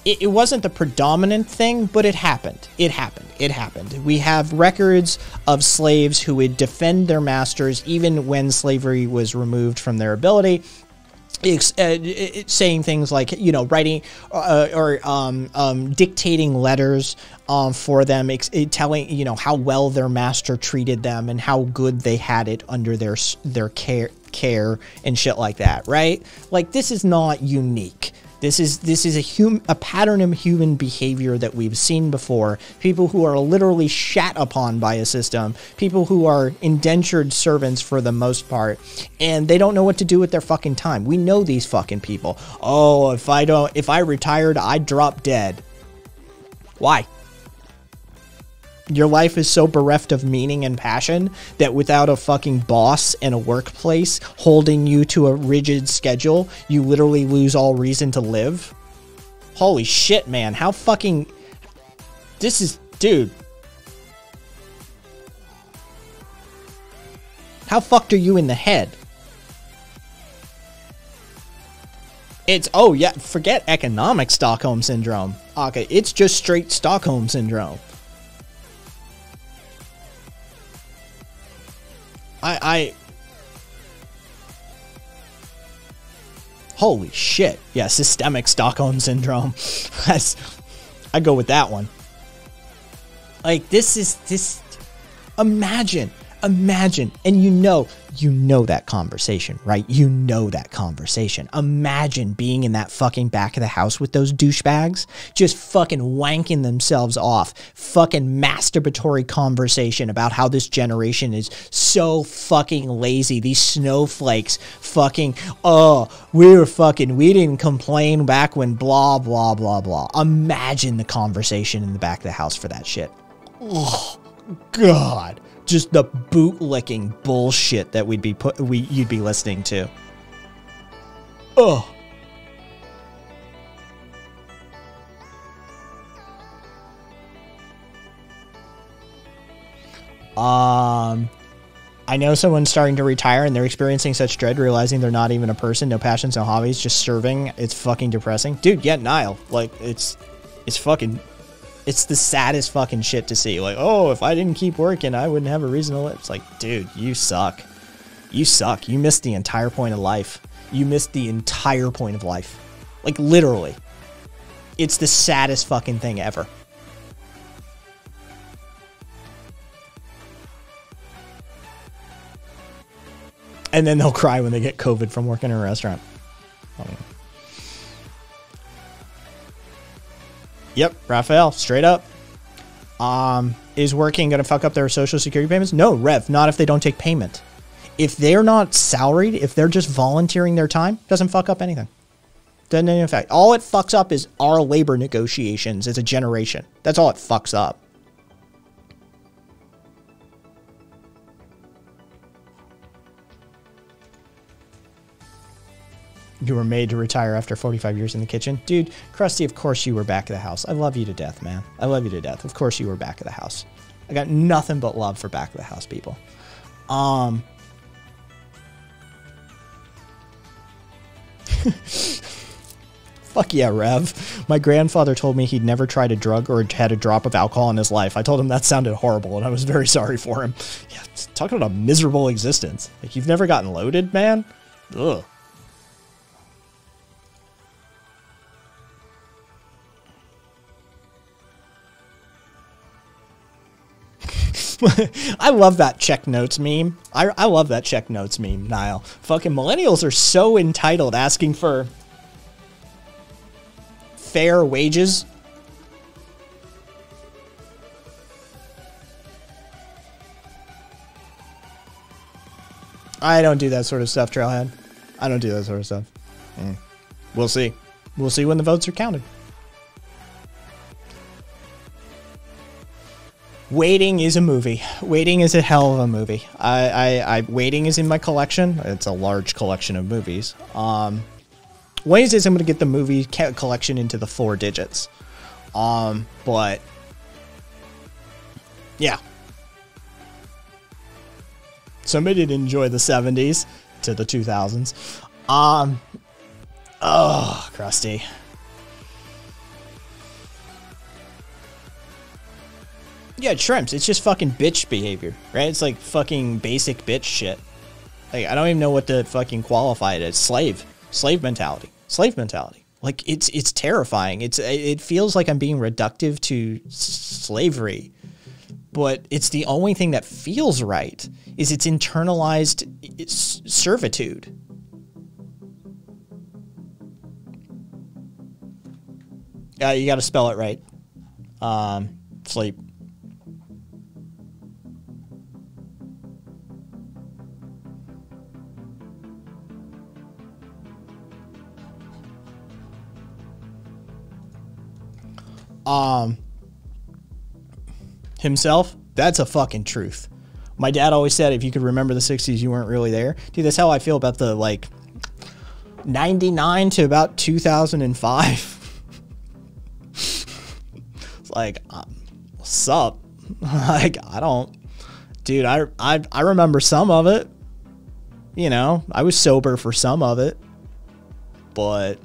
It, it wasn't the predominant thing, but it happened. It happened. It happened. We have records of slaves who would defend their masters even when slavery was removed from their ability saying things like you know writing uh, or um, um, dictating letters um, for them telling you know how well their master treated them and how good they had it under their their care care and shit like that right? Like this is not unique this is this is a hum, a pattern of human behavior that we've seen before. People who are literally shat upon by a system, people who are indentured servants for the most part, and they don't know what to do with their fucking time. We know these fucking people. Oh, if I don't if I retired, I'd drop dead. Why? Your life is so bereft of meaning and passion that without a fucking boss and a workplace holding you to a rigid schedule, you literally lose all reason to live. Holy shit, man. How fucking. This is. Dude. How fucked are you in the head? It's. Oh, yeah. Forget economic Stockholm Syndrome. Okay, it's just straight Stockholm Syndrome. I, I Holy shit. Yeah, systemic Stockholm syndrome. That's I go with that one. Like this is this imagine imagine and you know you know that conversation right? You know that conversation. Imagine being in that fucking back of the house with those douchebags just fucking wanking themselves off fucking masturbatory conversation about how this generation is so fucking lazy. These snowflakes fucking oh we were fucking we didn't complain back when blah blah blah blah. Imagine the conversation in the back of the house for that shit. Oh god just the bootlicking bullshit that we'd be put we you'd be listening to. Oh. Um I know someone's starting to retire and they're experiencing such dread, realizing they're not even a person, no passions, no hobbies, just serving. It's fucking depressing. Dude, yeah, Nile. Like it's it's fucking it's the saddest fucking shit to see. Like, oh, if I didn't keep working, I wouldn't have a reason to live. It's like, dude, you suck. You suck. You missed the entire point of life. You missed the entire point of life. Like, literally. It's the saddest fucking thing ever. And then they'll cry when they get COVID from working in a restaurant. Oh, yeah. Yep, Raphael, straight up. Um, is working going to fuck up their social security payments? No, Rev, not if they don't take payment. If they're not salaried, if they're just volunteering their time, doesn't fuck up anything. Doesn't in fact. All it fucks up is our labor negotiations as a generation. That's all it fucks up. You were made to retire after 45 years in the kitchen. Dude, Krusty, of course you were back of the house. I love you to death, man. I love you to death. Of course you were back of the house. I got nothing but love for back of the house people. Um Fuck yeah, Rev. My grandfather told me he'd never tried a drug or had a drop of alcohol in his life. I told him that sounded horrible and I was very sorry for him. Yeah, talk about a miserable existence. Like you've never gotten loaded, man? Ugh. I love that check notes meme. I, I love that check notes meme, Niall. Fucking millennials are so entitled asking for fair wages. I don't do that sort of stuff, Trailhead. I don't do that sort of stuff. Mm. We'll see. We'll see when the votes are counted. Waiting is a movie. Waiting is a hell of a movie. I, I, I Waiting is in my collection. It's a large collection of movies. Um, Wednesdays I'm going to get the movie collection into the four digits. Um, but yeah. Somebody did enjoy the 70s to the 2000s. Um, oh, crusty. Yeah, shrimps. It's just fucking bitch behavior, right? It's like fucking basic bitch shit. Like I don't even know what to fucking qualify it as. Slave, slave mentality, slave mentality. Like it's it's terrifying. It's it feels like I'm being reductive to slavery, but it's the only thing that feels right. Is it's internalized it's servitude. Yeah, you got to spell it right. Um, sleep. Um himself that's a fucking truth. My dad always said if you could remember the 60s you weren't really there. Dude that's how i feel about the like 99 to about 2005 it's like um, what's up? Like i don't dude I, I i remember some of it. You know i was sober for some of it. But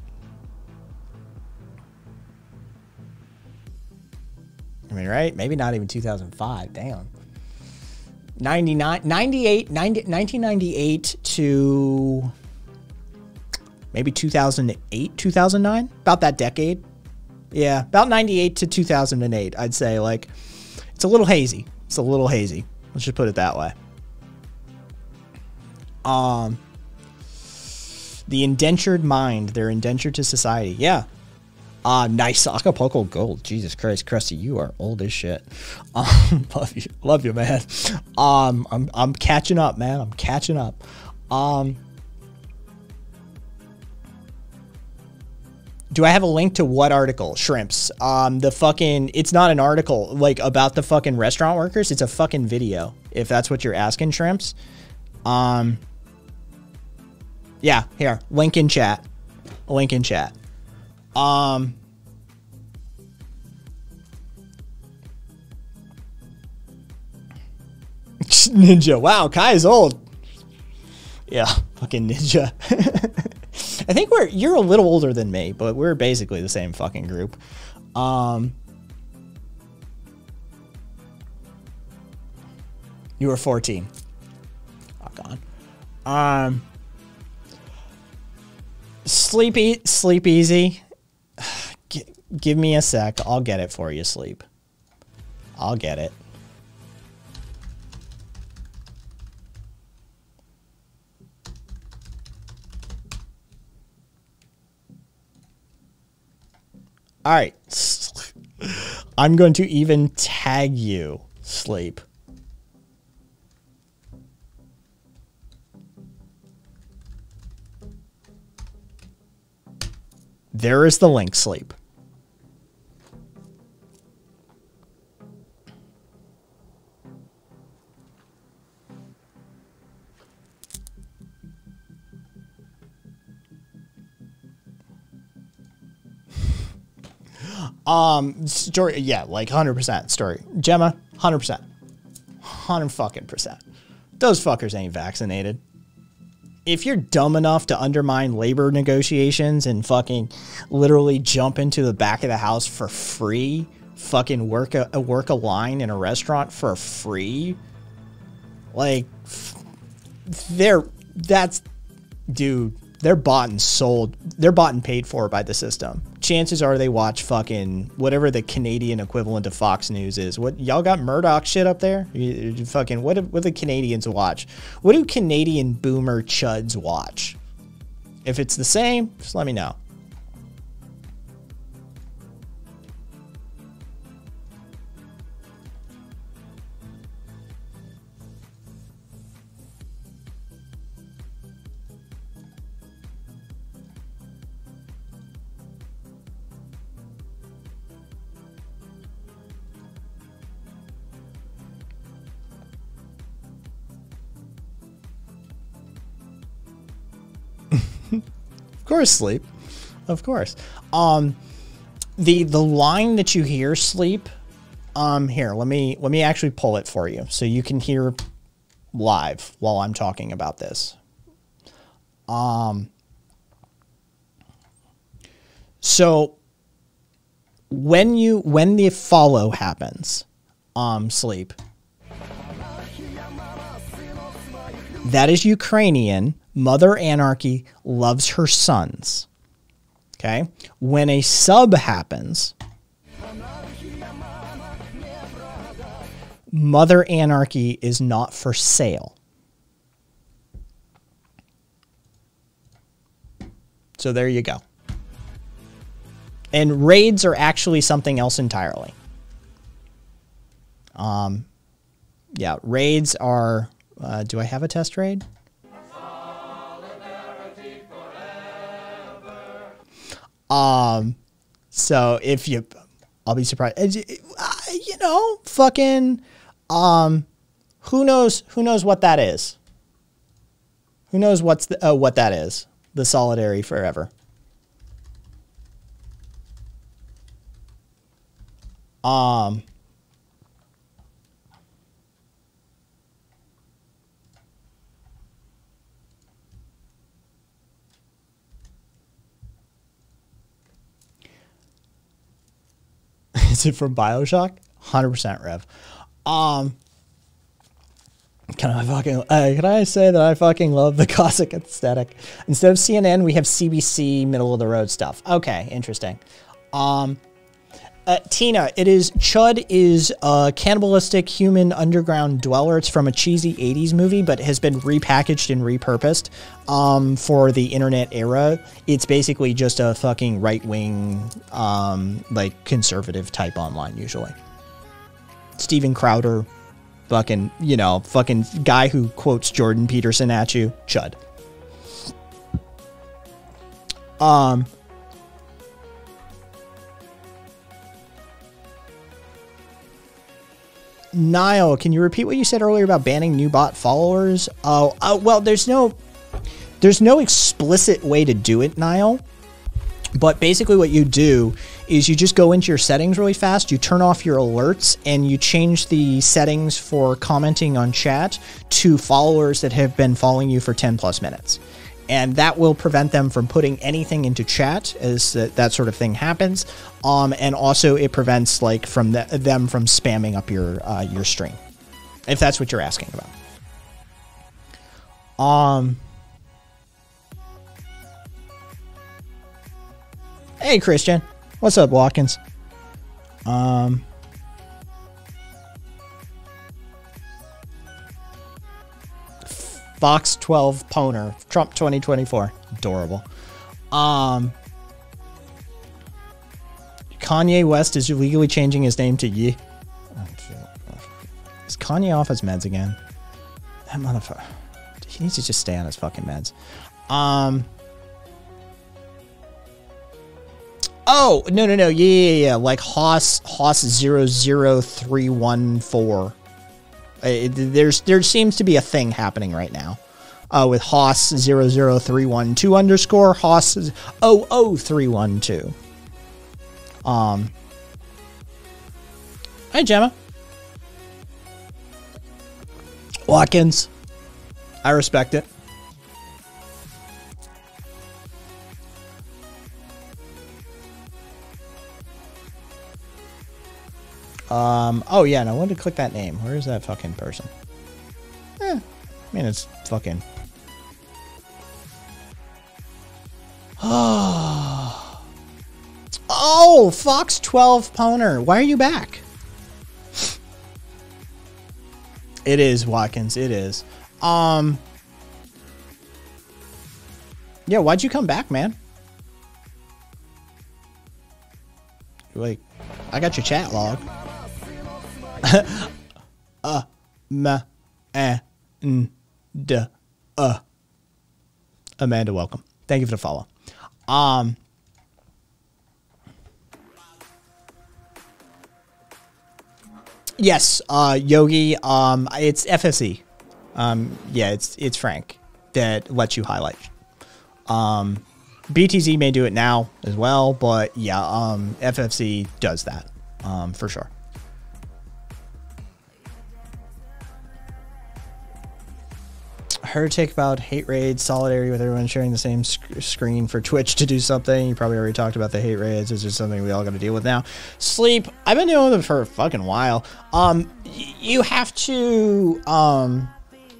I mean, right? Maybe not even 2005. Damn. 99, 98, 90, 1998 to maybe 2008, 2009, about that decade. Yeah, about 98 to 2008, I'd say. Like, it's a little hazy. It's a little hazy. Let's just put it that way. Um, the indentured mind, they're indentured to society. Yeah, Ah, nice Acapulco Gold. Jesus Christ, Krusty, you are old as shit. Um, love you, love you, man. Um, I'm I'm catching up, man. I'm catching up. Um, do I have a link to what article? Shrimps. Um, the fucking. It's not an article like about the fucking restaurant workers. It's a fucking video. If that's what you're asking, shrimps. Um. Yeah, here. Link in chat. Link in chat. Um, ninja. Wow, Kai is old. Yeah, fucking ninja. I think we're you're a little older than me, but we're basically the same fucking group. Um, you were 14. Fuck on. Um, sleep, e- sleep easy give me a sec. I'll get it for you, sleep. I'll get it. All right. I'm going to even tag you, sleep. There is the link, sleep. Um, story, yeah, like hundred percent story. Gemma, hundred percent, hundred fucking percent. Those fuckers ain't vaccinated. If you're dumb enough to undermine labor negotiations and fucking literally jump into the back of the house for free, fucking work a work a line in a restaurant for free, like they're that's dude they're bought and sold they're bought and paid for by the system chances are they watch fucking whatever the canadian equivalent of fox news is. What y'all got murdoch shit up there? You, you fucking what what do the canadians watch? What do canadian boomer chuds watch? If it's the same just let me know course, sleep. Of course. Um, the the line that you hear, sleep. Um, here, let me let me actually pull it for you so you can hear live while I'm talking about this. Um. So when you when the follow happens, um, sleep. That is Ukrainian. Mother Anarchy loves her sons. Okay. When a sub happens, Mother Anarchy is not for sale. So there you go. And raids are actually something else entirely. Um, yeah, raids are. Uh, do I have a test raid? Um, so if you, I'll be surprised. Uh, You know, fucking, um, who knows? Who knows what that is? Who knows what's the, uh, what that is? The Solidarity Forever. Um. Is it from Bioshock? Hundred percent, Rev. Um, can I fucking uh, can I say that I fucking love the Cossack aesthetic? Instead of CNN, we have CBC middle of the road stuff. Okay, interesting. Um, uh, Tina, it is Chud is a cannibalistic human underground dweller. It's from a cheesy '80s movie, but has been repackaged and repurposed um, for the internet era. It's basically just a fucking right wing, um, like conservative type online usually. Steven Crowder, fucking you know, fucking guy who quotes Jordan Peterson at you, Chud. Um. Niall, can you repeat what you said earlier about banning new bot followers? Oh, uh, well, there's no, there's no explicit way to do it, Niall. But basically, what you do is you just go into your settings really fast. You turn off your alerts and you change the settings for commenting on chat to followers that have been following you for 10 plus minutes. And that will prevent them from putting anything into chat as that, that sort of thing happens. Um, and also it prevents like from the, them from spamming up your uh, your stream, if that's what you're asking about. Um. Hey, Christian. What's up, Watkins? Um. Fox 12 Poner, Trump 2024. Adorable. Um. Kanye West is legally changing his name to Ye. Oh. Is Kanye off his meds again? That motherfucker. He needs to just stay on his fucking meds. Um. Oh no no no yeah yeah yeah like Haas Haas zero zero three one four. It- There's there seems to be a thing happening right now, uh, with Haas zero zero three one two underscore Haas oh oh three one two. Um. Hi Gemma. Watkins. I respect it. Um. Oh yeah, and I wanted to click that name. Where is that fucking person? Eh, I mean, it's fucking. Oh, Fox 12 Poner. Why are you back? It is Watkins. It is. Um. Yeah, why'd you come back, man? Like, I got your chat log. ma, n, d. Amanda, welcome. Thank you for the follow. Um. Yes, uh, Yogi. Um, it's FSE. Um, yeah, it's it's Frank that lets you highlight. Um, BTZ may do it now as well, but yeah, um, FFZ does that um, for sure. Her take about hate raids, solidarity with everyone sharing the same sc- screen for Twitch to do something. You probably already talked about the hate raids. It's just something we all got to deal with now. Sleep. I've been dealing with it for a fucking while. Um, you have to. Um,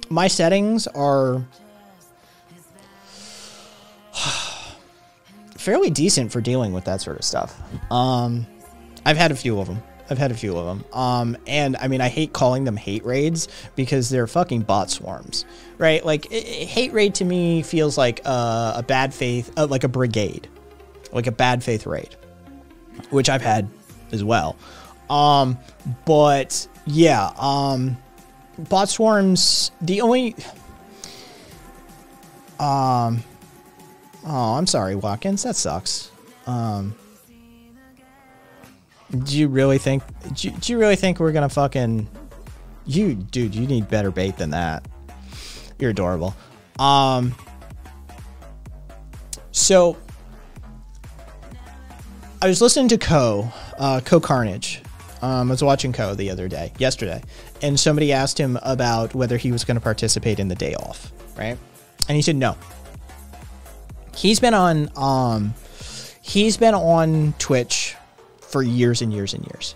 my settings are fairly decent for dealing with that sort of stuff. Um, I've had a few of them. I've had a few of them. Um, and I mean, I hate calling them hate raids because they're fucking bot swarms, right? Like, i- i- hate raid to me feels like uh, a bad faith, uh, like a brigade, like a bad faith raid, which I've had as well. Um, but yeah, um, bot swarms. The only, um, oh, I'm sorry, Watkins. That sucks. Um, do you really think? Do you, do you really think we're gonna fucking? You, dude, you need better bait than that. You're adorable. Um. So, I was listening to Cohh, uh, CohhCarnage. Um, I was watching Cohh the other day, yesterday, and somebody asked him about whether he was going to participate in the day off, right? And he said no. He's been on, um, he's been on Twitch for years and years and years,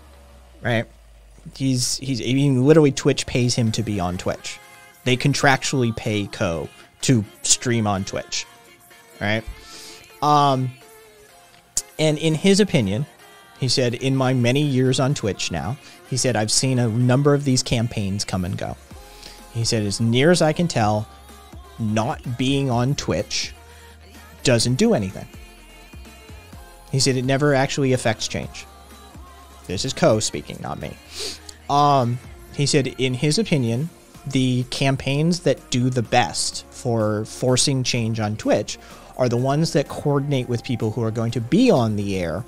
right? He's he's I mean, literally Twitch pays him to be on Twitch. They contractually pay Cohh to stream on Twitch, right? Um, and in his opinion, he said, in my many years on Twitch now, he said I've seen a number of these campaigns come and go. He said, as near as I can tell, not being on Twitch doesn't do anything. He said it never actually affects change. This is Cohh speaking, not me. Um, he said, in his opinion, the campaigns that do the best for forcing change on Twitch are the ones that coordinate with people who are going to be on the air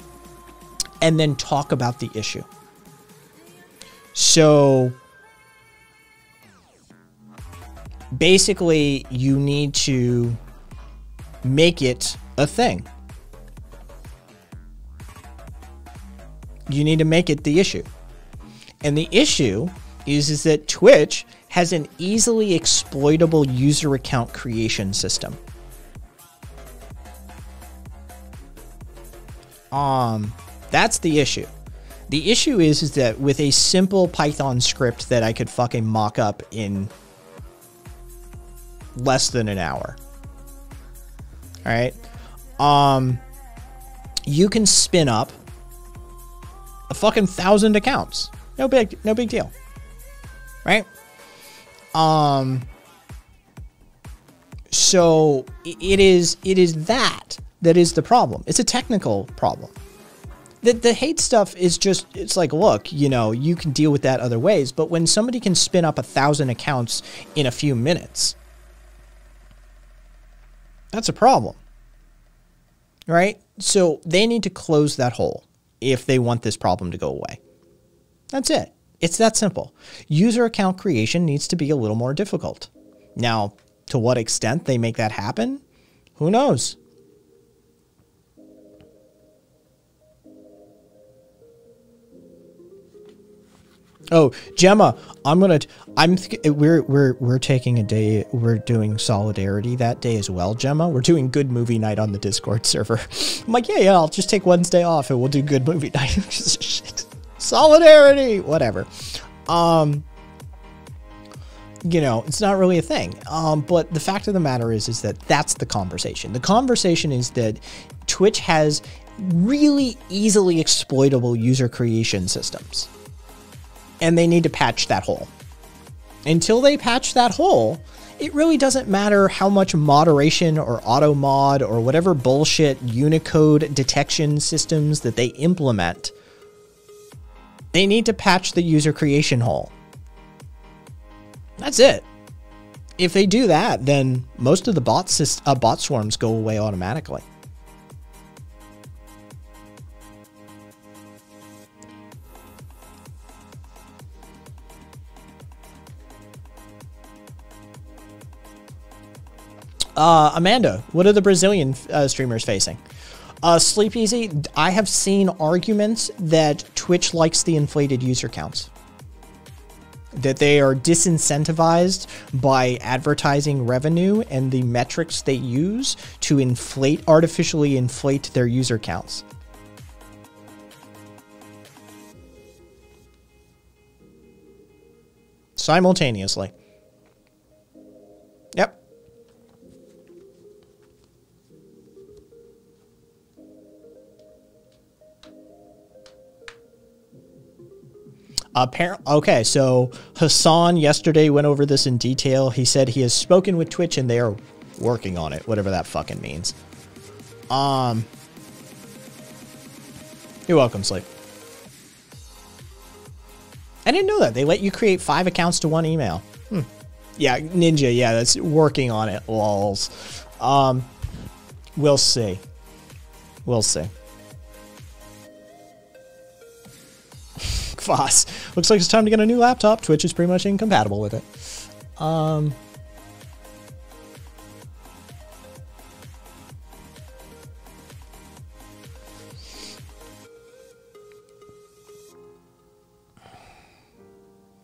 and then talk about the issue. So basically, you need to make it a thing. You need to make it the issue. And the issue is, is that Twitch has an easily exploitable user account creation system. Um, that's the issue. The issue is, is that with a simple Python script that I could fucking mock up in less than an hour. All right. Um, you can spin up a fucking thousand accounts. No big, no big deal. Right? Um. So it is, it is that that is the problem. It's a technical problem, the, the hate stuff is just it's like look you know you can deal with that other ways but when somebody can spin up a thousand accounts in a few minutes that's a problem right so they need to close that hole if they want this problem to go away that's it it's that simple user account creation needs to be a little more difficult now to what extent they make that happen who knows Oh, Gemma, I'm gonna. I'm. We're we're we're taking a day. We're doing solidarity that day as well, Gemma. We're doing good movie night on the Discord server. I'm like, yeah, yeah. I'll just take Wednesday off and we'll do good movie night. Solidarity, whatever. Um, you know, it's not really a thing. Um, but the fact of the matter is, is that that's the conversation. The conversation is that Twitch has really easily exploitable user creation systems and they need to patch that hole. Until they patch that hole, it really doesn't matter how much moderation or auto mod or whatever bullshit Unicode detection systems that they implement. They need to patch the user creation hole. That's it. If they do that, then most of the bot, uh, bot swarms go away automatically. Uh, Amanda, what are the Brazilian uh, streamers facing? Uh, Sleep Easy, I have seen arguments that Twitch likes the inflated user counts. That they are disincentivized by advertising revenue and the metrics they use to inflate, artificially inflate their user counts. Simultaneously. Apparent. Okay, so Hasan yesterday went over this in detail. He said he has spoken with Twitch and they are working on it, whatever that fucking means. Um, you're welcome, Sleep. I didn't know that they let you create five accounts to one email. Hmm. Yeah, Ninja. Yeah, that's working on it. Lols. Um, we'll see. We'll see. Voss. Looks like it's time to get a new laptop. Twitch is pretty much incompatible with it. Um,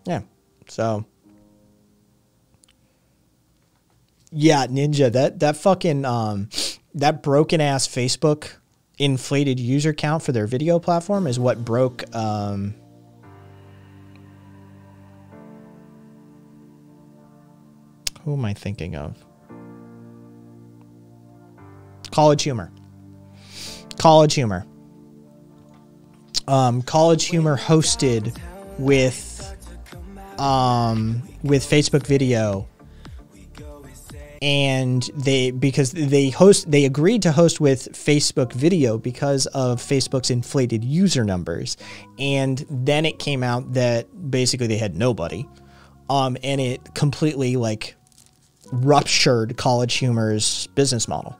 yeah. So. Yeah, Ninja, that that fucking um that broken ass Facebook inflated user count for their video platform is what broke um who am I thinking of? College Humor. College Humor. Um, College Humor hosted with um, with Facebook Video, and they because they host they agreed to host with Facebook Video because of Facebook's inflated user numbers, and then it came out that basically they had nobody, um, and it completely like ruptured College Humor's business model.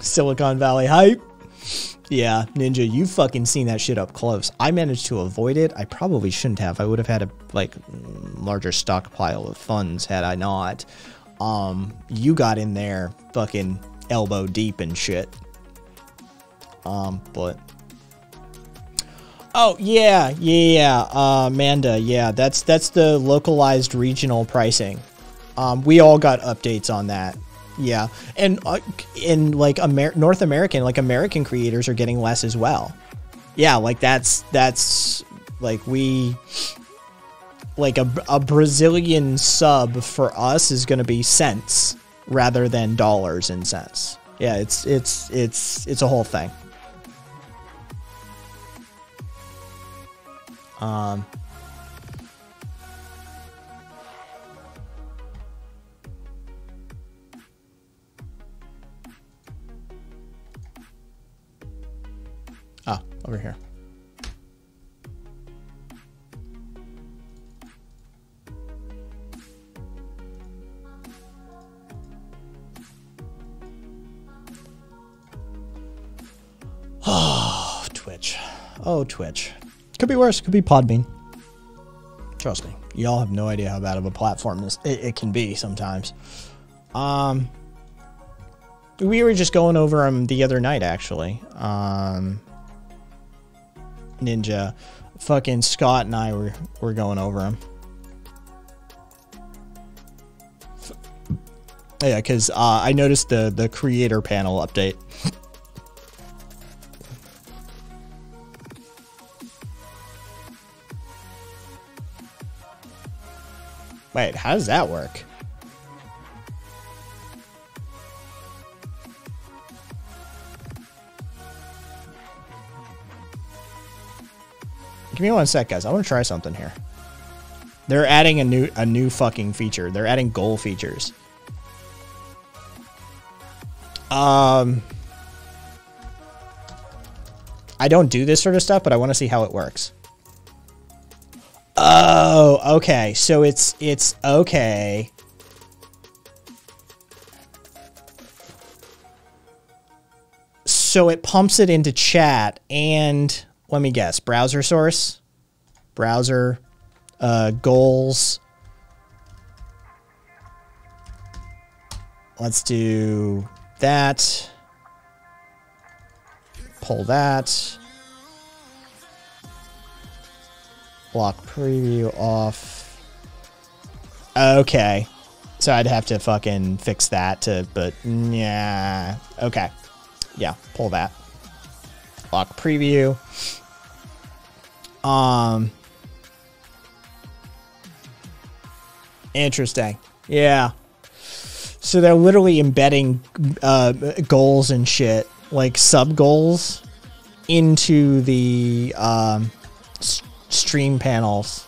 Silicon Valley hype. Yeah, Ninja, you fucking seen that shit up close. I managed to avoid it. I probably shouldn't have. I would have had a like larger stockpile of funds had I not. Um, you got in there fucking elbow deep and shit. Um, but Oh yeah, yeah, uh, Amanda, yeah, that's that's the localized regional pricing. Um, we all got updates on that. Yeah, and uh, in like Amer- North American, like American creators are getting less as well. Yeah, like that's that's like we like a, a Brazilian sub for us is going to be cents rather than dollars and cents. Yeah, it's it's it's it's a whole thing. Um, ah, over here. Oh, Twitch. Oh, Twitch. Could be worse. Could be Podbean. Trust me. Y'all have no idea how bad of a platform this it, it can be sometimes. Um, we were just going over them the other night, actually. Um, Ninja, fucking Scott and I were were going over them. Yeah, because uh, I noticed the the creator panel update. Wait, how does that work? Give me one sec, guys. I want to try something here. They're adding a new a new fucking feature. They're adding goal features. Um I don't do this sort of stuff, but I want to see how it works. Oh, okay. So it's it's okay. So it pumps it into chat and let me guess, browser source, browser, uh, goals. Let's do that. Pull that. Block preview off. Okay. So I'd have to fucking fix that to, but yeah. Okay. Yeah, pull that. Lock preview. Um. Interesting. Yeah. So they're literally embedding uh, goals and shit, like sub goals, into the um, stream panels,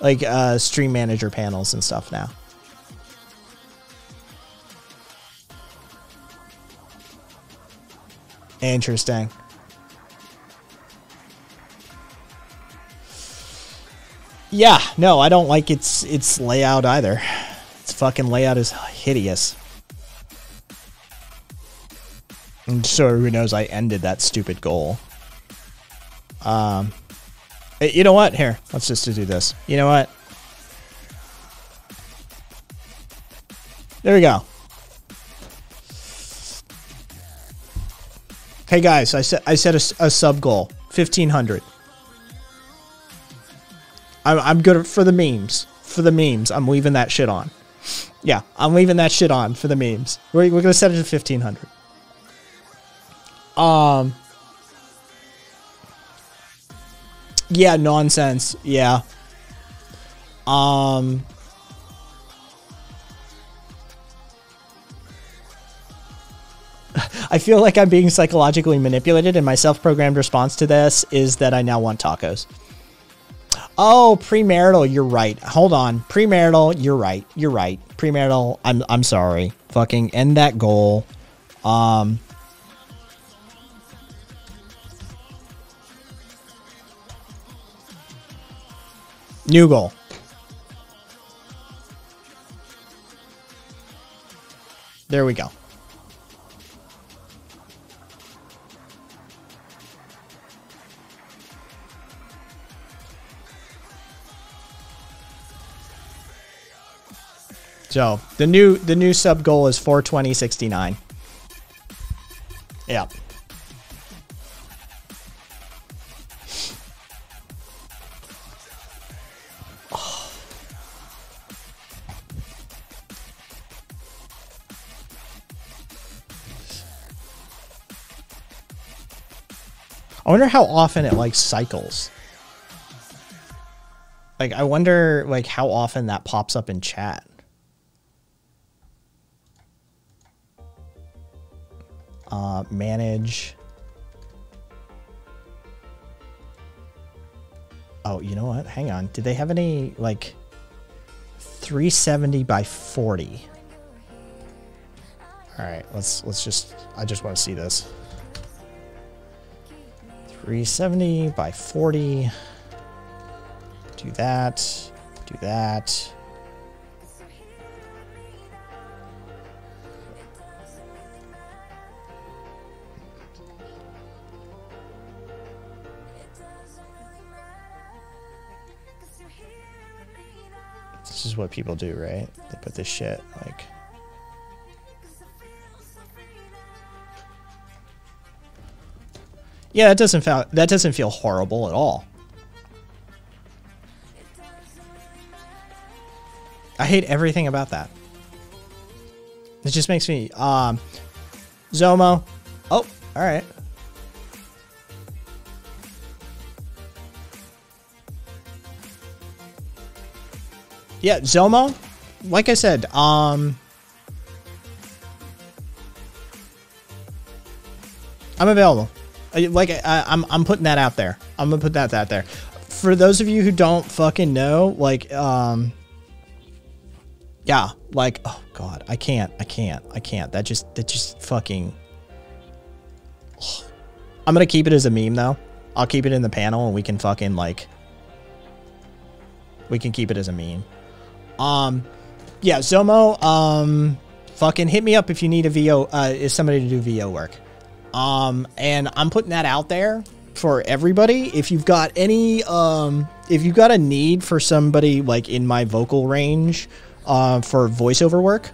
like uh, stream manager panels and stuff now. Interesting. Yeah, no, I don't like its its layout either. Its fucking layout is hideous. And so who knows I ended that stupid goal. Um you know what? Here, let's just do this. You know what? There we go. Hey guys, I set I set a, a sub goal, fifteen hundred. I'm I'm good for the memes. For the memes, I'm leaving that shit on. Yeah, I'm leaving that shit on for the memes. We're we're gonna set it to fifteen hundred. Um. Yeah, nonsense. Yeah. Um. I feel like I'm being psychologically manipulated, and my self programmed response to this is that I now want tacos. Oh, premarital, you're right. Hold on. Premarital, you're right. You're right. Premarital, I'm I'm sorry. Fucking end that goal. Um New goal. There we go. So the new the new sub goal is 42069. Yeah. I wonder how often it like cycles. Like I wonder like how often that pops up in chat. Uh, manage. Oh, you know what? Hang on. Did they have any like 370 by 40? All right, let's let's just I just want to see this. 370 by 40. Do that. Do that. This is what people do, right? They put this shit like. Yeah, that doesn't feel that doesn't feel horrible at all. I hate everything about that. It just makes me um Zomo. Oh, all right. Yeah, Zomo. Like I said, um I'm available. Uh, Like I, I'm, I'm putting that out there. I'm gonna put that out there. For those of you who don't fucking know, like, um, yeah, like, oh god, I can't, I can't, I can't. That just, that just fucking. I'm gonna keep it as a meme though. I'll keep it in the panel, and we can fucking like. We can keep it as a meme. Um, yeah, Zomo. Um, fucking hit me up if you need a VO. Uh, is somebody to do VO work. Um, and I'm putting that out there for everybody. If you've got any, um, if you've got a need for somebody like in my vocal range, uh, for voiceover work,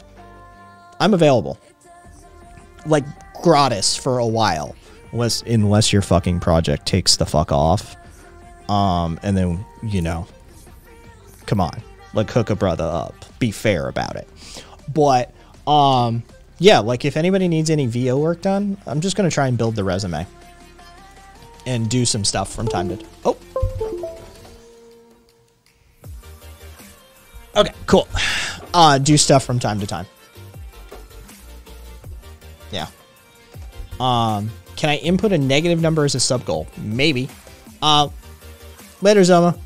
I'm available. Like gratis for a while, unless unless your fucking project takes the fuck off. Um, and then you know, come on, like hook a brother up. Be fair about it. But um, yeah, like if anybody needs any VO work done, I'm just gonna try and build the resume and do some stuff from time to. Oh. Okay, cool. Uh, do stuff from time to time. Yeah. Um, can I input a negative number as a sub goal? Maybe. Uh, later, Zoma.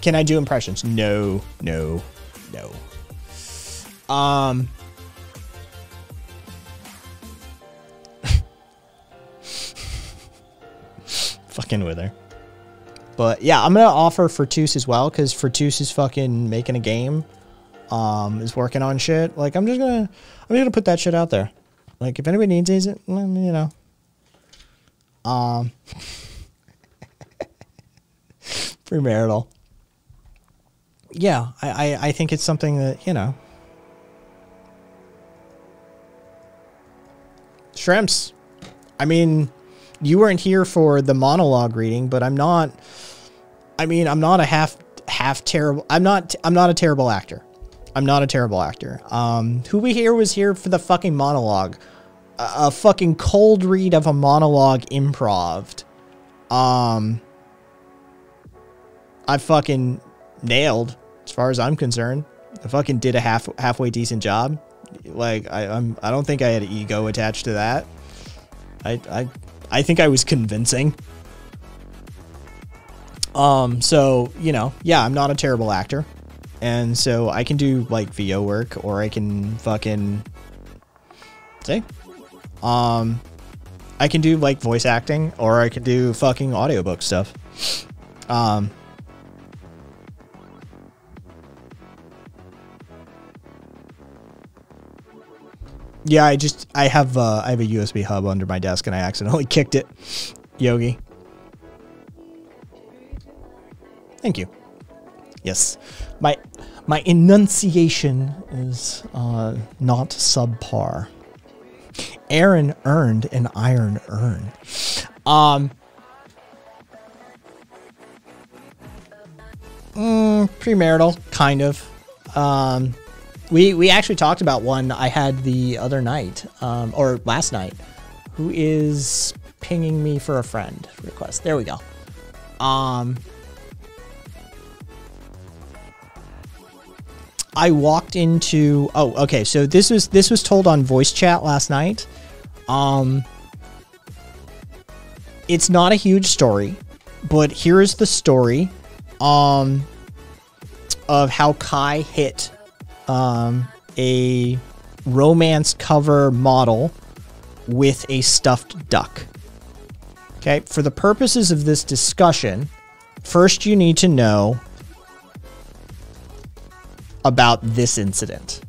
Can I do impressions? No, no, no. Um. fucking with her. But yeah, I'm gonna offer Fortus as well because Fortus is fucking making a game. Um, is working on shit. Like I'm just gonna, I'm just gonna put that shit out there. Like if anybody needs it, you know. Um, premarital. Yeah, I, I, I think it's something that you know. Shrimps. I mean, you weren't here for the monologue reading, but I'm not. I mean, I'm not a half half terrible. I'm not. I'm not a terrible actor. I'm not a terrible actor. Um, who we here was here for the fucking monologue, a, a fucking cold read of a monologue improved. Um, I fucking nailed as far as I'm concerned. I fucking did a half halfway decent job. Like I, I'm. I don't think I had ego attached to that. I I I think I was convincing. Um, so, you know, yeah, I'm not a terrible actor. And so I can do like VO work or I can fucking say um I can do like voice acting or I can do fucking audiobook stuff. Um Yeah, I just I have uh, I have a USB hub under my desk and I accidentally kicked it. Yogi. Thank you. Yes. My my enunciation is uh, not subpar. Aaron earned an iron urn. Um mm, premarital, kind of. Um we we actually talked about one I had the other night, um, or last night. Who is pinging me for a friend request? There we go. Um, I walked into. Oh, okay. So this was this was told on voice chat last night. Um, it's not a huge story, but here is the story. Um, of how Kai hit um, a romance cover model with a stuffed duck. Okay, for the purposes of this discussion, first you need to know about this incident.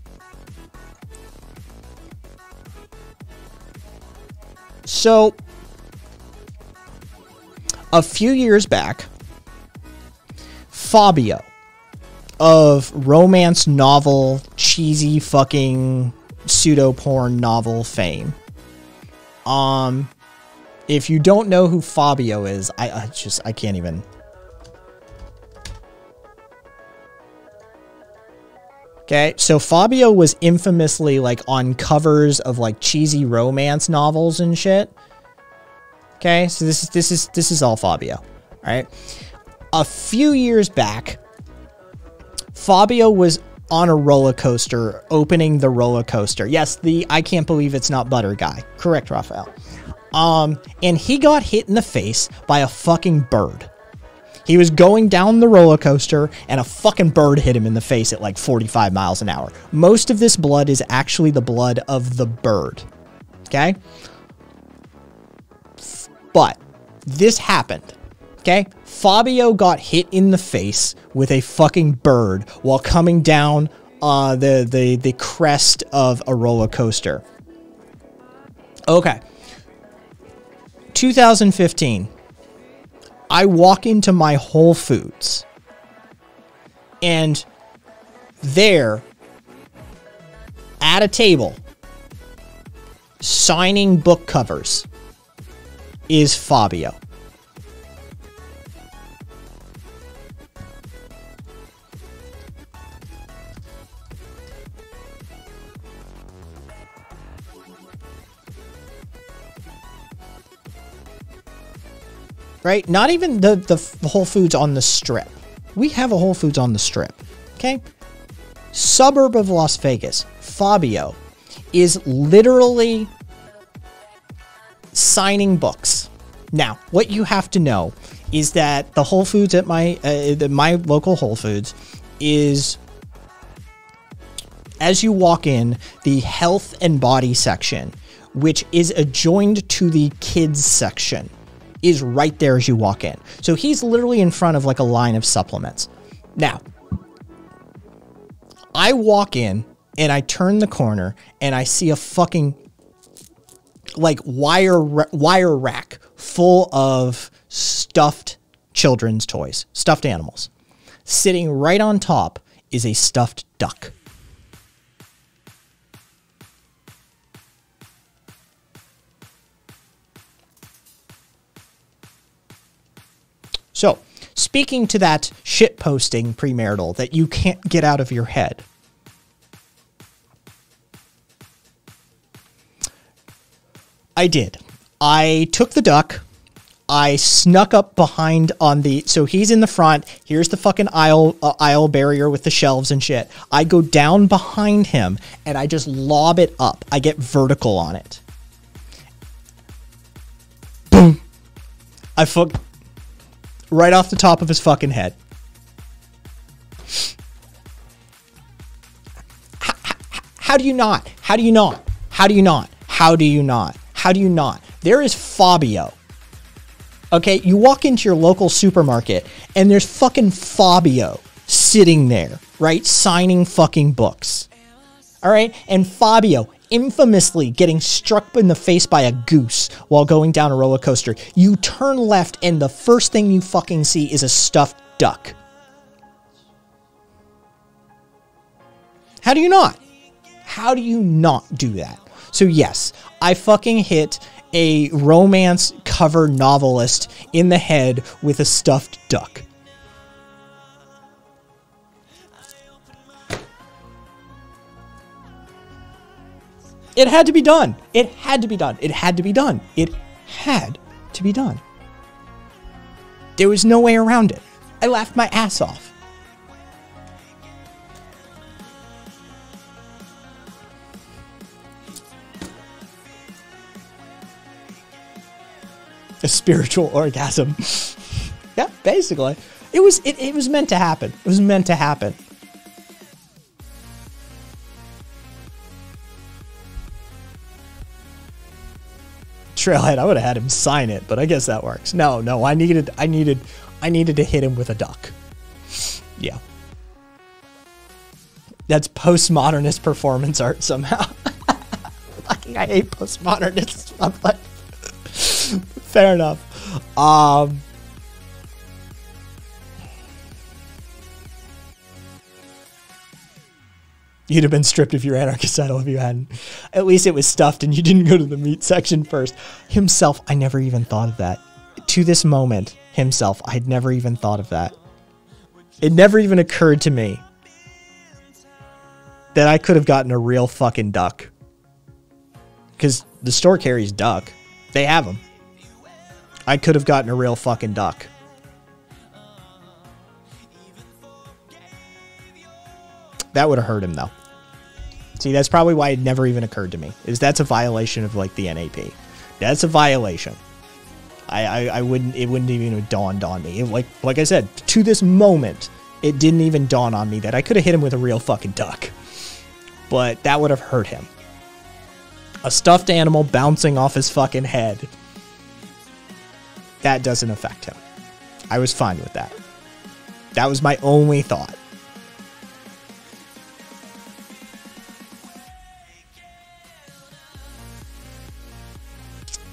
So, a few years back, Fabio of romance novel, cheesy fucking pseudo porn novel fame. Um, if you don't know who Fabio is, I, I just I can't even. Okay, so Fabio was infamously like on covers of like cheesy romance novels and shit. Okay, so this is this is this is all Fabio. All right. A few years back, Fabio was on a roller coaster, opening the roller coaster. Yes, the I can't believe it's not butter guy. Correct, Raphael. Um, and he got hit in the face by a fucking bird. He was going down the roller coaster and a fucking bird hit him in the face at like 45 miles an hour. Most of this blood is actually the blood of the bird. Okay? But this happened. Okay? Fabio got hit in the face with a fucking bird while coming down uh, the, the, the crest of a roller coaster. Okay. 2015. I walk into my Whole Foods and there at a table signing book covers is Fabio. Right? Not even the, the Whole Foods on the strip. We have a Whole Foods on the strip. Okay? Suburb of Las Vegas, Fabio is literally signing books. Now, what you have to know is that the Whole Foods at my uh, my local Whole Foods is as you walk in the health and body section, which is adjoined to the kids section is right there as you walk in. So he's literally in front of like a line of supplements. Now, I walk in and I turn the corner and I see a fucking like wire wire rack full of stuffed children's toys, stuffed animals. Sitting right on top is a stuffed duck. So, speaking to that shit posting premarital that you can't get out of your head. I did. I took the duck. I snuck up behind on the so he's in the front. Here's the fucking aisle uh, aisle barrier with the shelves and shit. I go down behind him and I just lob it up. I get vertical on it. Boom. I fuck right off the top of his fucking head. How, how do you not? How do you not? How do you not? How do you not? How do you not? There is Fabio. Okay, you walk into your local supermarket and there's fucking Fabio sitting there, right? Signing fucking books. All right? And Fabio infamously getting struck in the face by a goose while going down a roller coaster. You turn left, and the first thing you fucking see is a stuffed duck. How do you not? How do you not do that? So, yes, I fucking hit a romance cover novelist in the head with a stuffed duck. It had to be done. It had to be done. It had to be done. It had to be done. There was no way around it. I laughed my ass off. A spiritual orgasm. yeah, basically. It was it, it was meant to happen. It was meant to happen. Trailhead, I would have had him sign it, but I guess that works. No, no, I needed, I needed, I needed to hit him with a duck. Yeah. That's postmodernist performance art somehow. Fucking, I hate postmodernist stuff. Like, fair enough. Um, You'd have been stripped if your anarchist idol if you hadn't. At least it was stuffed and you didn't go to the meat section first. Himself, I never even thought of that. To this moment, himself, I'd never even thought of that. It never even occurred to me that I could have gotten a real fucking duck. Because the store carries duck. They have them. I could have gotten a real fucking duck. That would have hurt him though. See, that's probably why it never even occurred to me. Is that's a violation of like the NAP. That's a violation. I, I, I wouldn't it wouldn't even have dawned on me. It, like like I said, to this moment, it didn't even dawn on me that I could have hit him with a real fucking duck. But that would have hurt him. A stuffed animal bouncing off his fucking head. That doesn't affect him. I was fine with that. That was my only thought.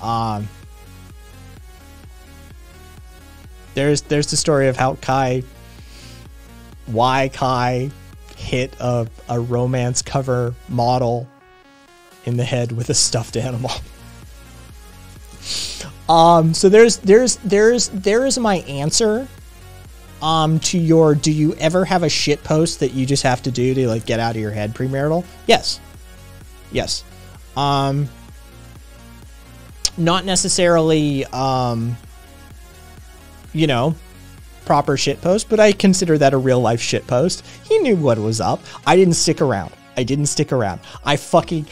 Um, there's there's the story of how Kai, why Kai hit a, a romance cover model in the head with a stuffed animal. Um, so there's there's there's there is my answer. Um, to your do you ever have a shit post that you just have to do to like get out of your head premarital? Yes. Yes. Um, not necessarily um you know proper shit post but i consider that a real life shit post. He knew what was up. I didn't stick around. I didn't stick around. I fucking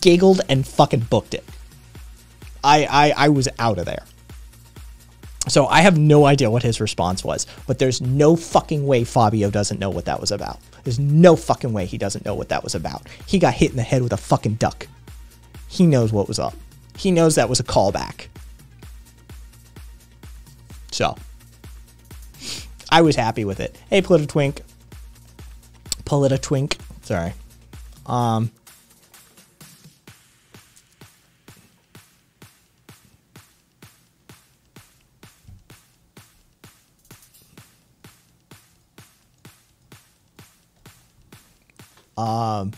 giggled and fucking booked it. I i, I was out of there. So i have no idea what his response was but there's no fucking way fabio doesn't know what that was about. There's no fucking way he doesn't know what that was about. He got hit in the head with a fucking duck. He knows what was up he knows that was a callback. So, I was happy with it. Hey, Twink. Polita Twink. Sorry. Um, um,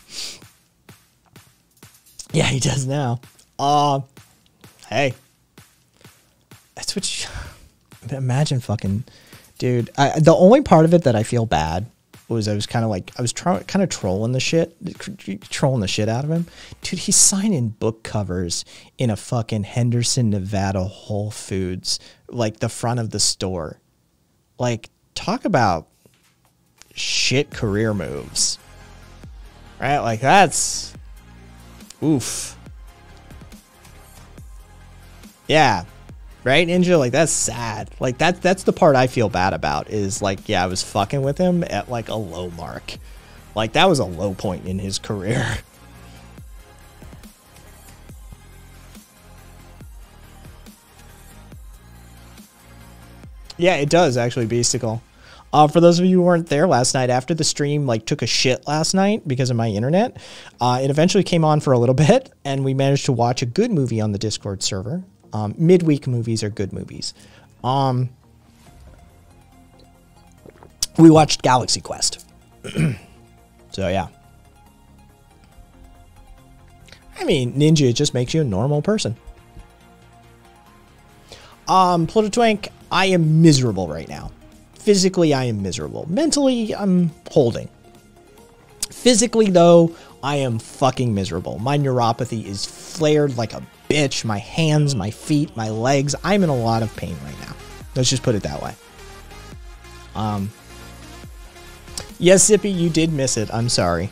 yeah, he does now. Uh, hey, that's what you imagine. Fucking dude. I, the only part of it that I feel bad was I was kind of like I was trying kind of trolling the shit, trolling the shit out of him. Dude, he's signing book covers in a fucking Henderson, Nevada Whole Foods, like the front of the store. Like, talk about shit career moves, right? Like that's oof. Yeah. Right, Ninja? Like that's sad. Like that that's the part I feel bad about is like, yeah, I was fucking with him at like a low mark. Like that was a low point in his career. yeah, it does actually, Beasticle. Uh, for those of you who weren't there last night, after the stream like took a shit last night because of my internet, uh, it eventually came on for a little bit, and we managed to watch a good movie on the Discord server. Um, midweek movies are good movies. Um, we watched Galaxy Quest. so yeah. I mean, Ninja just makes you a normal person. Um, Pluto Twink, I am miserable right now. Physically, I am miserable. Mentally, I'm holding. Physically, though, I am fucking miserable. My neuropathy is flared like a bitch. My hands, my feet, my legs. I'm in a lot of pain right now. Let's just put it that way. Um. Yes, Zippy, you did miss it. I'm sorry.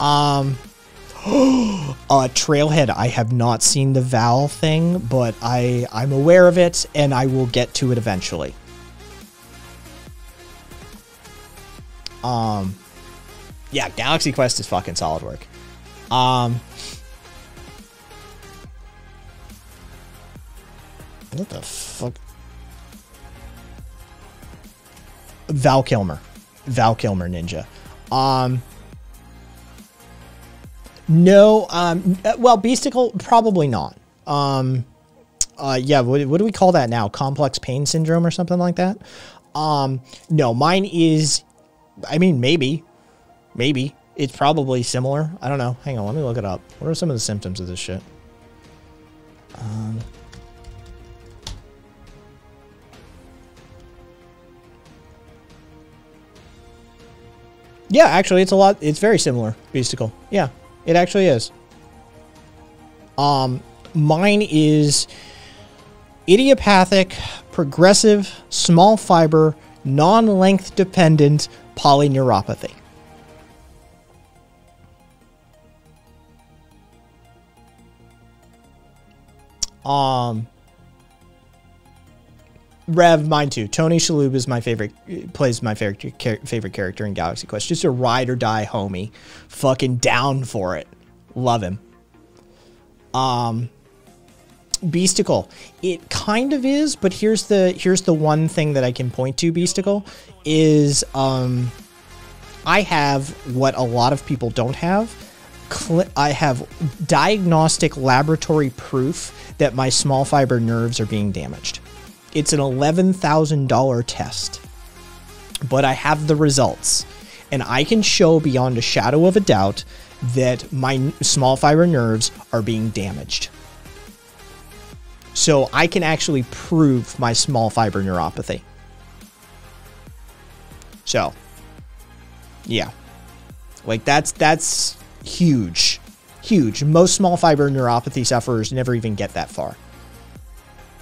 Um. uh, Trailhead. I have not seen the Val thing, but I I'm aware of it, and I will get to it eventually. Um. Yeah, Galaxy Quest is fucking solid work. Um. What the fuck? Val Kilmer. Val Kilmer Ninja. Um No, um well Beasticle probably not. Um uh yeah, what, what do we call that now? Complex pain syndrome or something like that? Um no, mine is I mean maybe. Maybe. It's probably similar. I don't know. Hang on, let me look it up. What are some of the symptoms of this shit? Um Yeah, actually, it's a lot. It's very similar, Beasticle. Yeah, it actually is. Um, mine is idiopathic, progressive, small fiber, non-length dependent polyneuropathy. Um, Rev, mine too. Tony Shalhoub is my favorite. Plays my favorite favorite character in Galaxy Quest. Just a ride or die homie, fucking down for it. Love him. Um, Beasticle. It kind of is, but here's the here's the one thing that I can point to. Beasticle is um, I have what a lot of people don't have. I have diagnostic laboratory proof that my small fiber nerves are being damaged. It's an $11,000 test. But I have the results. And I can show beyond a shadow of a doubt that my small fiber nerves are being damaged. So I can actually prove my small fiber neuropathy. So, yeah. Like that's that's huge. Huge. Most small fiber neuropathy sufferers never even get that far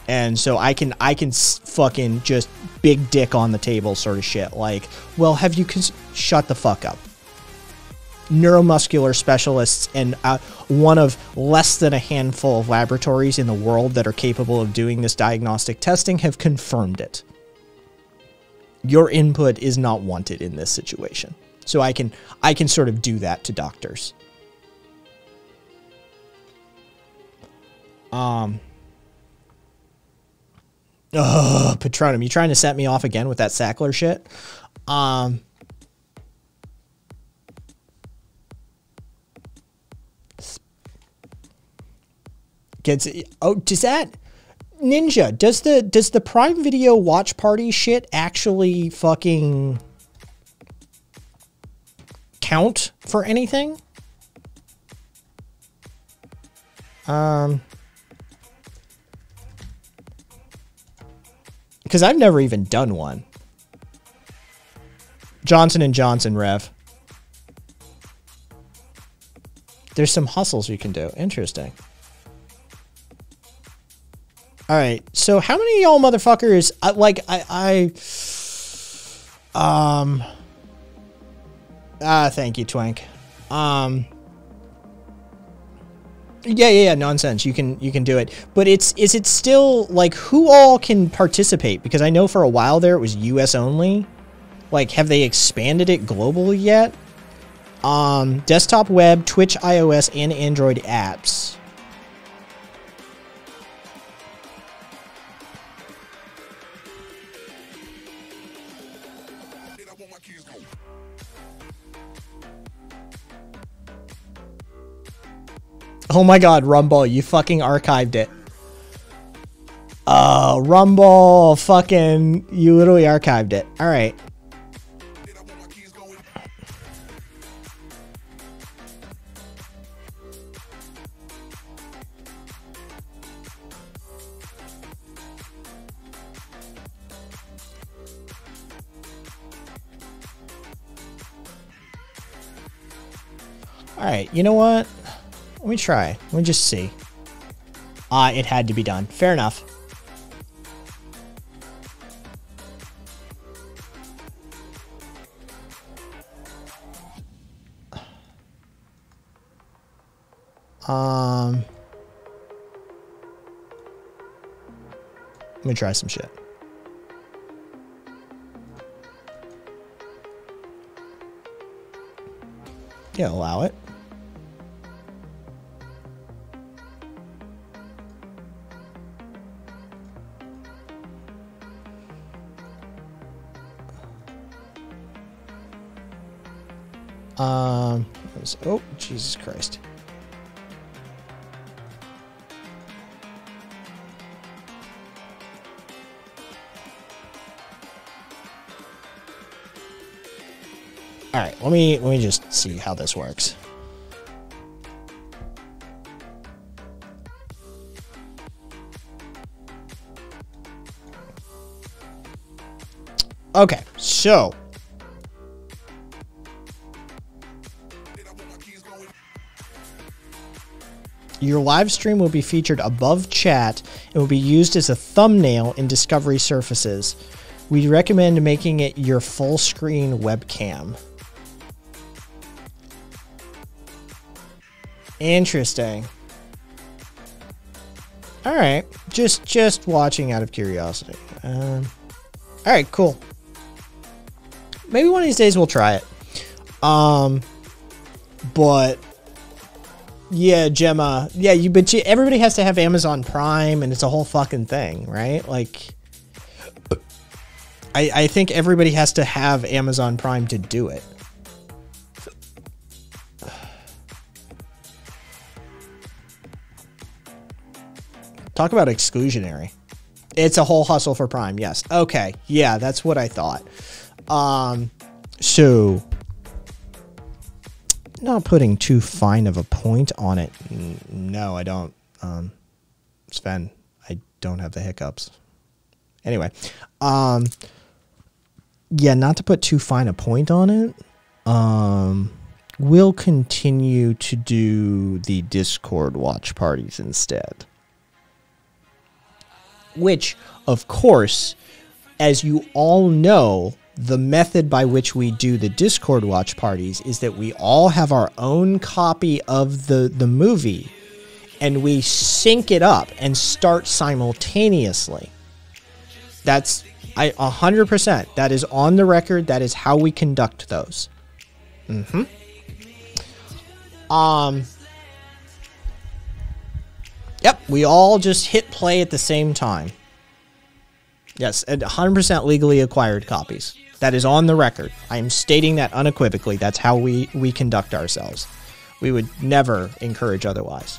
and so I can I can fucking just big dick on the table sort of shit. Like, well, have you cons- shut the fuck up? Neuromuscular specialists and uh, one of less than a handful of laboratories in the world that are capable of doing this diagnostic testing have confirmed it. Your input is not wanted in this situation, so I can I can sort of do that to doctors. Um. Ugh, Patronum, you trying to set me off again with that Sackler shit? Um, gets oh does that Ninja does the does the Prime Video watch party shit actually fucking count for anything? Um. Because I've never even done one. Johnson and Johnson Rev. There's some hustles you can do. Interesting. All right. So how many of y'all motherfuckers I, like I I um ah thank you Twank. Um yeah, yeah, yeah, nonsense. You can you can do it. But it's is it still like who all can participate? Because I know for a while there it was US only. Like have they expanded it globally yet? Um desktop web, Twitch iOS and Android apps. Oh my god, Rumble, you fucking archived it. Oh, Rumble, fucking, you literally archived it. All right. All right, you know what? Let me try. Let me just see. Ah, it had to be done. Fair enough. Um, let me try some shit. Yeah, allow it. Um, let's- oh, Jesus Christ. All right, let me let me just see how this works. Okay, so Your live stream will be featured above chat and will be used as a thumbnail in Discovery surfaces. We recommend making it your full screen webcam. Interesting. All right, just just watching out of curiosity. Um, all right, cool. Maybe one of these days we'll try it. Um, but yeah, Gemma. Yeah, you. But you, everybody has to have Amazon Prime, and it's a whole fucking thing, right? Like, I I think everybody has to have Amazon Prime to do it. Talk about exclusionary. It's a whole hustle for Prime. Yes. Okay. Yeah, that's what I thought. Um, so not putting too fine of a point on it. No, I don't. Um, Sven, I don't have the hiccups. Anyway, um, yeah, not to put too fine a point on it. Um, we'll continue to do the Discord watch parties instead. Which, of course, as you all know, the method by which we do the Discord watch parties is that we all have our own copy of the, the movie and we sync it up and start simultaneously. That's I 100%. That is on the record. That is how we conduct those. Mhm. Um Yep, we all just hit play at the same time. Yes, and 100% legally acquired copies. That is on the record. I am stating that unequivocally. That's how we we conduct ourselves. We would never encourage otherwise.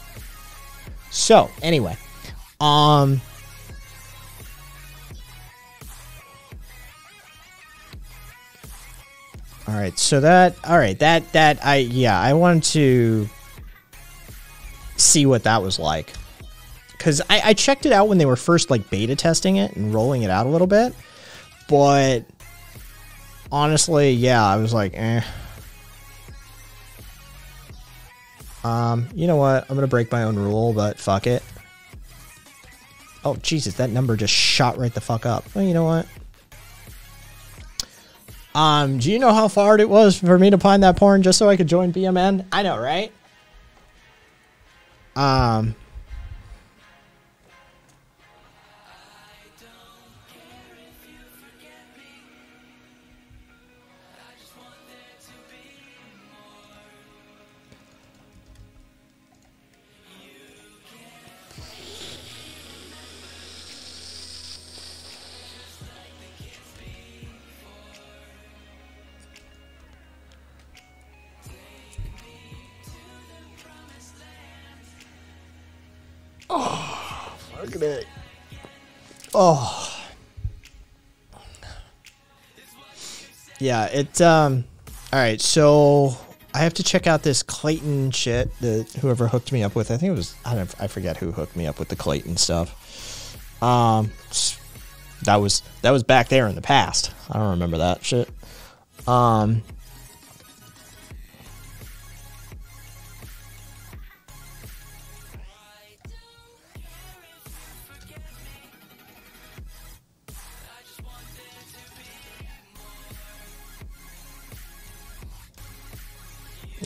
So, anyway, um All right, so that all right, that that I yeah, I wanted to see what that was like because I, I checked it out when they were first like beta testing it and rolling it out a little bit, but honestly, yeah, I was like, eh. Um, you know what? I'm gonna break my own rule, but fuck it. Oh Jesus, that number just shot right the fuck up. Well, you know what? Um, do you know how hard it was for me to find that porn just so I could join BMN? I know, right? Um. Oh, look at it. Oh. Yeah, it um all right, so I have to check out this Clayton shit that whoever hooked me up with. I think it was I don't I forget who hooked me up with the Clayton stuff. Um that was that was back there in the past. I don't remember that shit. Um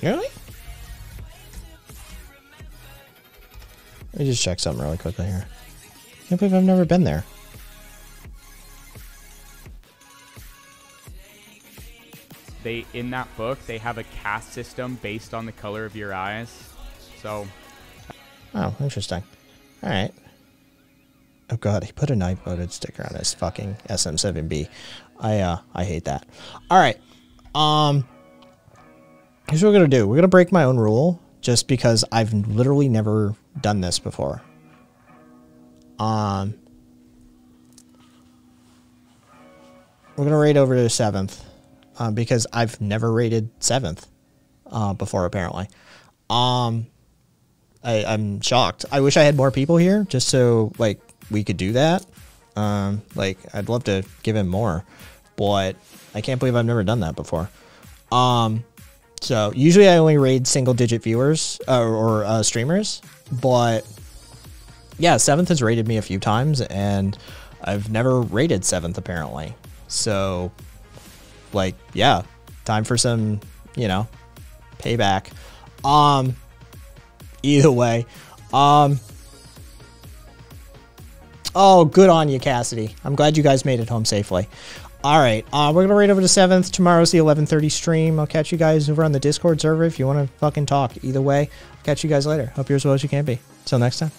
Really? Let me just check something really quickly here. Can't believe I've never been there. They in that book they have a caste system based on the color of your eyes. So Oh, interesting. All right. Oh god, he put a night voted sticker on his fucking SM7B. I uh I hate that. All right. Um Here's what we're gonna do. We're gonna break my own rule just because I've literally never done this before. Um, we're gonna rate over to seventh uh, because I've never rated seventh uh, before. Apparently, um, I, I'm shocked. I wish I had more people here just so like we could do that. Um, like I'd love to give him more, but I can't believe I've never done that before. Um, so usually I only raid single digit viewers uh, or uh, streamers, but yeah, seventh has rated me a few times, and I've never rated seventh apparently. So, like, yeah, time for some, you know, payback. Um, either way, um. Oh, good on you, Cassidy. I'm glad you guys made it home safely. All right, uh, we're gonna rate over to seventh. Tomorrow's the 11:30 stream. I'll catch you guys over on the Discord server if you want to fucking talk. Either way, I'll catch you guys later. Hope you're as well as you can be. Till next time.